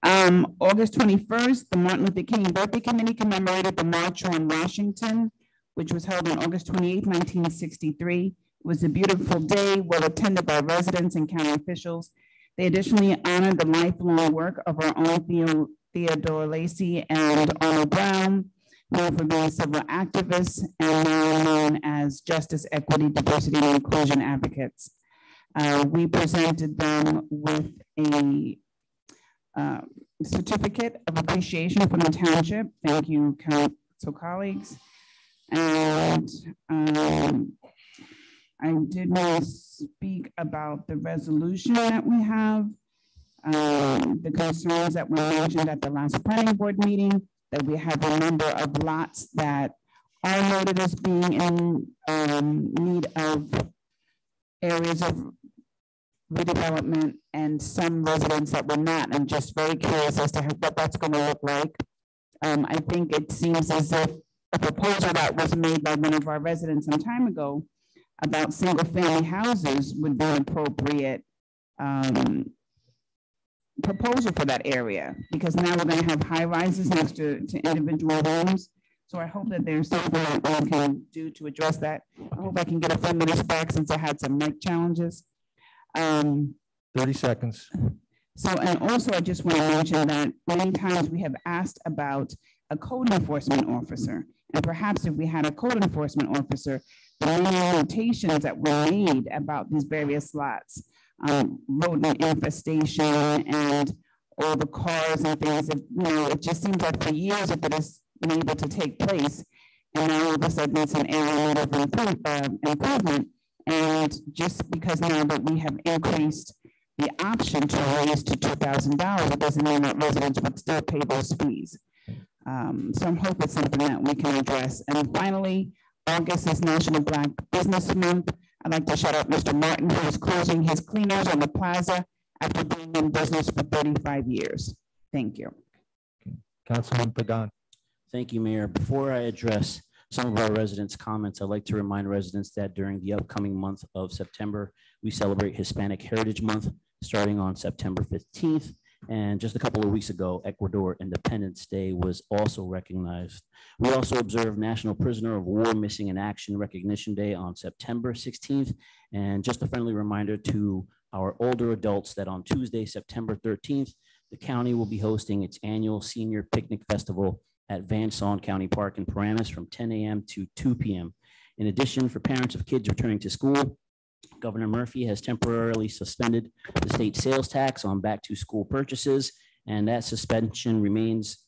Um, August twenty-first, the Martin Luther King Birthday Committee commemorated the March on Washington, which was held on August twenty-eighth, nineteen sixty-three. It was a beautiful day, well attended by residents and county officials. They additionally honored the lifelong work of our own Theo- Theodore Lacey and Arnold Brown. known for being civil activists and now known as Justice, Equity, Diversity, and Inclusion Advocates. Uh, we presented them with a uh, certificate of appreciation from the township. Thank you, council colleagues. And um, I did to speak about the resolution that we have, um, the concerns that were mentioned at the last planning board meeting, that we have a number of lots that are noted as being in um, need of areas of redevelopment and some residents that were not. I'm just very curious as to what that's going to look like. Um, I think it seems as if a proposal that was made by one of our residents some time ago about single family houses would be an appropriate um, proposal for that area because now we're going to have high rises next to, to individual homes. So I hope that there's something that we can do to address that. I hope I can get a few minutes back since I had some mic challenges. Um, 30 seconds. so, and also I just want to mention that many times we have asked about a code enforcement officer. And perhaps if we had a code enforcement officer, the many notations that were made about these various lots, um, rodent infestation and all the cars and things that, you know, it just seems like for years that it has been able to take place. And now all of a sudden it's an area of improve, uh, improvement. And just because now that we have increased the option to raise to $2,000, it doesn't mean that residents would still pay those fees. Um, so I'm hoping it's something that we can address. And finally, August is National Black Business Month. I'd like to shout out Mr. Martin, who is closing his cleaners on the plaza after being in business for 35 years. Thank you. Councilman Pagan. Thank you, Mayor. Before I address some of our residents' comments, I'd like to remind residents that during the upcoming month of September, we celebrate Hispanic Heritage Month starting on September 15th. And just a couple of weeks ago, Ecuador Independence Day was also recognized. We also observed National Prisoner of War Missing in Action Recognition Day on September 16th. And just a friendly reminder to our older adults that on Tuesday, September 13th, the county will be hosting its annual Senior Picnic Festival at Van Saun County Park in Paramus from 10 a.m. to 2 p.m. In addition, for parents of kids returning to school, Governor Murphy has temporarily suspended the state sales tax on back to school purchases, and that suspension remains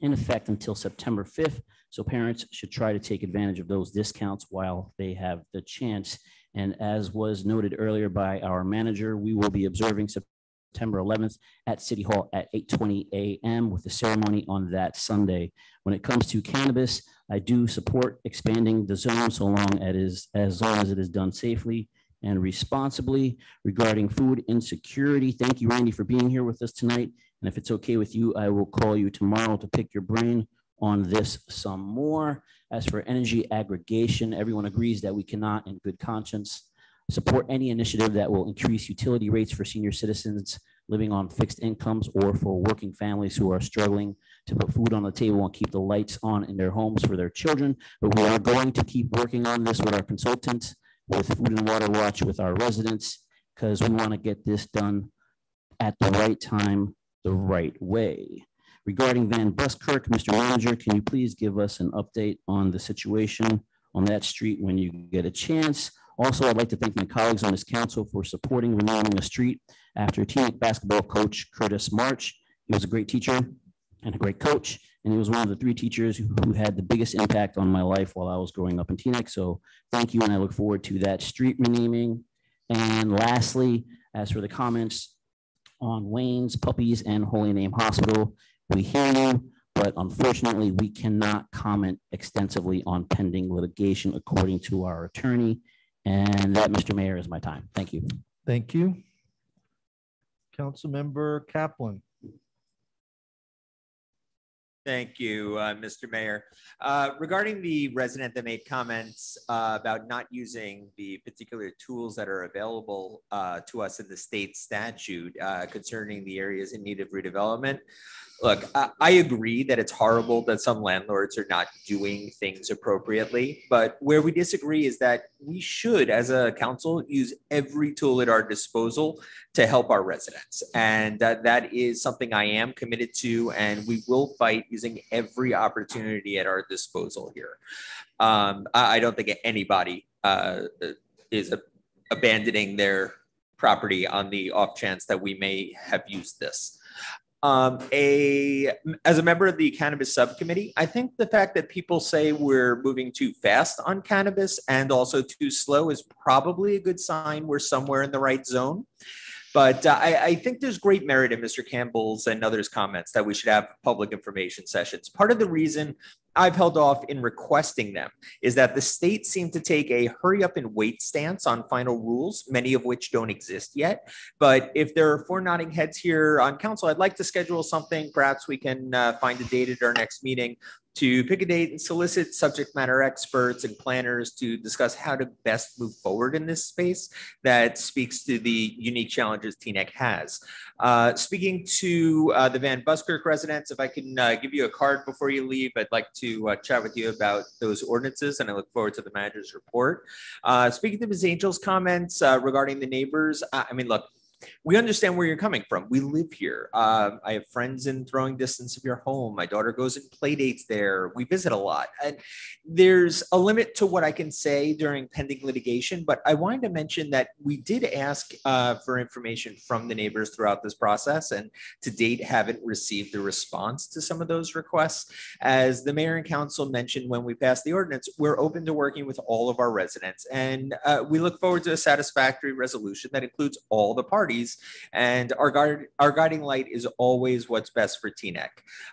in effect until September 5th. So parents should try to take advantage of those discounts while they have the chance. And as was noted earlier by our manager, we will be observing September 11th at City Hall at 8:20 a.m. with the ceremony on that Sunday. When it comes to cannabis, I do support expanding the zone so long as as long as it is done safely and responsibly regarding food insecurity. Thank you, Randy, for being here with us tonight. And if it's okay with you, I will call you tomorrow to pick your brain on this some more. As for energy aggregation, everyone agrees that we cannot, in good conscience, support any initiative that will increase utility rates for senior citizens living on fixed incomes or for working families who are struggling to put food on the table and keep the lights on in their homes for their children. But we are going to keep working on this with our consultants with Food and Water Watch with our residents because we want to get this done at the right time, the right way. Regarding Van Buskirk, Mr. Manager, can you please give us an update on the situation on that street when you get a chance? Also, I'd like to thank my colleagues on this council for supporting renaming the street after Teaneck basketball coach Curtis March. He was a great teacher and a great coach. And he was one of the three teachers who, had the biggest impact on my life while I was growing up in Teaneck. So thank you. And I look forward to that street renaming. And lastly, as for the comments on Wayne's Puppies and Holy Name Hospital, we hear you, but unfortunately, we cannot comment extensively on pending litigation according to our attorney. And that, Mr. Mayor, is my time. Thank you. Thank you. Councilmember Kaplan. Thank you, uh, Mr. Mayor. Uh, regarding the resident that made comments uh, about not using the particular tools that are available uh, to us in the state statute uh, concerning the areas in need of redevelopment, look, I, I agree that it's horrible that some landlords are not doing things appropriately. But where we disagree is that we should, as a council, use every tool at our disposal to help our residents. And that, that is something I am committed to, and we will fight using every opportunity at our disposal here. Um, I, I don't think anybody uh, is a- abandoning their property on the off chance that we may have used this. Um, a as a member of the cannabis subcommittee, I think the fact that people say we're moving too fast on cannabis and also too slow is probably a good sign we're somewhere in the right zone. But uh, I, I think there's great merit in Mr. Campbell's and others' comments that we should have public information sessions. Part of the reason I've held off in requesting them is that the state seemed to take a hurry up and wait stance on final rules, many of which don't exist yet. But if there are four nodding heads here on council, I'd like to schedule something. Perhaps we can uh, find a date at our next meeting to pick a date and solicit subject matter experts and planners to discuss how to best move forward in this space that speaks to the unique challenges Teaneck has. Uh, speaking to uh, the Van Buskirk residents, if I can uh, give you a card before you leave, I'd like to uh, chat with you about those ordinances and I look forward to the manager's report. Uh, speaking to Ms. Angel's comments uh, regarding the neighbors, I I mean, look, we understand where you're coming from. We live here. Um, I have friends in throwing distance of your home. My daughter goes and play dates there. We visit a lot. And there's a limit to what I can say during pending litigation, but I wanted to mention that we did ask uh, for information from the neighbors throughout this process and to date haven't received a response to some of those requests. As the mayor and council mentioned when we passed the ordinance, we're open to working with all of our residents and uh, we look forward to a satisfactory resolution that includes all the parties. And our guard, our guiding light is always what's best for Teaneck.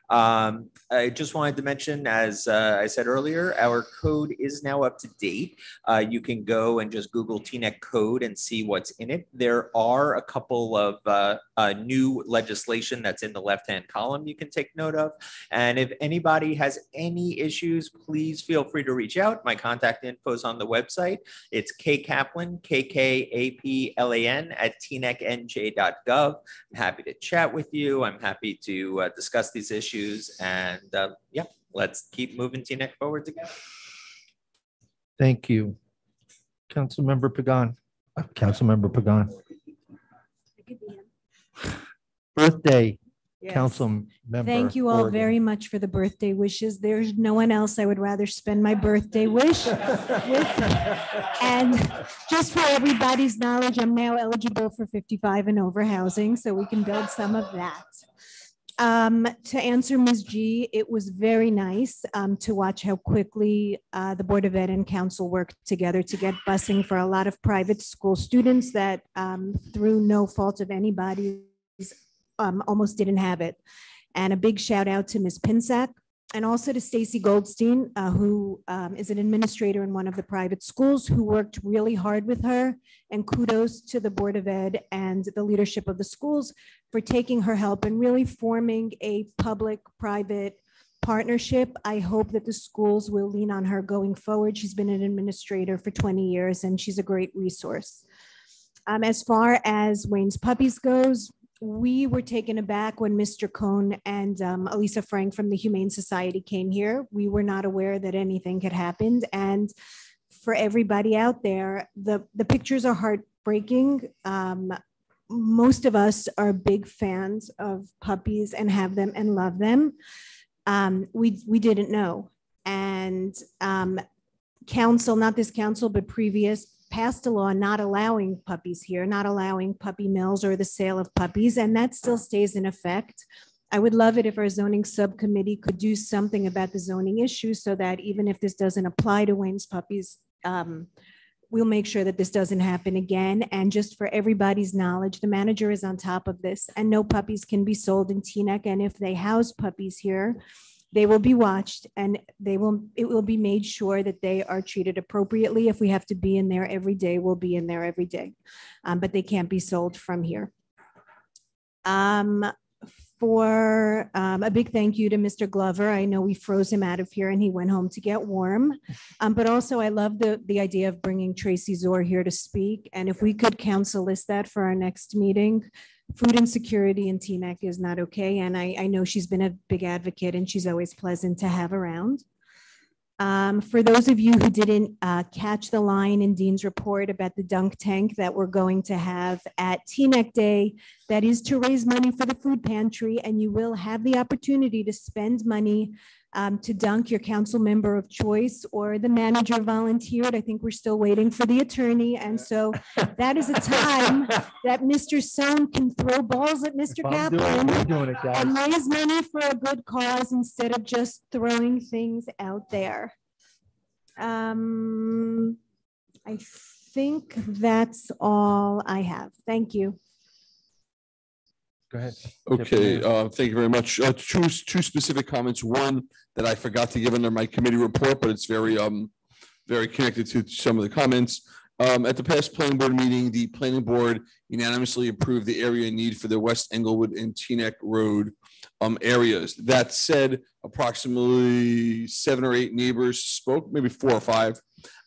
Um, I just wanted to mention, as uh, I said earlier, our code is now up to date. Uh, you can go and just Google Teaneck code and see what's in it. There are a couple of uh, uh, new legislation that's in the left-hand column you can take note of. And if anybody has any issues, please feel free to reach out. My contact info is on the website. It's K Kaplan, K K A P L A N at teanecknj.gov. I'm happy to chat with you. I'm happy to uh, discuss these issues. And uh, yeah, let's keep moving Teaneck forward together. Thank you. Councilmember Pagan, uh, Councilmember Pagan. Birthday, Yes. council member. Thank you all Orgen. very much for the birthday wishes. There's no one else I would rather spend my birthday wish with. And just for everybody's knowledge, I'm now eligible for 55 and over housing, so we can build some of that. Um, to answer Ms. Gee, it was very nice um, to watch how quickly uh, the Board of Ed and Council worked together to get busing for a lot of private school students that um, through no fault of anybody's um, almost didn't have it. And a big shout out to Ms. Pinsack and also to Stacy Goldstein, uh, who um, is an administrator in one of the private schools who worked really hard with her. And kudos to the Board of Ed and the leadership of the schools for taking her help and really forming a public-private partnership. I hope that the schools will lean on her going forward. She's been an administrator for 20 years and she's a great resource. Um, as far as Wayne's Puppies goes, we were taken aback when Mr. Cohn and um, Elisa Frank from the Humane Society came here. We were not aware that anything had happened. And for everybody out there, the, the pictures are heartbreaking. Um, most of us are big fans of puppies and have them and love them. Um, we, we didn't know. And um, council, not this council, but previous, passed a law not allowing puppies here, not allowing puppy mills or the sale of puppies, and that still stays in effect. I would love it if our zoning subcommittee could do something about the zoning issue so that even if this doesn't apply to Wayne's puppies, um, we'll make sure that this doesn't happen again. And just for everybody's knowledge, the manager is on top of this and no puppies can be sold in Teaneck. And if they house puppies here, they will be watched and they will, it will be made sure that they are treated appropriately. If we have to be in there every day, we'll be in there every day. Um, but they can't be sold from here. Um, for um, a big thank you to Mr. Glover. I know we froze him out of here and he went home to get warm. Um, but also I love the, the idea of bringing Tracy Zur here to speak. And if we could council list that for our next meeting, food insecurity in Teaneck is not okay. And I, I know she's been a big advocate and she's always pleasant to have around. Um, for those of you who didn't uh, catch the line in Dean's report about the dunk tank that we're going to have at Teaneck Day, that is to raise money for the food pantry, and you will have the opportunity to spend money um, to dunk your council member of choice or the manager volunteered. I think we're still waiting for the attorney. And so that is a time that Mr. Sohn can throw balls at Mr. I'm doing it, Kaplan we're doing it, guys. and raise money for a good cause instead of just throwing things out there. Um, I think that's all I have. Thank you. Go ahead. Okay, uh, thank you very much. Uh, two, two specific comments. One that I forgot to give under my committee report, but it's very, um, very connected to some of the comments. Um, at the past planning board meeting, the planning board unanimously approved the area need for the West Englewood and Teaneck Road um, areas. That said, approximately seven or eight neighbors spoke, maybe four or five.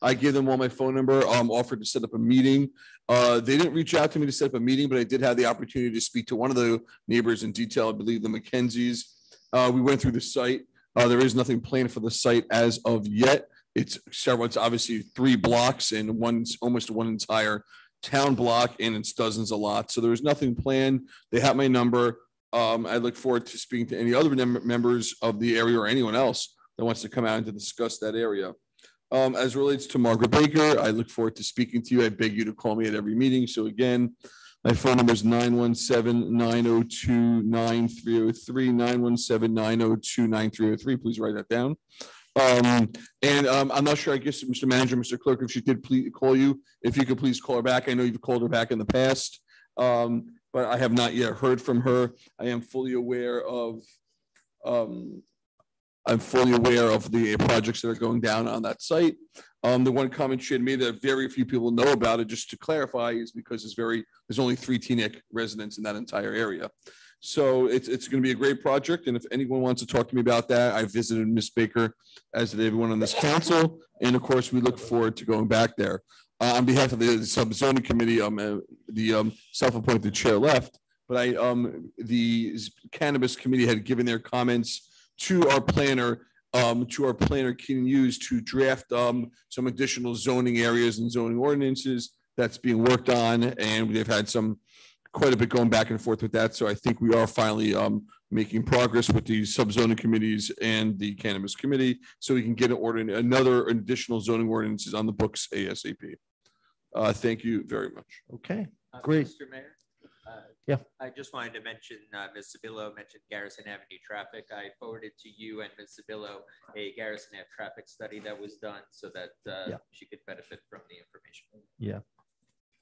I gave them all my phone number, um, offered to set up a meeting. Uh, they didn't reach out to me to set up a meeting, but I did have the opportunity to speak to one of the neighbors in detail, I believe the Mackenzies. Uh, we went through the site. Uh, there is nothing planned for the site as of yet. It's several, it's obviously three blocks and one's almost one entire town block and it's dozens of lots. So there is nothing planned. They have my number. Um, I look forward to speaking to any other mem- members of the area or anyone else that wants to come out and to discuss that area. Um, as relates to Margaret Baker, I look forward to speaking to you. I beg you to call me at every meeting. So again, my phone number is 917-902-9303, 917-902-9303. Please write that down. Um, and um, I'm not sure, I guess, Mr. Manager, Mr. Clerk, if she did please call you, if you could please call her back. I know you've called her back in the past. Um, but I have not yet heard from her. I am fully aware of um, I'm fully aware of the projects that are going down on that site. Um, the one comment she had made that very few people know about it, just to clarify, is because it's very, there's only three Teaneck residents in that entire area. So it's, it's going to be a great project. And if anyone wants to talk to me about that, I visited Miss Baker, as did everyone on this council. And of course, we look forward to going back there. Uh, on behalf of the sub zoning committee, um, uh, the um, self-appointed chair left, but I, um, the cannabis committee had given their comments to our planner, um, to our planner can use to draft, um, some additional zoning areas and zoning ordinances that's being worked on, and they've had some, quite a bit going back and forth with that, so I think we are finally, um, making progress with the sub-zoning committees and the cannabis committee, so we can get an order, another additional zoning ordinances on the books ASAP. Uh, thank you very much. Okay, Uh, great. Mr. Mayor? Yeah. I just wanted to mention, uh, Ms. Sabilo mentioned Garrison Avenue traffic. I forwarded to you and Ms. Sabilo a Garrison Ave traffic study that was done so that uh, Yeah. she could benefit from the information. Yeah.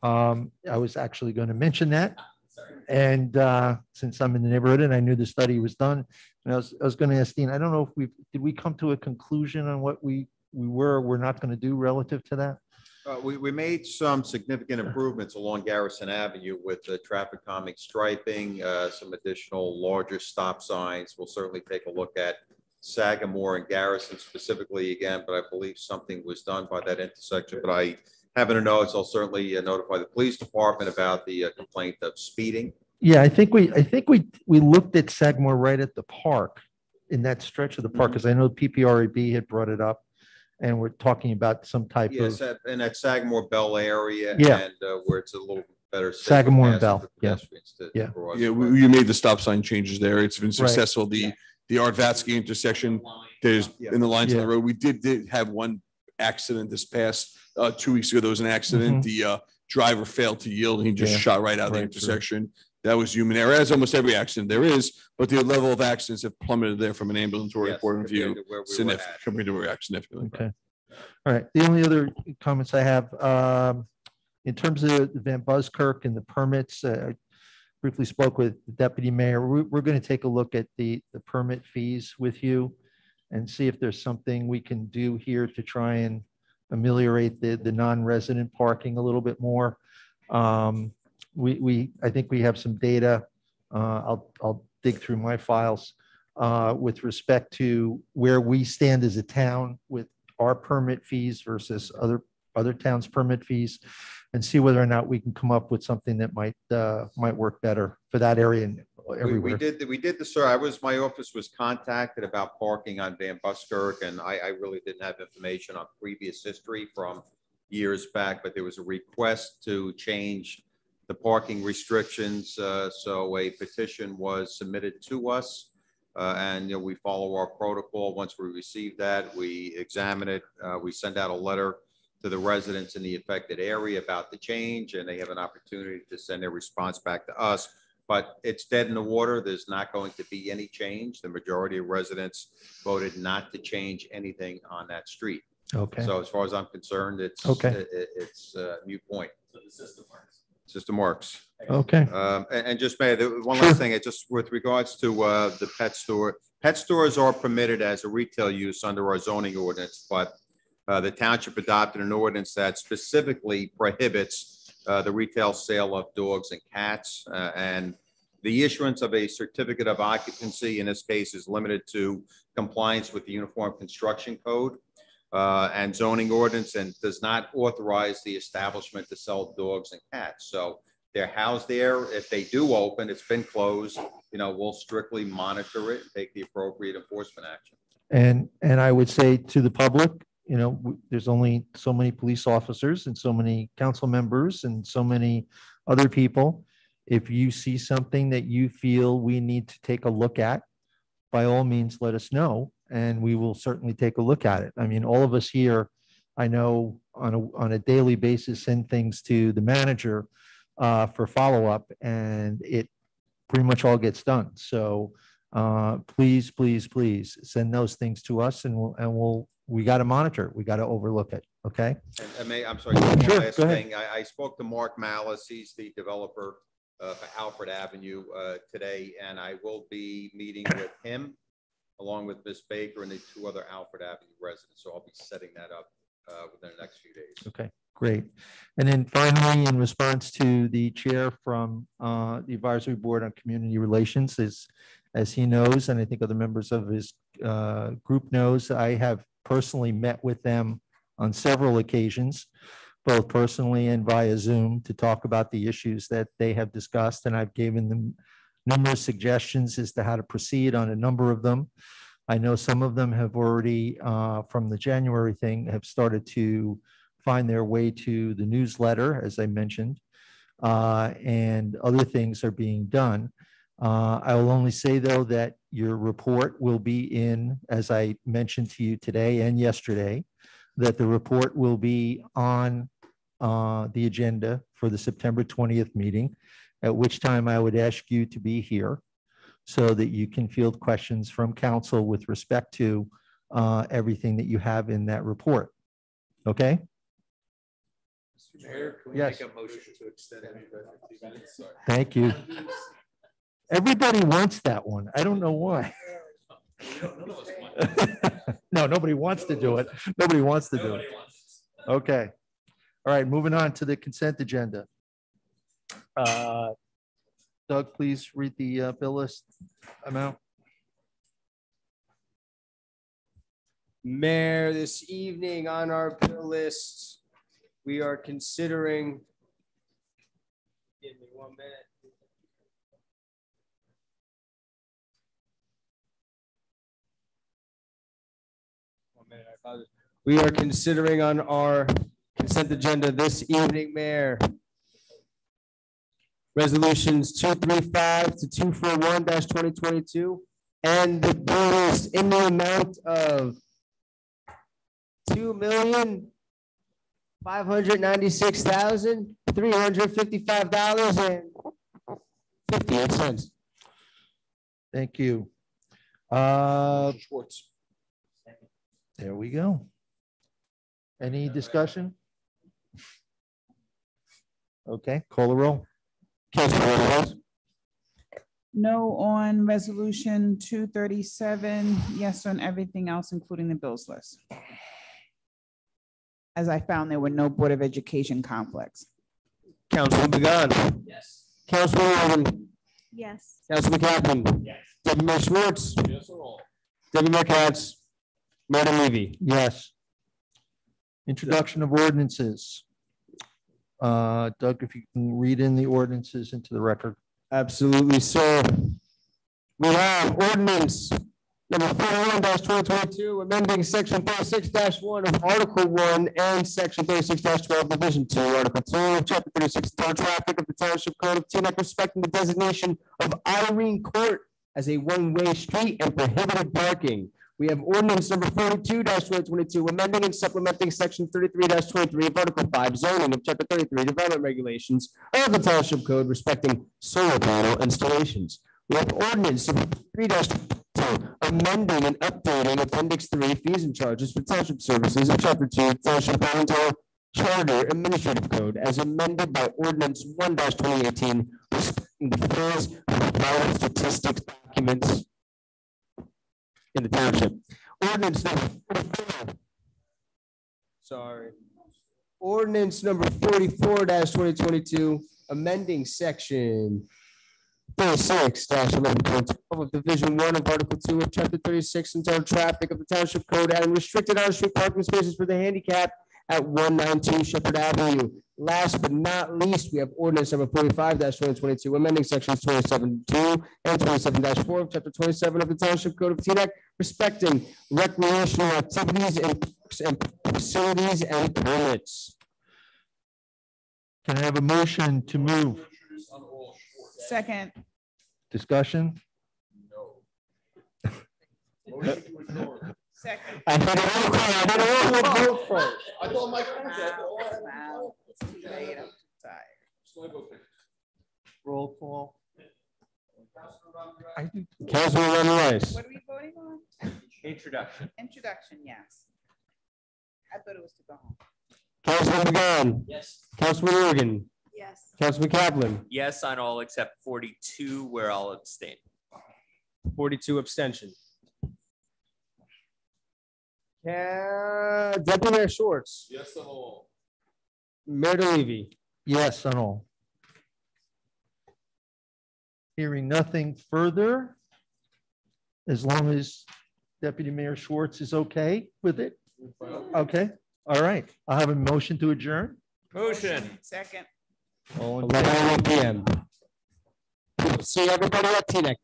Um, I was actually going to mention that. Sorry. And uh, since I'm in the neighborhood and I knew the study was done, and I was, I was going to ask Dean, I don't know if we, did we come to a conclusion on what we, we were, or we're not going to do relative to that? Uh, we, we made some significant improvements along Garrison Avenue with the traffic calming striping, uh, some additional larger stop signs. We'll certainly take a look at Sagamore and Garrison specifically again, but I believe something was done by that intersection, but I happen to know, so I'll certainly uh, notify the police department about the uh, complaint of speeding. Yeah, I think we, I think we, we looked at Sagamore right at the park, in that stretch of the park, because I know PPRAB had brought it up. And we're talking about some type Yes, of, at- in that Sagamore Bell area. Yeah. And uh, where it's a little better. safer Sagamore and passage Bell, for yeah. pedestrians to- to Yeah. cross. Yeah, we, you made the stop sign changes there. It's been Right. successful. The, the Art Vatsky intersection, there's, in the lines on the road, we did, did have one accident this past, uh, two weeks ago. There was an accident. Mhm. The, uh, driver failed to yield and he just Yeah. shot right out of the Right through. intersection. That was human error, as almost every accident there is, but the level of accidents have plummeted there from an ambulatory Yes, point of compared view. to where we were significant- at. Compared to where we are significantly. okay. All right, the only other comments I have, um, in terms of the Van Buskirk and the permits, uh, I briefly spoke with the deputy mayor. We're, we're going to take a look at the, the permit fees with you and see if there's something we can do here to try and ameliorate the, the non-resident parking a little bit more. Um, we, we, I think we have some data. Uh, I'll, I'll dig through my files, uh, with respect to where we stand as a town with our permit fees versus other, other towns' permit fees and see whether or not we can come up with something that might, uh, might work better for that area and We, we did, we did the, sir, I was, my office was contacted about parking on Van Buskirk, and I, I really didn't have information on previous history from years back, but there was a request to change the parking restrictions, uh, so a petition was submitted to us. Uh, and, you know, we follow our protocol. Once we receive that, we examine it, uh, we send out a letter to the residents in the affected area about the change, and they have an opportunity to send their response back to us. But it's dead in the water. There's not going to be any change. The majority of residents voted not to change anything on that street. Okay. So as far as I'm concerned, it's, Okay. it- it- it's a mute point. System works. Okay. Um, and, and just, Mayor, one last thing, it just with regards to, uh, the pet store, pet stores are permitted as a retail use under our zoning ordinance, but uh, the township adopted an ordinance that specifically prohibits, uh, the retail sale of dogs and cats, uh, and the issuance of a certificate of occupancy in this case is limited to compliance with the Uniform Construction Code uh, and zoning ordinance and does not authorize the establishment to sell dogs and cats. So they're housed there. If they do open, it's been closed, you know, we'll strictly monitor it, and take the appropriate enforcement action. And, and I would say to the public, you know, there's only so many police officers and so many council members and so many other people. If you see something that you feel we need to take a look at, by all means, let us know and we will certainly take a look at it. I mean, all of us here, I know on a, on a daily basis, send things to the manager uh, for follow-up and it pretty much all gets done. So uh, please, please, please send those things to us and we'll, and we'll, we got to monitor, it. we got to overlook it. Okay? And- And may, I'm sorry, Sure, last thing. I, I spoke to Mark Malice. He's the developer uh, for Alfred Avenue uh, today, and I will be meeting with him along with Ms. Baker and the two other Alfred Avenue residents. So I'll be setting that up uh, within the next few days. Okay, great. And then finally, in response to the chair from uh, the advisory board on community relations is, as he knows, and I think other members of his uh, group knows, I have personally met with them on several occasions, both personally and via Zoom, to talk about the issues that they have discussed, and I've given them numerous suggestions as to how to proceed on a number of them. I know some of them have already, uh, from the January thing, have started to find their way to the newsletter, as I mentioned, uh, and other things are being done. Uh, I will only say, though, that your report will be in, as I mentioned to you today and yesterday, that the report will be on uh, the agenda for the September 20th meeting, at which time I would ask you to be here so that you can field questions from council with respect to uh, everything that you have in that report. Okay? Mayor, can we Yes. a motion to extend it by 15 minutes? Thank you. Everybody wants that one. I don't know why. No, nobody wants to do it. Nobody wants to do it. Okay. All right, moving on to the consent agenda. Uh, Doug, please read the uh, bill list amount. Mayor, this evening on our bill list, we are considering. Give me one minute. One minute, I apologize. We are considering on our consent agenda this evening, Mayor. Resolutions two three five to 241-2022 And the bill is in the amount of two million five hundred ninety-six thousand three hundred fifty-five dollars and fifty-eight cents. Thank you. Uh, Schwartz. There we go. Any discussion? Okay, call the roll. No on resolution two thirty-seven, yes on everything else, including the bills list. As I found, there were no Board of Education conflicts. Councilman Begun. Yes. Councilman Warden. Yes. Councilman Kaplan. Yes. Deputy Mayor Schwartz. Yes. Deputy Mayor Katz. Mayor Levy. Yes. Introduction of ordinances. Uh, Doug, if you can read in the ordinances into the record. Absolutely, sir. We have ordinance number forty-one twenty twenty-two, amending section thirty-six one of Article one and section 36-12, Division two, Article two, Chapter thirty-six, town traffic of the Township Code of Teaneck respecting the designation of Irene Court as a one-way street and prohibited parking. We have ordinance number forty-two twenty twenty-two, amending and supplementing section thirty-three twenty-three of Article five zoning of chapter thirty-three development regulations of the Township Code respecting solar panel installations. We have ordinance number three amending and updating appendix three fees and charges for township services of chapter two Township Voluntary Charter Administrative Code as amended by ordinance one twenty eighteen respecting the for vital statistics documents in the township. Ordinance number 44. Sorry. Ordinance number forty-four twenty twenty-two, amending section thirty-six eleven point twelve of Division One of Article Two of Chapter thirty-six entitled Traffic of the Township Code adding restricted on-street parking spaces for the handicap at 119 Shepherd Avenue. Last but not least, we have ordinance number forty-five twenty twenty-two, amending sections twenty-seven two and twenty-seven four of chapter twenty-seven of the Township Code of Teaneck respecting recreational activities and parks and facilities and permits. Can I have a motion to move? Second, Discussion? Second. I had a roll call, I had a roll call vote first. I thought Mike. Wow, it's too late, I'm tired. Roll call. I do. Councilman Ron Rice. What are we voting on? Introduction. Introduction, yes. I thought it was to go home. Councilman McGowan. Yes. Councilman Orgen. Yes. Councilman Kaplan. Yes on all except forty-two, where I'll abstain. Forty-two abstention. Ca- Deputy Mayor Schwartz. Yes, on all. Mayor Dunleavy. Yes on all. Hearing nothing further. As long as Deputy Mayor Schwartz is okay with it? Okay, all right. I'll have a motion to adjourn. Motion. Second. All in Eleven PM. See everybody at Teaneck Day.